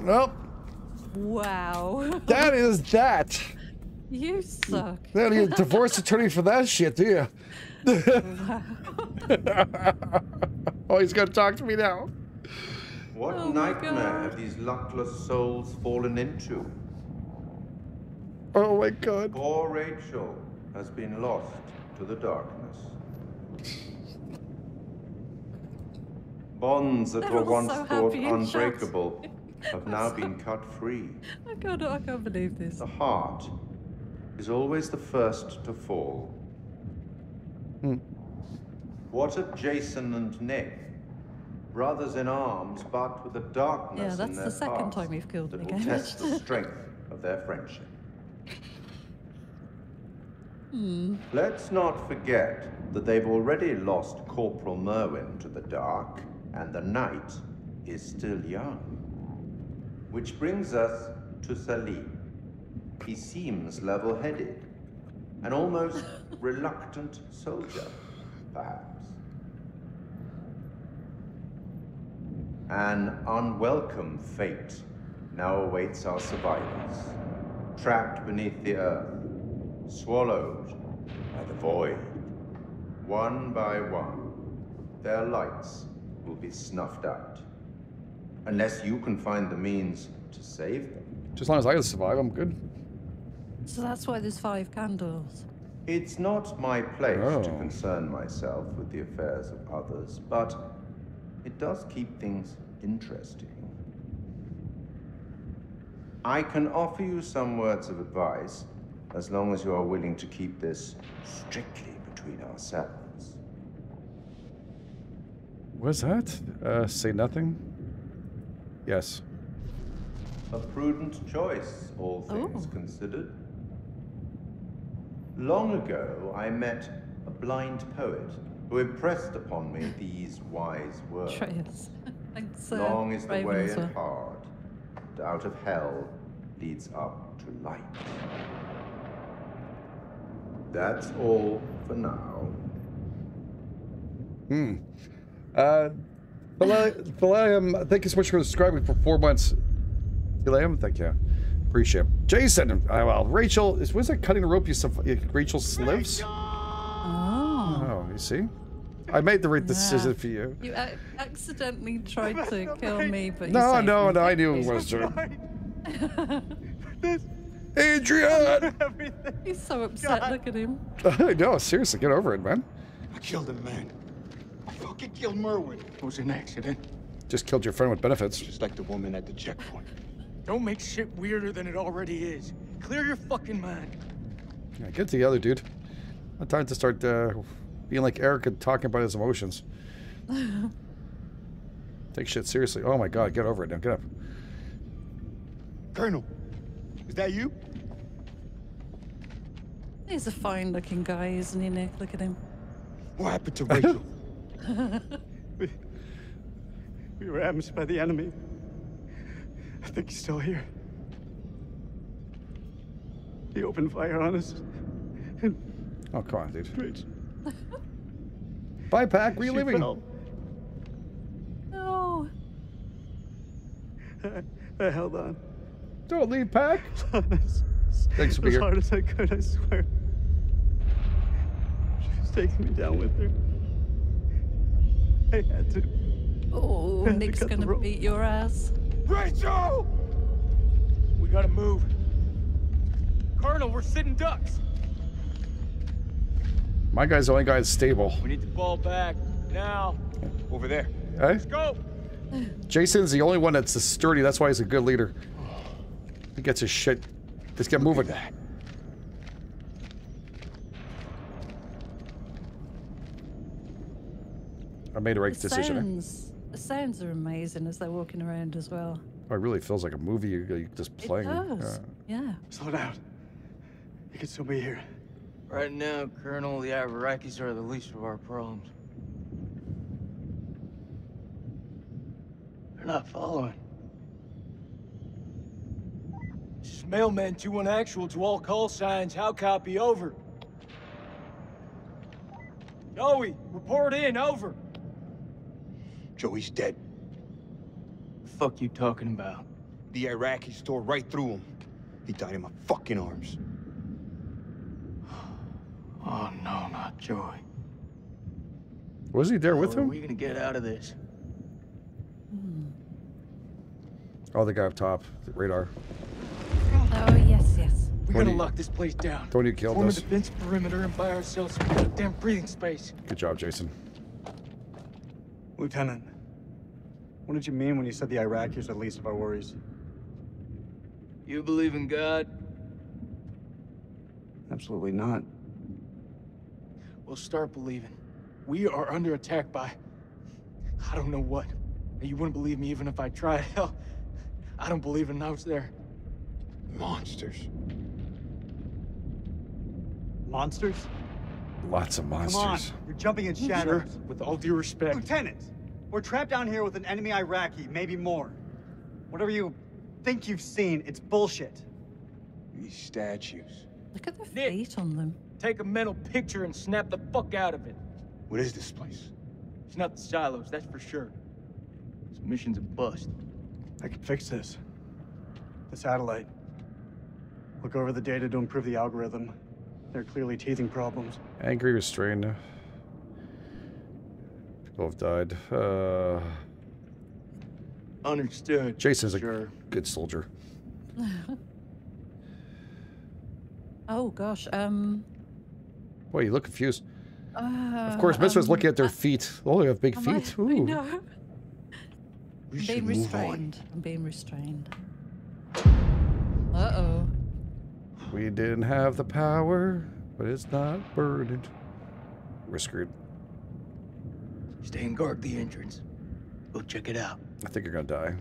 Well, Wow. that is that. You suck. Then you divorce attorney for that shit, do you? oh, he's gonna talk to me now. What Oh nightmare have these luckless souls fallen into? Oh my god. Poor Rachel has been lost to the darkness. Bonds that They're were once so thought happy and shocked. unbreakable have now been cut free. I can't, I can't believe this. The heart is always the first to fall. Hmm. What of Jason and Nick? Brothers in arms, but with a darkness Yeah, in that's their the second time you've killed that me, will test the strength of their friendship. Hmm. Let's not forget that they've already lost Corporal Merwin to the dark, and the night is still young. Which brings us to Salim. He seems level headed, an almost reluctant soldier, perhaps. An unwelcome fate now awaits our survivors, trapped beneath the earth, swallowed by the void. One by one, their lights will be snuffed out. Unless you can find the means to save them. Just as long as I can survive, I'm good. So that's why there's five candles. It's not my place to Oh. concern myself with the affairs of others, but it does keep things interesting. I can offer you some words of advice as long as you are willing to keep this strictly between ourselves. Was that? Uh, say nothing? Yes. A prudent choice, all things Oh. considered. Long ago, I met a blind poet who impressed upon me these wise words. Thanks, uh, Long is the Raven way as and hard, and out of hell leads up to light. That's all for now. Hmm. Uh, Phileum, thank you so much for subscribing for four months. Phileum, thank you. Appreciate it. Jason, uh, well, Rachel, is was that cutting the rope you, suff- you Rachel slips? Oh. Oh, you see? I made the right decision Yeah. for you. You accidentally tried to kill me, but you No, saved no, me. no, I knew it was Joe. Adrian! He's so upset. Look at him. no, seriously, get over it, man. I killed him, man. I fucking killed Merwin. It was an accident. Just killed your friend with benefits. Just like the woman at the checkpoint. Don't make shit weirder than it already is. Clear your fucking mind. Yeah, get to the other dude. Not time to start uh, being like Erica talking about his emotions. Take shit seriously. Oh my god, get over it now. Get up. Colonel, is that you? He's a fine looking guy, isn't he, Nick? Look at him. What happened to Rachel? We, we were ambushed by the enemy. I think he's still here. He opened fire on us. Oh, come on, dude. Rach, Bye, Pack. Where you she leaving? fell. Oh. No. I, uh, I held on. Don't leave, Pack. as, Thanks for being here. as hard as I could, I swear. She was taking me down with her. I had to. Oh, Had Nick's cut the gonna beat your ass. Rachel! We gotta move. Colonel, we're sitting ducks. My guy's the only guy that's stable. We need the ball back. Now. Over there. Hey? Let's go. Jason's the only one that's sturdy. That's why he's a good leader. He gets his shit. Let's get moving. I made the right The decision. eh? sounds, the sounds are amazing as they're walking around as well. Oh, it really feels like a movie you're you're just playing. It does. Uh, Yeah. Slow down. You can still be here. Right now, Colonel, the Iraqis are the least of our problems. They're not following. This is Mailman 2-1 actual to all call signs. How copy? Over. Joey, report in. Over. Joey's dead. The fuck you talking about? The Iraqis tore right through him. He died in my fucking arms. Oh, no, not was he there with How are him? we gonna get out of this? Oh, the guy up top, the radar. Oh, yes, yes. We Tony- gotta lock this place down. Tony killed Form a us. defense perimeter and buy ourselves some goddamn breathing space. Good job, Jason. Lieutenant, what did you mean when you said the Iraqis are the least of our worries? You believe in God? Absolutely not. Well, start believing. We are under attack by... I don't know what. You wouldn't believe me even if I tried. Hell, I don't believe in out there. Monsters. Monsters? Lots of monsters. Come on, monsters. you're jumping in Sure, shadows. with all due respect. Lieutenant, we're trapped down here with an enemy Iraqi, maybe more. Whatever you think you've seen, it's bullshit. These statues. Look at the feet on them. Take a mental picture and snap the fuck out of it. What is this place? It's not the silos, that's for sure. This mission's a bust. I can fix this. The satellite. Look over the data to improve the algorithm. They're clearly teething problems. Angry, restrained. People have died. Uh, Understood. Jason's a good soldier. oh gosh. Um. Boy, you look confused. Uh, Of course, Miss was um, looking at their feet. Oh, they have big am I- feet. I know. We I'm should being move on. restrained. I'm being restrained. Uh oh. We didn't have the power, but it's not burdened. We're screwed. Stay and guard the entrance. Go check it out. I think you're gonna die.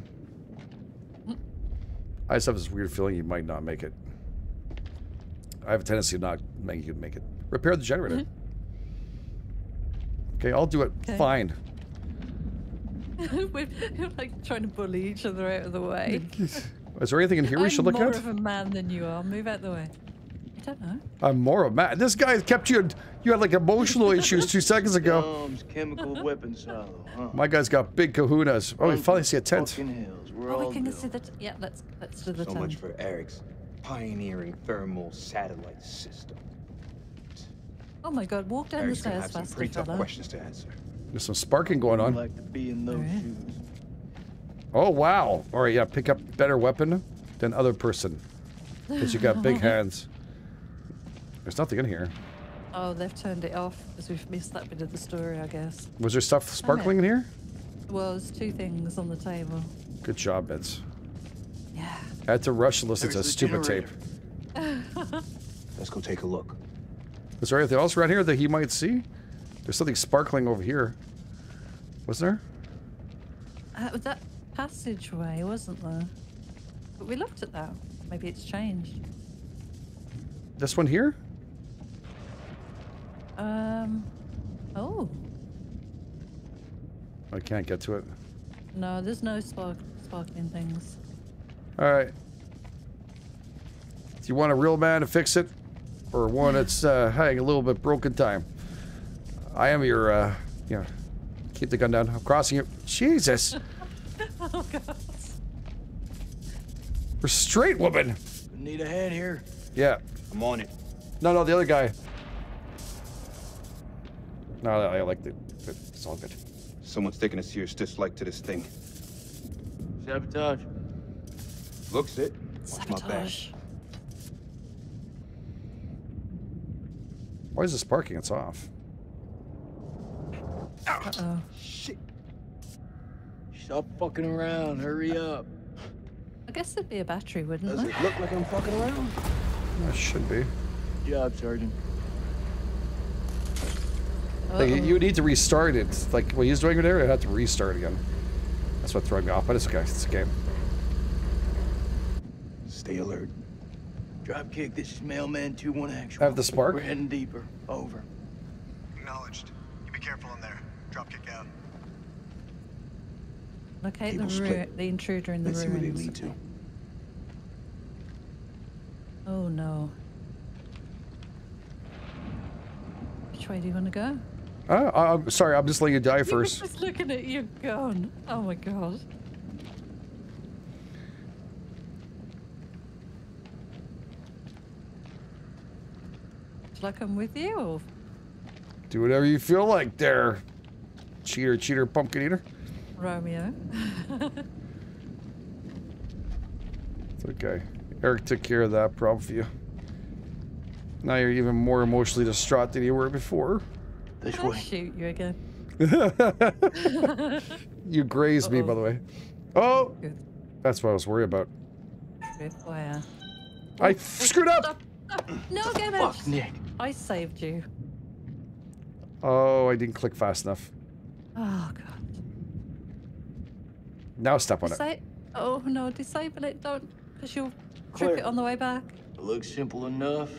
I just have this weird feeling you might not make it. I have a tendency to not make you make it. Repair the generator. Mm-hmm. Okay, I'll do it. Okay. Fine. We're like trying to bully each other out of the way. Is there anything in here we I'm should look more at? of a man than you are. Move out the way. I don't know. I'm more of a man. This guy kept you. You had like emotional issues two seconds ago. Bombs, chemical weapon silo, huh? My guy's got big kahunas. Oh, we finally see a tent. Hills. We're Oh, all we can built. see the. T- yeah, let's let's do the So tent. much for Eric's pioneering thermal satellite system. Oh my God! Walk down Eric's the stairs have some faster, pretty tough fella. questions to answer. There's some sparking going on. like to be in those shoes. Oh wow! All right, yeah. Pick up better weapon than other person, because you got big hands. There's nothing in here. Oh, they've turned it off because we've missed that bit of the story, I guess. Was there stuff sparkling in here? Well, there's two things on the table. Good job, Vince. Yeah. I had to rush and it's a There's the stupid tape. Let's go take a look. Is there anything else around here that he might see? There's something sparkling over here. Was there? Uh, was that passageway, wasn't there? But we looked at that. Maybe it's changed. This one here? Um. Oh I can't get to it. no, there's no spark sparkling things. All right. Do you want a real man to fix it, or one that's uh, having a little bit broken time? I am your, uh, you know, keep the gun down. I'm crossing you. Jesus, oh God. restraint, woman. Need a hand here. Yeah. I'm on it. No, no, the other guy. No, I like the. It's all good. Someone's taking a serious dislike to this thing. Sabotage. Looks it. Watch my back. Sabotage. Why is this parking? It's off. Uh oh. Shit. Stop fucking around. Hurry up. I guess there'd be a battery, wouldn't Does there? it look like I'm fucking around? That should be. Good job, Sergeant. Like, you- Uh-oh. you need to restart it. Like what he's doing there, I have to restart again. That's what throwing me off, but it's okay. It's a game. Stay alert. Drop kick. This is Mailman 2-1 actual. I have the spark? We're heading deeper. Over. Acknowledged. You be careful in there. Dropkick out. Locate the ru- the intruder in the Let's see where they ruins. lead to. Oh no. Which way do you want to go? Uh, I- I'm sorry. I'm just letting you die You were first. just looking at your gun. Oh my god. Shall I come with you Do whatever you feel like, there, cheater, cheater, pumpkin eater. Romeo? It's okay. Eric took care of that problem for you. Now you're even more emotionally distraught than you were before. This I'll way. shoot you again. you grazed me, by the way. Oh, Good. that's what I was worried about. Good fire. I screwed up. No, get Fuck, out. Nick. I saved you. Oh, I didn't click fast enough. Oh god. Now step on it. Disa- oh no, disable it. Don't, because you'll trip it on the way back. It looks simple enough.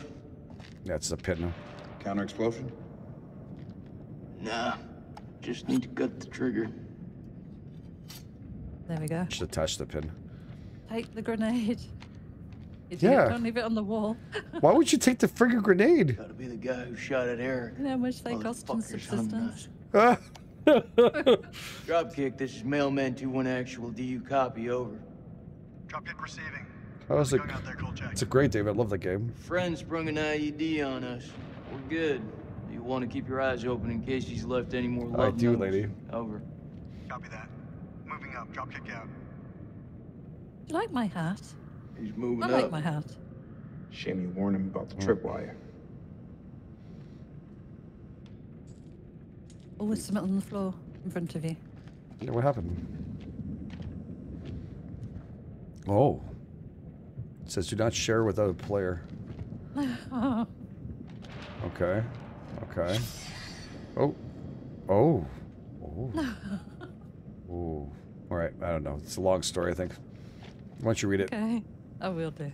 Yeah, it's a pit now. Counter explosion? Nah, just need to cut the trigger. There we go. Should attach the pin. Take the grenade. Idiot, Yeah. Don't leave it on the wall. Why would you take the friggin' grenade? Gotta be the guy who shot at Eric. You know how much they cost in subsistence? Dropkick, this is Mailman 2-1 actual. Do you copy? Over. Dropkick receiving. That was a, it's a great game. I love that game. Friend sprung an IED on us. We're good. You want to keep your eyes open in case he's left any more I do, notes. lady. Over. Copy that. Moving up. Dropkick out. You like my hat? He's moving I up. like my hat. Shame you warned him about the mm. tripwire. Oh, there's something on the floor in front of you. Yeah, what happened? Oh. It says do not share with other player. Okay. Okay. Oh. Oh. Oh. Oh. All right. I don't know. It's a long story, I think. Why don't you read it? okay, I will do.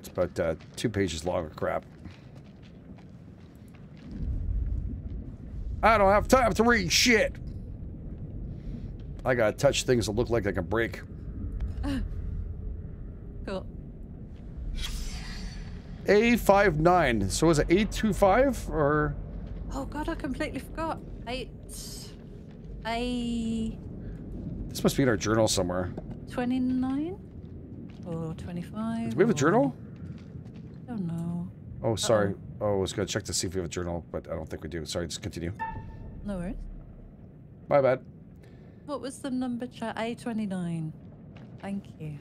It's about uh, two pages long of crap. I don't have time to read shit. I gotta touch things that look like they can break. Cool. A59. So is it 825 or Oh god, I completely forgot. Eight. A. this must be in our journal somewhere. 29? Or 25? Do we have a journal? I don't know. Oh, sorry. Oh, I was gonna check to see if we have a journal, but I don't think we do. Sorry, just continue. No worries. My bad. What was the number chat? A29. Thank you.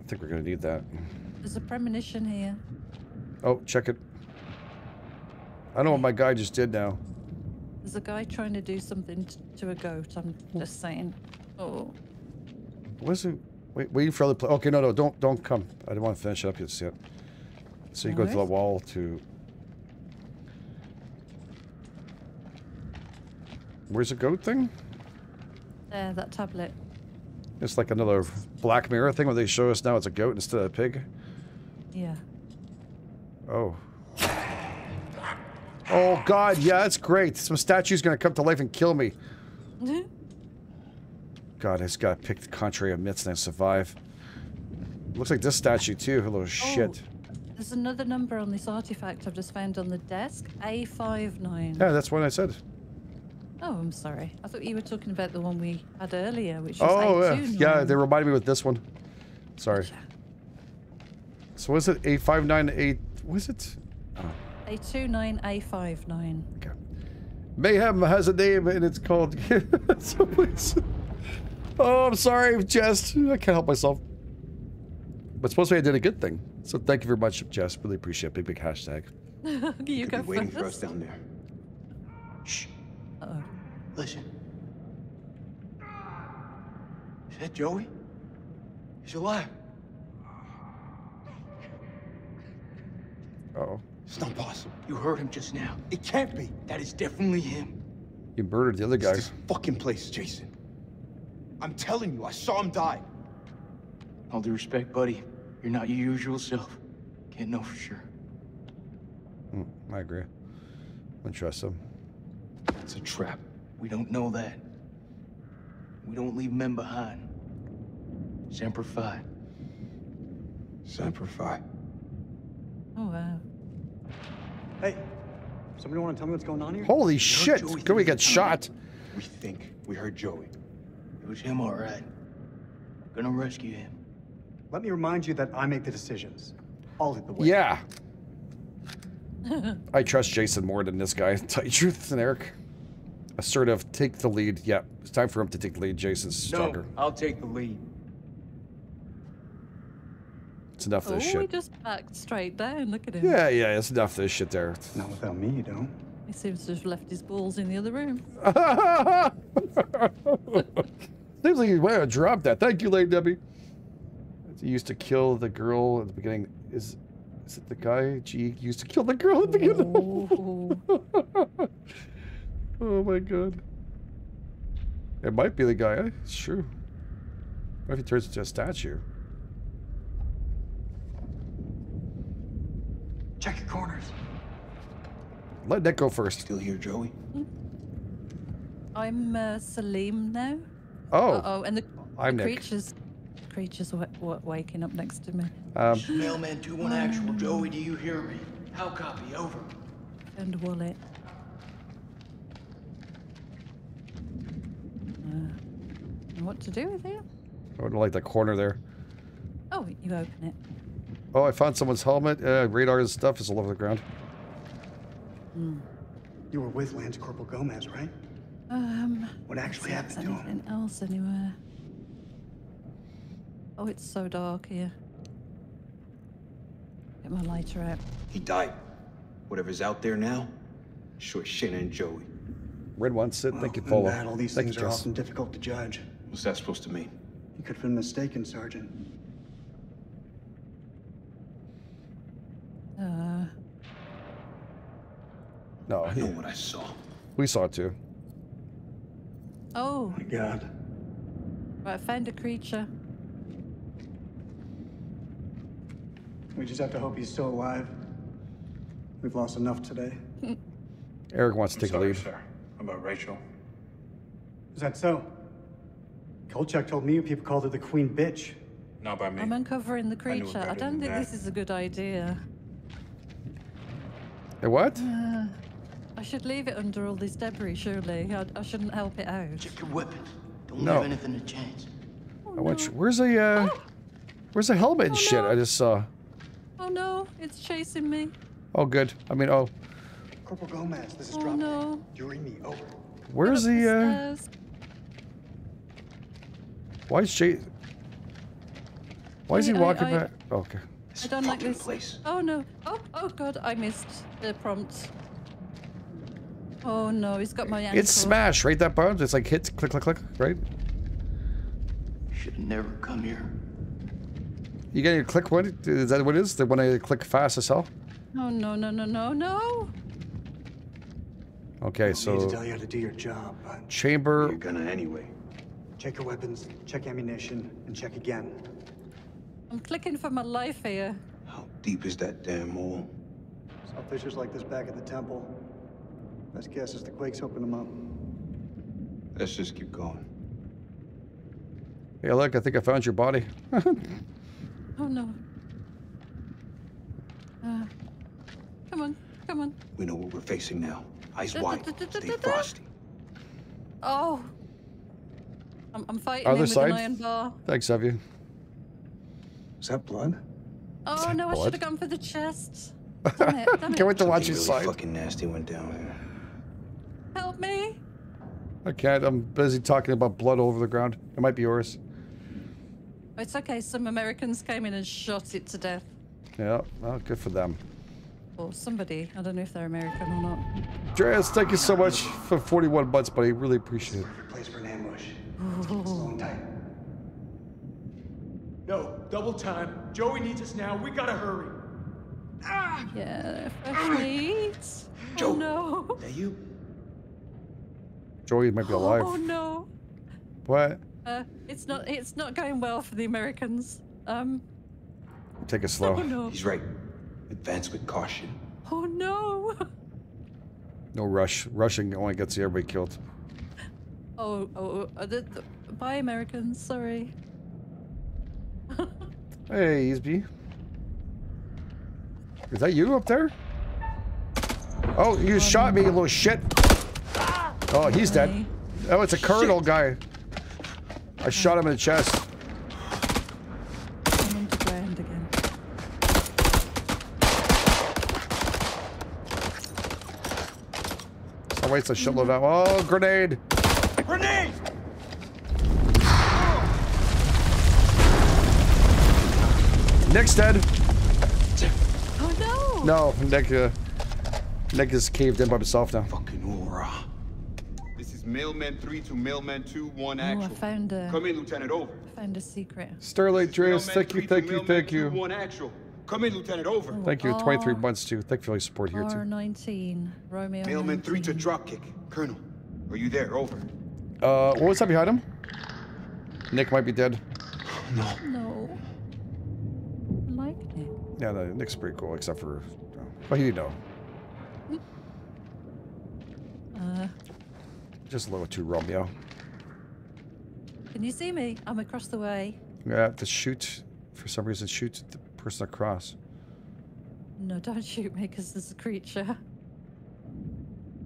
I think we're gonna need that. There's a premonition here. Oh, check it. I know what my guy just did now. There's a guy trying to do something to a goat. I'm just saying. Oh. Was it? Wait, waiting for other play. Okay, no, no, don't, don't come. I didn't want to finish it up yet. So you go to the wall to. Where's the goat thing? There, that tablet. It's like another Black Mirror thing where they show us now it's a goat instead of a pig. Yeah. Oh. Oh God, yeah, that's great. Some statue's gonna come to life and kill me. Mm-hmm. God, I just gotta pick the contrary of myths and survive. Looks like this statue too. Hello, oh, shit. There's another number on this artifact I've just found on the desk. A59. Yeah, that's what I said. Oh, I'm sorry. I thought you were talking about the one we had earlier, which is Oh, yeah. A29. yeah, they reminded me with this one. Sorry. So was it A five nine eight? Was it? A29, A59. Mayhem has a name and it's called. So it's- oh, I'm sorry, Jess. I can't help myself. But supposedly I did a good thing. So thank you very much, Jess. Really appreciate it. Big, big hashtag. you go Be waiting first. for us down there. Uh-oh. Listen. Is that Joey? He's alive. Uh oh. It's not possible. You heard him just now. It can't be. That is definitely him. You murdered the other guy. Fucking place, Jason. I'm telling you, I saw him die. All due respect, buddy. You're not your usual self. Can't know for sure. Mm, I agree. I trust him. It's a trap. We don't know that. We don't leave men behind. Semper Fi. Semper Fi. Oh, wow. Hey, somebody want to tell me what's going on here? Holy shit! Could we get shot? We think we heard Joey. It was him, all right. Gonna rescue him. Let me remind you that I make the decisions. I'll lead the way. Yeah. I trust Jason more than this guy. Tell you the truth, than Eric. Assertive, take the lead. Yeah, it's time for him to take the lead. Jason's stronger. No, I'll take the lead. It's enough of Oh, this he shit. just backed straight down. Look at him. Yeah, yeah, it's enough of this shit there. Not without me, you don't. He seems to have left his balls in the other room. Seems like you might have dropped that. Thank you, Lady Debbie. He used to kill the girl at the beginning. Is Is it the guy G used to kill the girl at the beginning? oh my god. It might be the guy. eh? It's true. What if he turns into a statue? Check your corners. Let Nick go first. Still here, Joey? I'm uh, Salim now. Oh. Uh oh, and the, I'm the Nick. creatures, creatures wa- wa- waking up next to me. Um, Mailman 2-1 actual. Joey, do you hear me? How copy? Over. And wallet. Uh, what to do with it? I wouldn't like that corner there. Oh, you open it. Oh, I found someone's helmet. Uh, radar and stuff is all over the ground. Hmm. You were with Lance Corporal Gomez, right? Um. What actually let's see if happened to there's Anything else anywhere? Oh, it's so dark here. Get my lighter out. He died. Whatever's out there now, sure shit and Joey. Red one, sit. Thank you, In Polo. battle, these Thank things you, are Jess. often difficult to judge. What's that supposed to mean? You could have been mistaken, Sergeant. Uh, No, I know what I saw. we saw it too. Oh, My God. right, I found a creature. We just have to hope he's still alive. We've lost enough today. Eric wants to take a lead. sir. About Rachel? Is that so? Kolchek told me you people called her the Queen Bitch. Not by me. I'm uncovering the I knew it creature. I, better don't think that. this is a good idea. Hey, what? Uh, I should leave it under all this debris, surely. I, I shouldn't help it out. Check your weapons. Don't No. leave anything to chance. I want you, where's the, uh, where's a helmet and shit? I just saw. Oh no, it's chasing me. Oh, good. I mean, oh, Corporal Gomez, this is Oh drop. no. You read me, over. where's the uh? Why is Jay? Why is he I- I- walking I- back? Oh, okay. I don't like this. Oh no. Oh, oh god, I missed the prompt. Oh no, he's got my ankle. It's smash, right? That button. It's like hit, click, click, click, right? Should have never come here. You get your click one. Is that what it is? The one I click fast as hell. Oh no, no, no, no, no. Okay, so. I need to tell you how to do your job, but chamber. You're gonna anyway. check your weapons, check ammunition, and check again. I'm clicking for my life here. How deep is that damn hole? Saw fissures like this back at the temple. Best guess is the quakes opened them up. Let's just keep going. Hey, look! I think I found your body. Oh no. Uh, come on, come on. We know what we're facing now. Eyes Da- wide. da- da- da- Stay da- da. frosty. Oh. I'm, I'm fighting Other him with side. an iron bar. Thanks, Evie. Is that blood? Oh no, I should have gone for the chest. Damn it, damn Can't it. wait to watch Something you really slide. fucking nasty went down here. Help me. I can't. I'm busy talking about blood all over the ground. It might be yours. It's okay, some Americans came in and shot it to death. Yeah. Well, good for them. Or somebody. I don't know if they're American or not. Andreas, thank you so much for 41 months, buddy. Really appreciate it. Perfect Place for an ambush. Slow and tight. No, double time. Joey needs us now. We gotta hurry. Yeah, fresh ah! meat. Oh no. Are you? Joey might be alive. Oh no. What? Uh, it's not. It's not going well for the Americans. Um. Take it slow. Oh no. He's right. Advance with caution. Oh no. No rush. Rushing only gets everybody killed. Oh, oh, uh, the, the, bye, Americans. Sorry. Hey, Easby. Is that you up there? Oh, you shot me, you little shit. Oh, he's dead. Oh, it's a colonel guy. I shot him in the chest. I'm. Oh, wait, it's a shitload of Oh, grenade. Grenade! Nick's dead. Oh no. No, Nick, uh, Nick is caved in by himself now. Fucking aura. This is Mailman 3 to Mailman 2, 1 Oh, I actual. found a Come in, Lieutenant, over. I found a secret. Sterling Dreas, Mailman thank you, thank you, thank you. 1 actual. Come in, Lieutenant. Over. Thank you. 23 months too. Thank you for your support here too. R19. Romeo. Mailman 3 to 19. dropkick. Colonel, are you there? Over. Uh, what was that behind him? Nick might be dead. No. No. I like it. Yeah, no, Nick's pretty cool, except for. Well, you know, Uh, just a little too Romeo. can you see me? I'm across the way. Yeah, have to shoot. For some reason, shoot the person across. No, don't shoot me because there's a creature.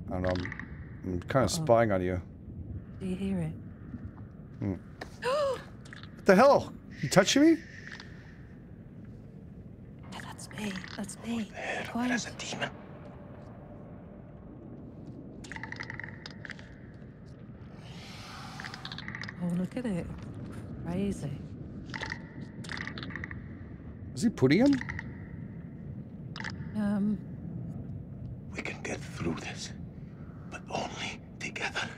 I don't know. I'm, I'm kind of Uh-oh. spying on you. Do you hear it? Hmm. What the hell? You touching me? Yeah, that's me. That's me. Quiet. There's a demon. Oh, look at it. Crazy. Is he putting him? Um, We can get through this, but only together.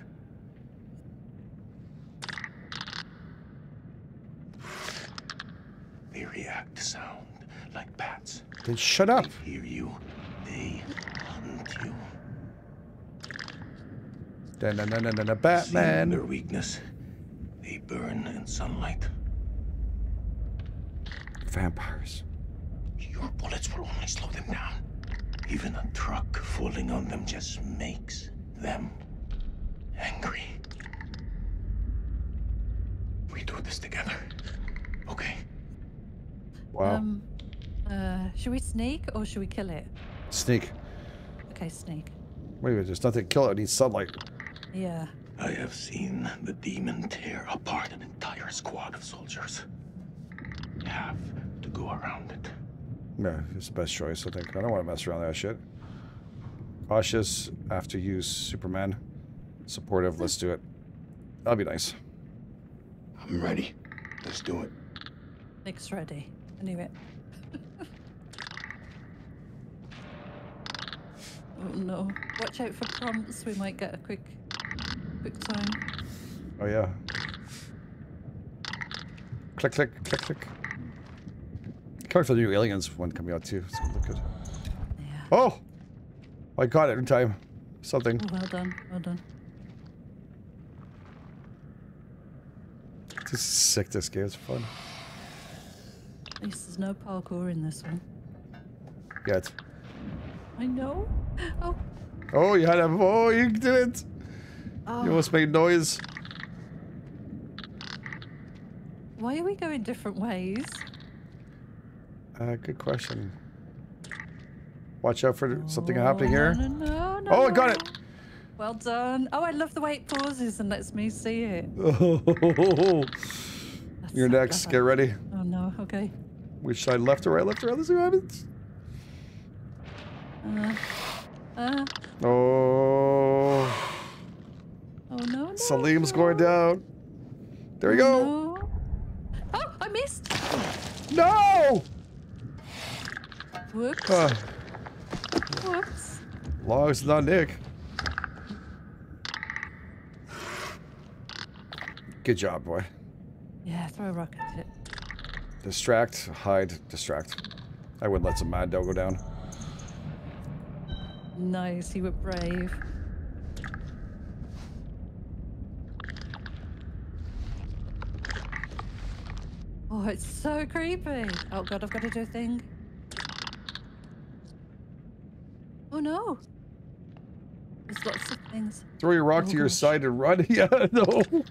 They react to sound like bats. Then shut up. They hear you. They hunt you. Da na na na na na Seeing Batman. their weakness. They burn in sunlight. Vampires. Your bullets will only slow them down. Even a truck falling on them just makes them angry. We do this together. Okay. Wow. um, uh, should we sneak or should we kill it? Sneak. Okay, sneak. Wait a minute. There's nothing to kill it. It needs sunlight. Yeah. I have seen the demon tear apart an entire squad of soldiers. Have to go around it. Yeah, it's the best choice, I think. I don't want to mess around with that shit. Cautious, after use Superman. Supportive, let's do it. That'll be nice. I'm ready. Let's do it. Nick's ready. I knew it. oh no. Watch out for prompts. We might get a quick, quick time. Oh, yeah. Click, click, click, click. Coming for the new Aliens one coming out too. It's gonna look good. Oh! I got it in time. Something. Oh, well done. Well done. This is sick, this game. It's fun. At least there's no parkour in this one. Yeah, it's... I know. Oh, Oh, you had a... Oh, you did it! Oh. You almost made noise. Why are we going different ways? Uh, good question. Watch out for something happening here. No, no, no, Oh, I got it! Well done. Oh, I love the way it pauses and lets me see it. Oh, You're so next. clever. Get ready. Oh no. Okay. Which side, left or right? Left or right? Let's see what happens. Uh, uh, Oh, oh. Salim's going down. There we go. no. Oh, I missed. No! Whoops. Uh, Whoops. it's not Nick. Good job, boy. Yeah, throw a rock at it. Distract, hide, distract. I wouldn't let some mad dog go down. Nice, you were brave. Oh, it's so creepy. Oh god, I've got to do a thing. Oh no. There's lots of things. Throw your rock Oh, to your gosh. side and run. yeah, no. What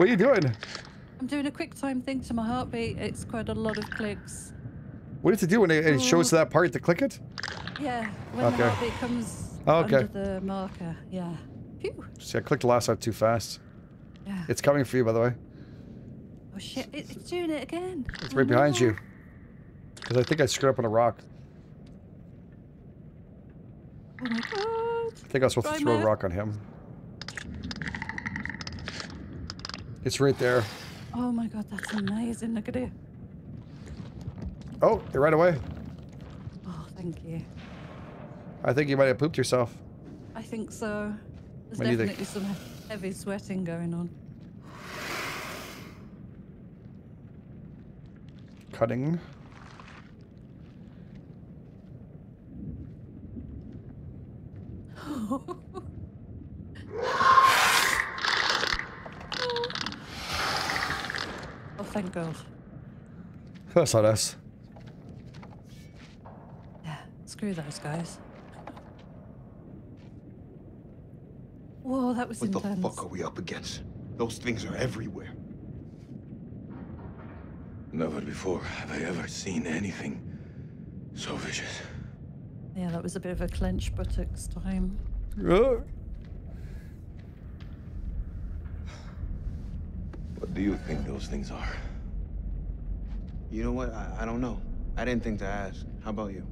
are you doing? I'm doing a quick time thing to my heartbeat. It's quite a lot of clicks. What do you have to do when it, it shows Oh. that part to click it? Yeah, when Okay. the heartbeat comes Oh, okay. under the marker. Yeah. Phew. See, I clicked the last time too fast. Yeah. It's coming for you, by the way. Oh shit, it's doing it again. It's right behind you. Because I think I screwed up on a rock. Oh my god. I think I was supposed Try to throw a rock on him. It's right there. Oh my god, that's amazing. Look at it. Oh, you're right away. Oh, thank you. I think you might have pooped yourself. I think so. There's What do you definitely some heavy sweating going on. cutting. oh, thank God. That's not us. Yeah, screw those guys. Whoa, that was what intense. What the fuck are we up against? Those things are everywhere. Never before have I ever seen anything so vicious. Yeah, that was a bit of a clench buttocks time. What do you think those things are? You know what? I, I don't know. I didn't think to ask. How about you?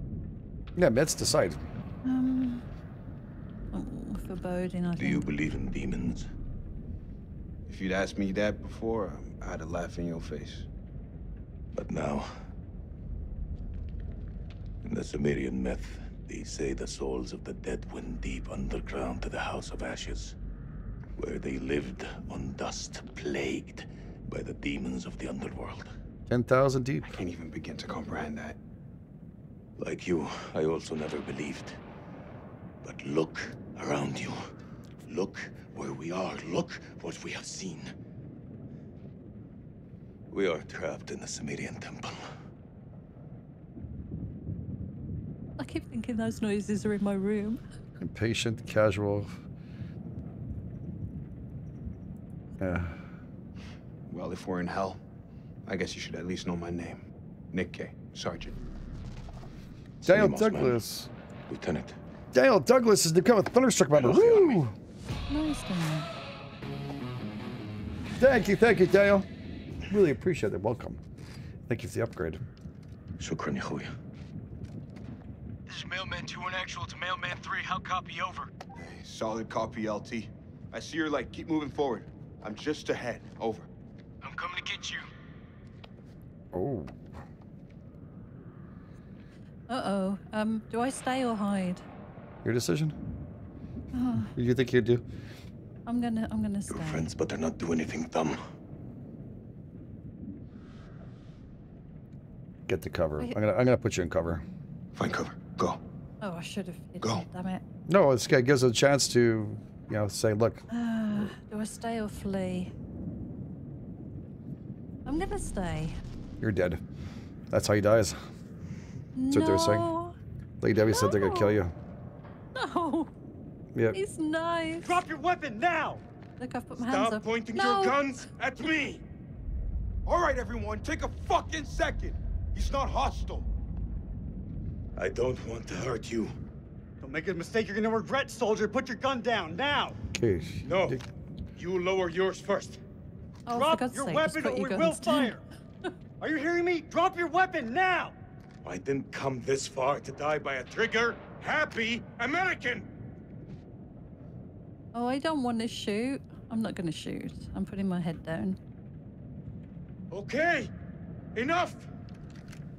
Yeah, let's decide. Um, foreboding, I Do you believe in demons? If you'd asked me that before, I'd have laughed in your face. But now, in the Sumerian myth, they say the souls of the dead went deep underground to the House of Ashes, where they lived on dust, plagued by the demons of the underworld. 10,000 deep. I can't even begin to comprehend that. Like you, I also never believed. But look around you. Look where we are. Look what we have seen. We are trapped in the Sumerian temple. I keep thinking those noises are in my room. Impatient, casual. Yeah. Well, if we're in hell, I guess you should at least know my name. Nick Kay. Sergeant. Daniel Same, Othman. Douglas. Lieutenant. Daniel Douglas has become a Thunderstruck member. Woo! Nice, Daniel. Thank you, thank you, Daniel. Really appreciate it. Welcome. Thank you for the upgrade. Shukran, ya Khoya. This is Mailman 2 on actual to Mailman 3. How copy over? Hey, Solid copy, LT. I see your light. Keep moving forward. I'm just ahead. Over. I'm coming to get you. Oh. Uh-oh. Um, do I stay or hide? Your decision? Oh, What do you think you'd do? I'm gonna, I'm gonna stay. Friends, but they're not doing anything dumb. Get the cover. Wait. I'm gonna I'm gonna put you in cover. Find cover. Go. Oh, I should have. Go. Damn it. No, this guy gives us a chance to, you know, say, look, Uh, do I stay or flee? I'm gonna stay. you're dead. That's how he dies. That's what they're saying. No. Lady Debbie said they're gonna kill you. No. Yep. He's nice. Drop your weapon now! Look, I've put my hands up. Stop pointing no. your guns at me! All right, everyone, take a fucking second. He's not hostile. I don't want to hurt you. Don't make a mistake you're gonna regret, soldier. Put your gun down, now! Okay. No. You lower yours first. Oh, Drop your sake, weapon or we will guns down. fire! Are you hearing me? Drop your weapon, now! I didn't come this far to die by a trigger. Happy American! Oh, I don't want to shoot. I'm not gonna shoot. I'm putting my head down. Okay, enough!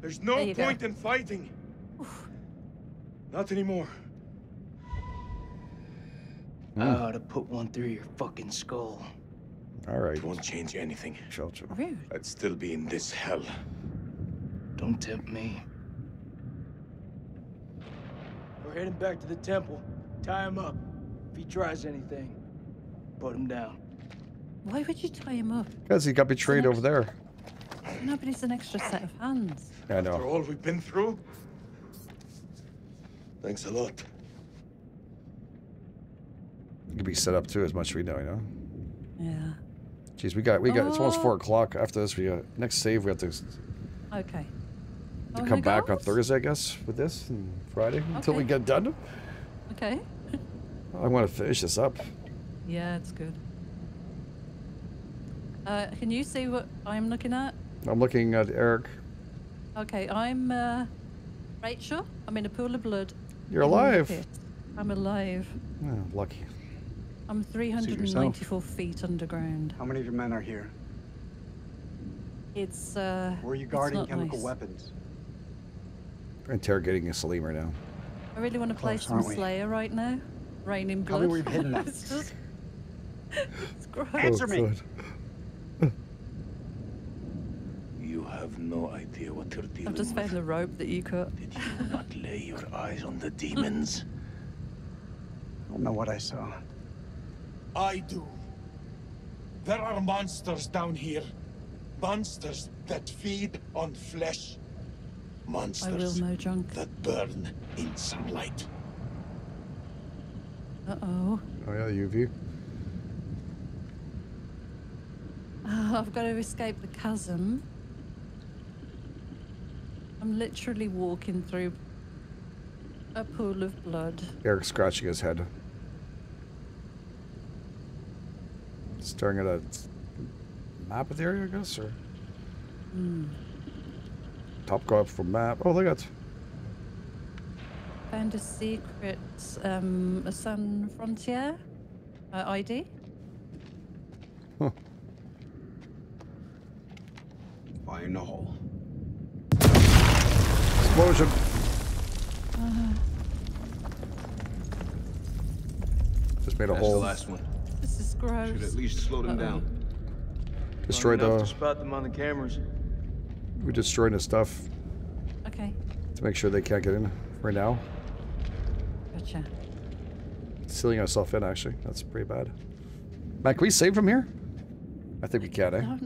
There's no There you go. point in fighting. Not anymore. Hmm. I ought to put one through your fucking skull. All right. It won't change anything. Shelter. Rude. I'd still be in this hell. Don't tempt me. We're heading back to the temple. Tie him up. If he tries anything, put him down. Why would you tie him up? Because he got betrayed over there. No, but it's an extra set of hands. I After all we've been through, Thanks a lot. You could be set up too, as much as we know, you know. Yeah. Jeez, we got we got it's almost Oh. four o'clock. After this, we got next save. We have to, to Okay. Oh, come here back on. Thursday, I guess, with this and Friday until we get done. Okay. I want to finish this up. Yeah, it's good. Uh, can you see what I'm looking at? I'm looking at Eric. Okay, I'm uh, Rachel. I'm in a pool of blood. You're in the alive. I'm alive. Oh, lucky. I'm 394 feet underground. How many of your men are here? It's uh. Were you guarding chemical nice. weapons? We're interrogating a Salim right now. I really want to play Close, some? Slayer right now. Raining Tell blood. me where you've hidden that. it's just. It's gross. Answer me! You have no idea what you're dealing I've just with. found the rope that you cut. Did you not lay your eyes on the demons? I don't know what I saw. I do. There are monsters down here. Monsters that feed on flesh. I will Monsters know junk. that burn in sunlight. Uh oh. Oh yeah, UV. Oh, I've got to escape the chasm. I'm literally walking through a pool of blood. Eric scratching his head. Staring at a map of the area, I guess, or Hmm. top go up from map. Oh, look at Found a secret, um, a Sun Frontier uh, ID. Huh. Fire in the hole. Explosion. Uh, Just made a That's the hole. last one. this is gross. Should at least slow them Uh-oh. down. Destroyed the. to spot them on the cameras. We're destroying the stuff Okay, to make sure they can't get in right now. gotcha. Sealing ourselves in, actually. That's pretty bad. Matt, can we save from here? I think we can, eh?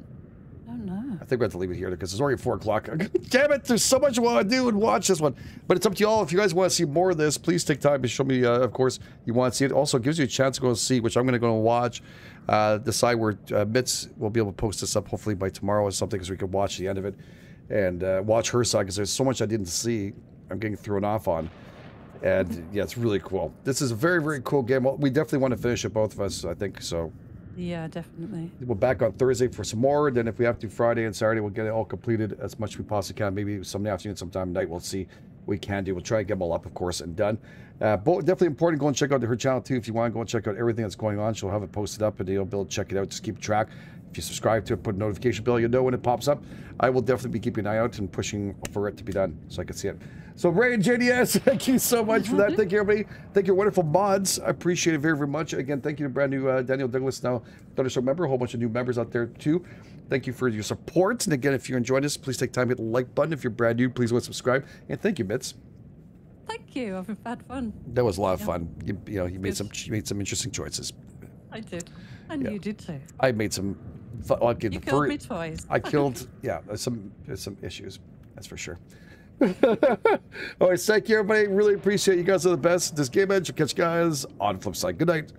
Don't, don't know. I think we have to leave it here because it's already 4 o'clock. Damn it, there's so much I want to do and watch this one. But it's up to y'all. If you guys want to see more of this, please take time to show me, uh, of course, you want to see it. Also, gives you a chance to go and see, which I'm going to go and watch. Uh, decide where uh, Mitz will be able to post this up hopefully by tomorrow or something because we can watch the end of it and uh, watch her side because there's so much I didn't see. I'm getting thrown off on. And yeah, it's really cool. This is a very, very cool game. We definitely want to finish it, both of us, I think. So Yeah, definitely. we're back on Thursday for some more. Then if we have to Friday and Saturday, we'll get it all completed as much as we possibly can. Maybe some afternoon, sometime night. We'll see. We can do. We'll try and get them all up, of course, and done. Uh, but definitely important. Go and check out her channel too if you want. To Go and check out everything that's going on. She'll have it posted up, and you'll be able to check it out. Just keep track. If you subscribe to it, put a notification bell, you'll know when it pops up. I will definitely be keeping an eye out and pushing for it to be done so I can see it. So Ray and JDS, thank you so much for that. Thank you, everybody. Thank you, wonderful mods. I appreciate it very, very much. Again, thank you to brand new uh, Daniel Douglas, now Thunderstruck member, a whole bunch of new members out there too. Thank you for your support. And again, if you're enjoying this, please take time to hit the like button. If you're brand new, please go and subscribe. And thank you, Mitz. Thank you. I've had fun. That was a lot of Yeah. fun. You, you know, you made Good. some you made some interesting choices. I did. And Yeah. you did too. I made some. I'll give You killed furry- me twice. I killed. Yeah, some some issues. That's for sure. All right, thank you, everybody. Really appreciate you guys are the best. This GameEdged. Catch you guys on the flip side. Good night.